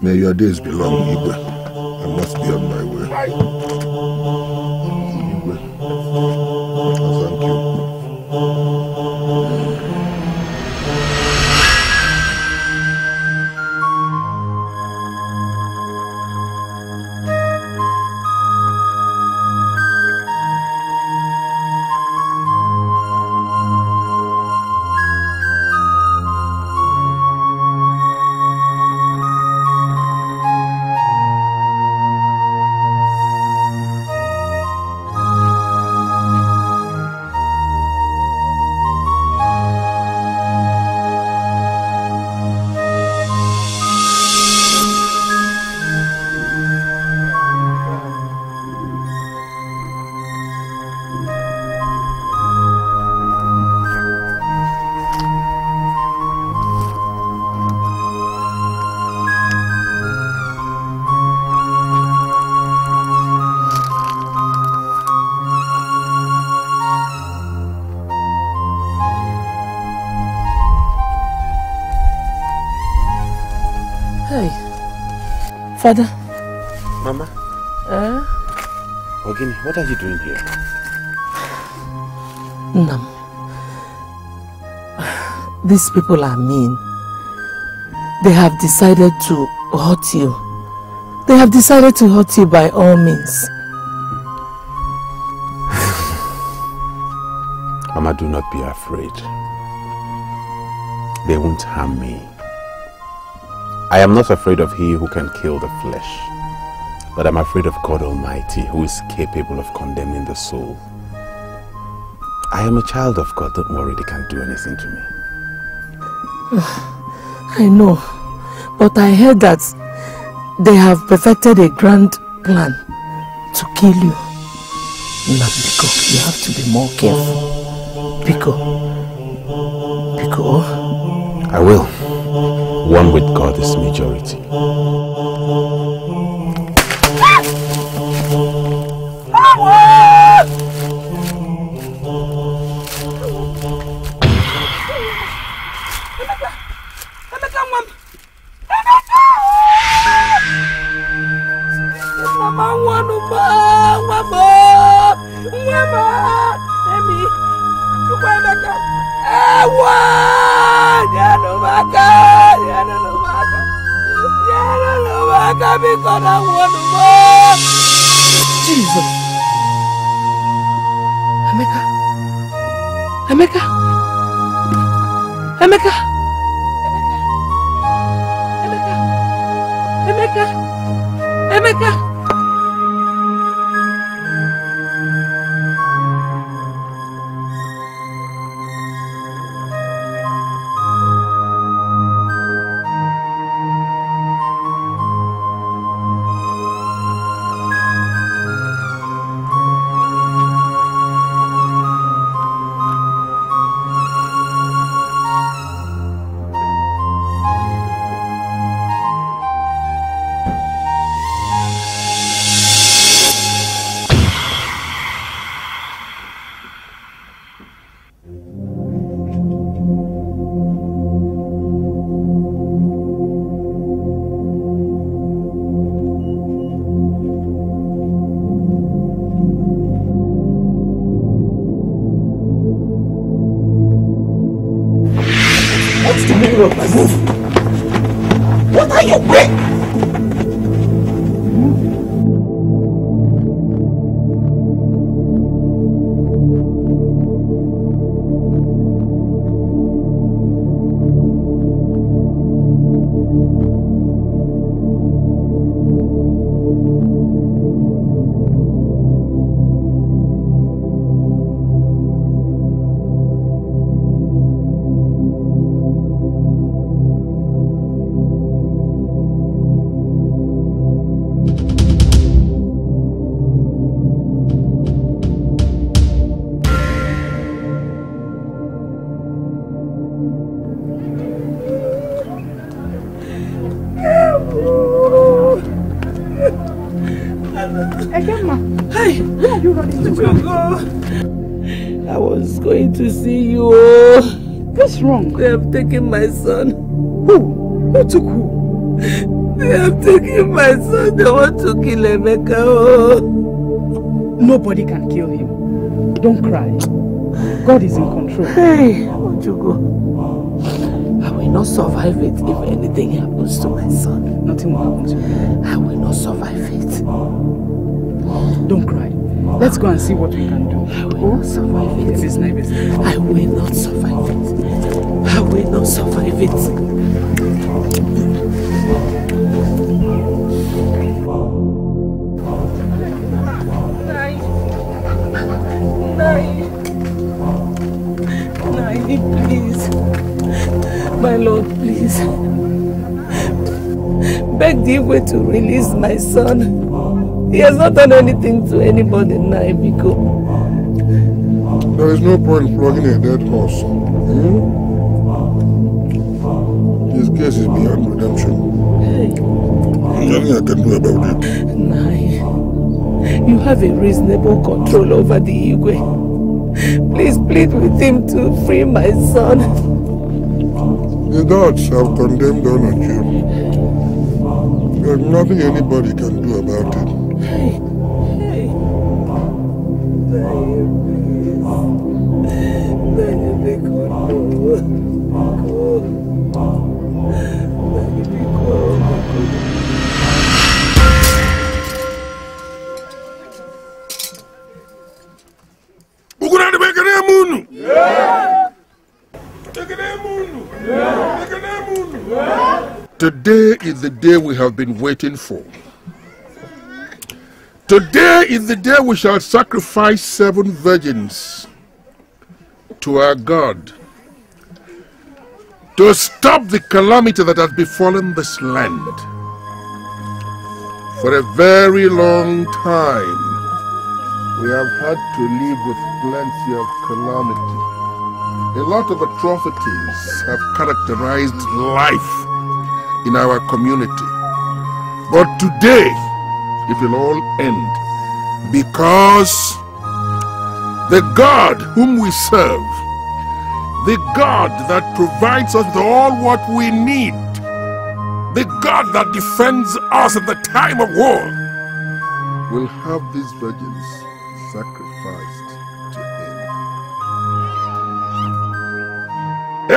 May your days be long, Igwe. I must be on my way. Igwe. Father. Mama, Eh? Ogini, what are you doing here? Nam. These people are mean. They have decided to hurt you. They have decided to hurt you by all means. Mama, do not be afraid. They won't harm me. I am not afraid of he who can kill the flesh, but I'm afraid of God Almighty who is capable of condemning the soul. I am a child of God. Don't worry, they can't do anything to me. I know, but I heard that they have perfected a grand plan to kill you. Now, Biko, you have to be more careful. Biko. Biko. I will. One with God is majority. Taken my son. Who? Who took who? They have taken my son. They want to kill Emeka. Oh. Nobody can kill him. Don't cry. God is in control. Hey, Ojugo. I will not survive it if anything happens to my son. Nothing will happen to you. I will not survive it. Don't cry. Let's go and see what we can do. I will not survive it. Yes, nice, yes. I will not survive it. I will not survive it. Nai, please. My lord, please. Beg the Igwe to release my son. He has not done anything to anybody, Nai, Biko. There is no point in flogging a dead horse. Hmm? His case is beyond redemption. There's nothing I can do about it. Nai, you have a reasonable control over the Igwe. Please plead with him to free my son. The gods have condemned Onochie. There's nothing anybody can do about it. Hey, hey. Please. Nai, Today is the day we have been waiting for. Today is the day we shall sacrifice seven virgins to our God to stop the calamity that has befallen this land. For a very long time, we have had to live with plenty of calamity. A lot of atrocities have characterized life in our community. But today, it will all end because the God whom we serve, the God that provides us with all what we need, the God that defends us at the time of war, will have these virgins sacrificed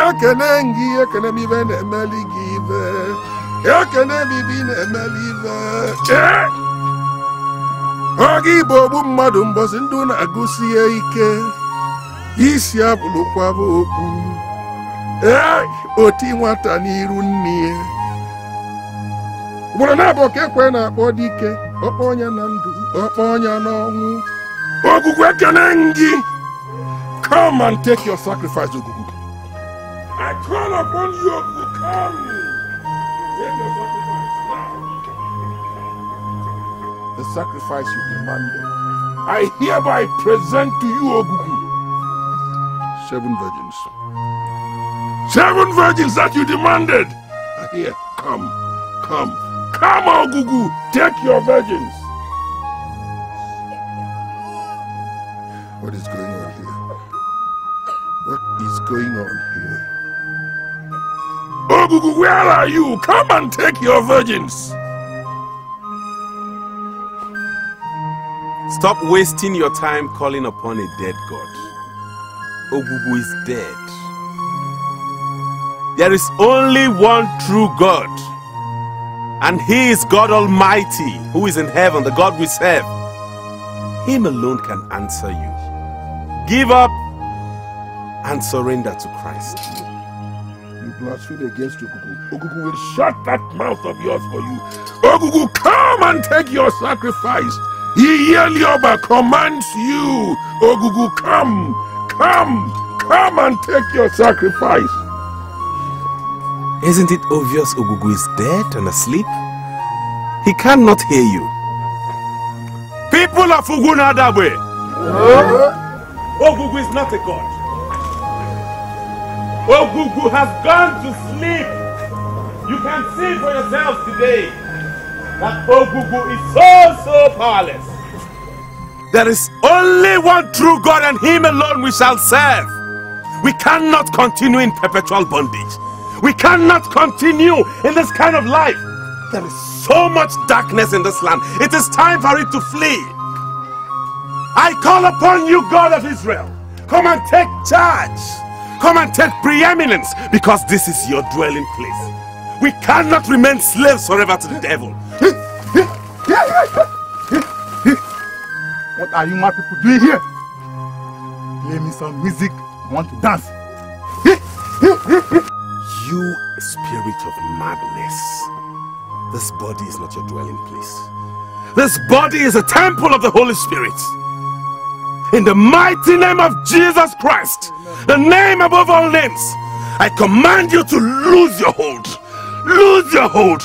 Ekene gị ekene m ibe na-emeli gị ibe ekene m ibe ị na-emeli ibe Ee! gị bụ ogbu mmadụ mbọsị ndụ na-agụsie ike isi abụlụkwa bụ okpu ee oti nwata n'iru nne ya ugboro na-abụ ka ekwe na-akpọ dike ọkpọ ọnya na ndụ ọkpọ ọnya n'ọnwụ ogwugwu ekene gị come and take your sacrifice ogwugwu call upon you to come. Take your sacrifice. Now the sacrifice you demanded. I hereby present to you ogwugwu seven virgins. Seven virgins that you demanded. Here come come. Come ogwugwu take your virgins. What is going on here? What is going on? Ogugu, where are you? Come and take your virgins. Stop wasting your time calling upon a dead God. Ogugu is dead. There is only one true God, and He is God Almighty, who is in heaven, the God we serve. Him alone can answer you. Give up and surrender to Christ. You blaspheme against Ogugu. Ogugu will shut that mouth of yours for you. Ogugu, come and take your sacrifice. Iyelioba commands you. Ogugu, come, come, come and take your sacrifice. Isn't it obvious Ogugu is dead and asleep? He cannot hear you. People of Ugunadabe! Ogugu is not a god. Ogugu has gone to sleep. You can see for yourselves today that oh, Ogugu is so, so powerless. There is only one true God and Him alone we shall serve. We cannot continue in perpetual bondage. We cannot continue in this kind of life. There is so much darkness in this land. It is time for it to flee. I call upon you, God of Israel. Come and take charge. Come and take preeminence because this is your dwelling place. We cannot remain slaves forever to the devil. What are you mad people doing here? Play me some music. I want to dance. You spirit of madness. This body is not your dwelling place. This body is a temple of the Holy Spirit. In the mighty name of Jesus Christ, the name above all names, I command you to lose your hold. Lose your hold.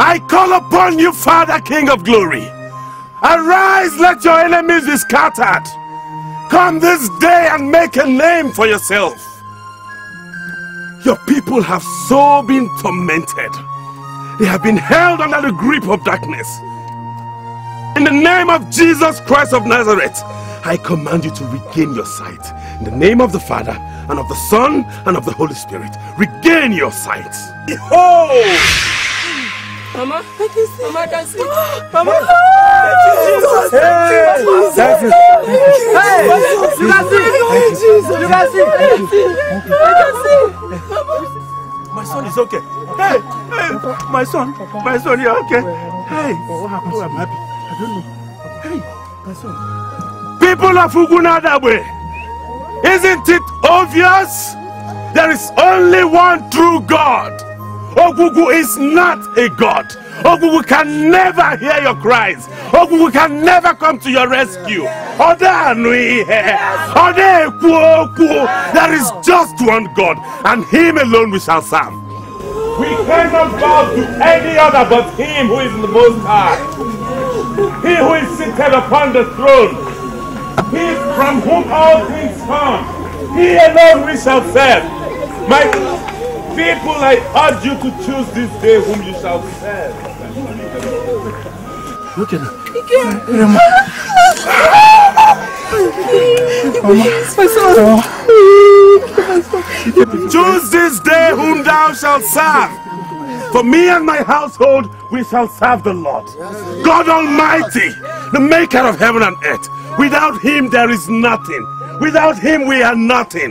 I call upon you, Father, King of glory. Arise, let your enemies be scattered. Come this day and make a name for yourself. Your people have so been tormented. They have been held under the grip of darkness. In the name of Jesus Christ of Nazareth, I command you to regain your sight. In the name of the Father, and of the Son, and of the Holy Spirit, regain your sight. Behold! Mama, I can see. Mama, I can see. Mama, Jesus. Thank you. Hey, you can see. Jesus. You can see. I can see. My son is okay. Hey, hey, my son, my son, you're okay. Hey, what happened? I'm happy. I don't know. Hey, my son. People of Ugunadabe, isn't it obvious? There is only one true God. Ogugu is not a god. Ogugu can never hear your cries. Ogugu can never come to your rescue. There is just one God, and Him alone we shall serve. We cannot bow to any other but Him who is the Most High. He who is seated upon the throne. He from whom all things come. He alone we shall serve. My people, I urge you to choose this day whom you shall serve. Look at her. Choose this day whom thou shalt serve. For me and my household, we shall serve the Lord. God Almighty, the maker of heaven and earth. Without him, there is nothing. Without him, we are nothing.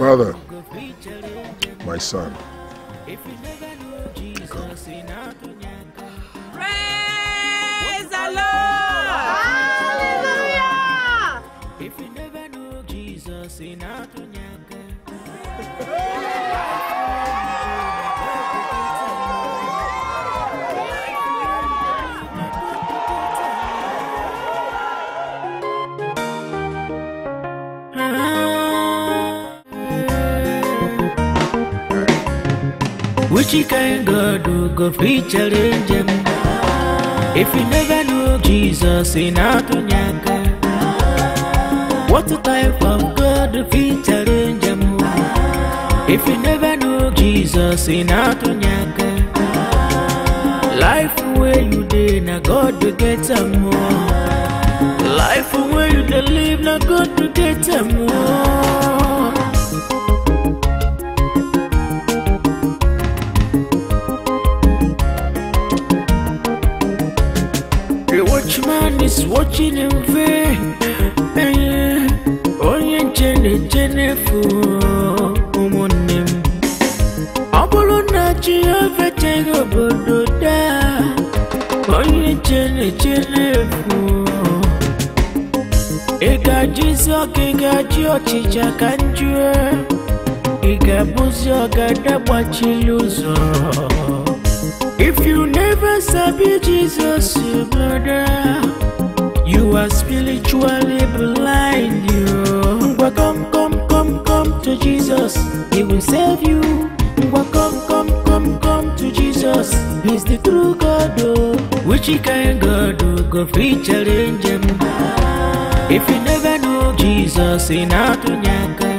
Father, my son, chicken kind God do go free challenge? If you never know Jesus in Atunyaka, what type of God do free challenge? If you never know Jesus in Atunyaka, life where you did, na God to get some more. Life where you dey live, na God to get some more. Is watching in vain. Eh, Onye nche na-eche n'efu ụmụnne m. Ọ bụrụ na chi efecheghị obodo daa, onye nche na-eche n'efu. Ị ga-ajụzi ọka ị ga-ajụ ọchịcha ka njue. Ị ga-abụzi ọgada gbachiri ụzọ. If you never sabi Jesus, brother, you are spiritually blind. You Ngwa, come, come, come, come to Jesus. He will save you. Ngwa, come, come, come, come to Jesus. He's the true God. Oh. Which he can God oh, go free challenge him. If you never know Jesus in Atunyaka,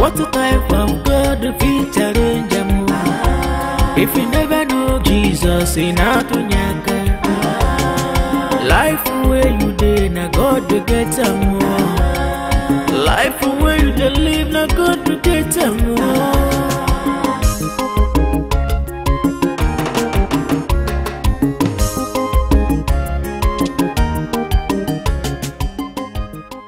what type of God free challenge him? If you never know Jesus in Atunyaka, life where you dey na God to get some oh. more. Life where you dey live na God to get some oh. more.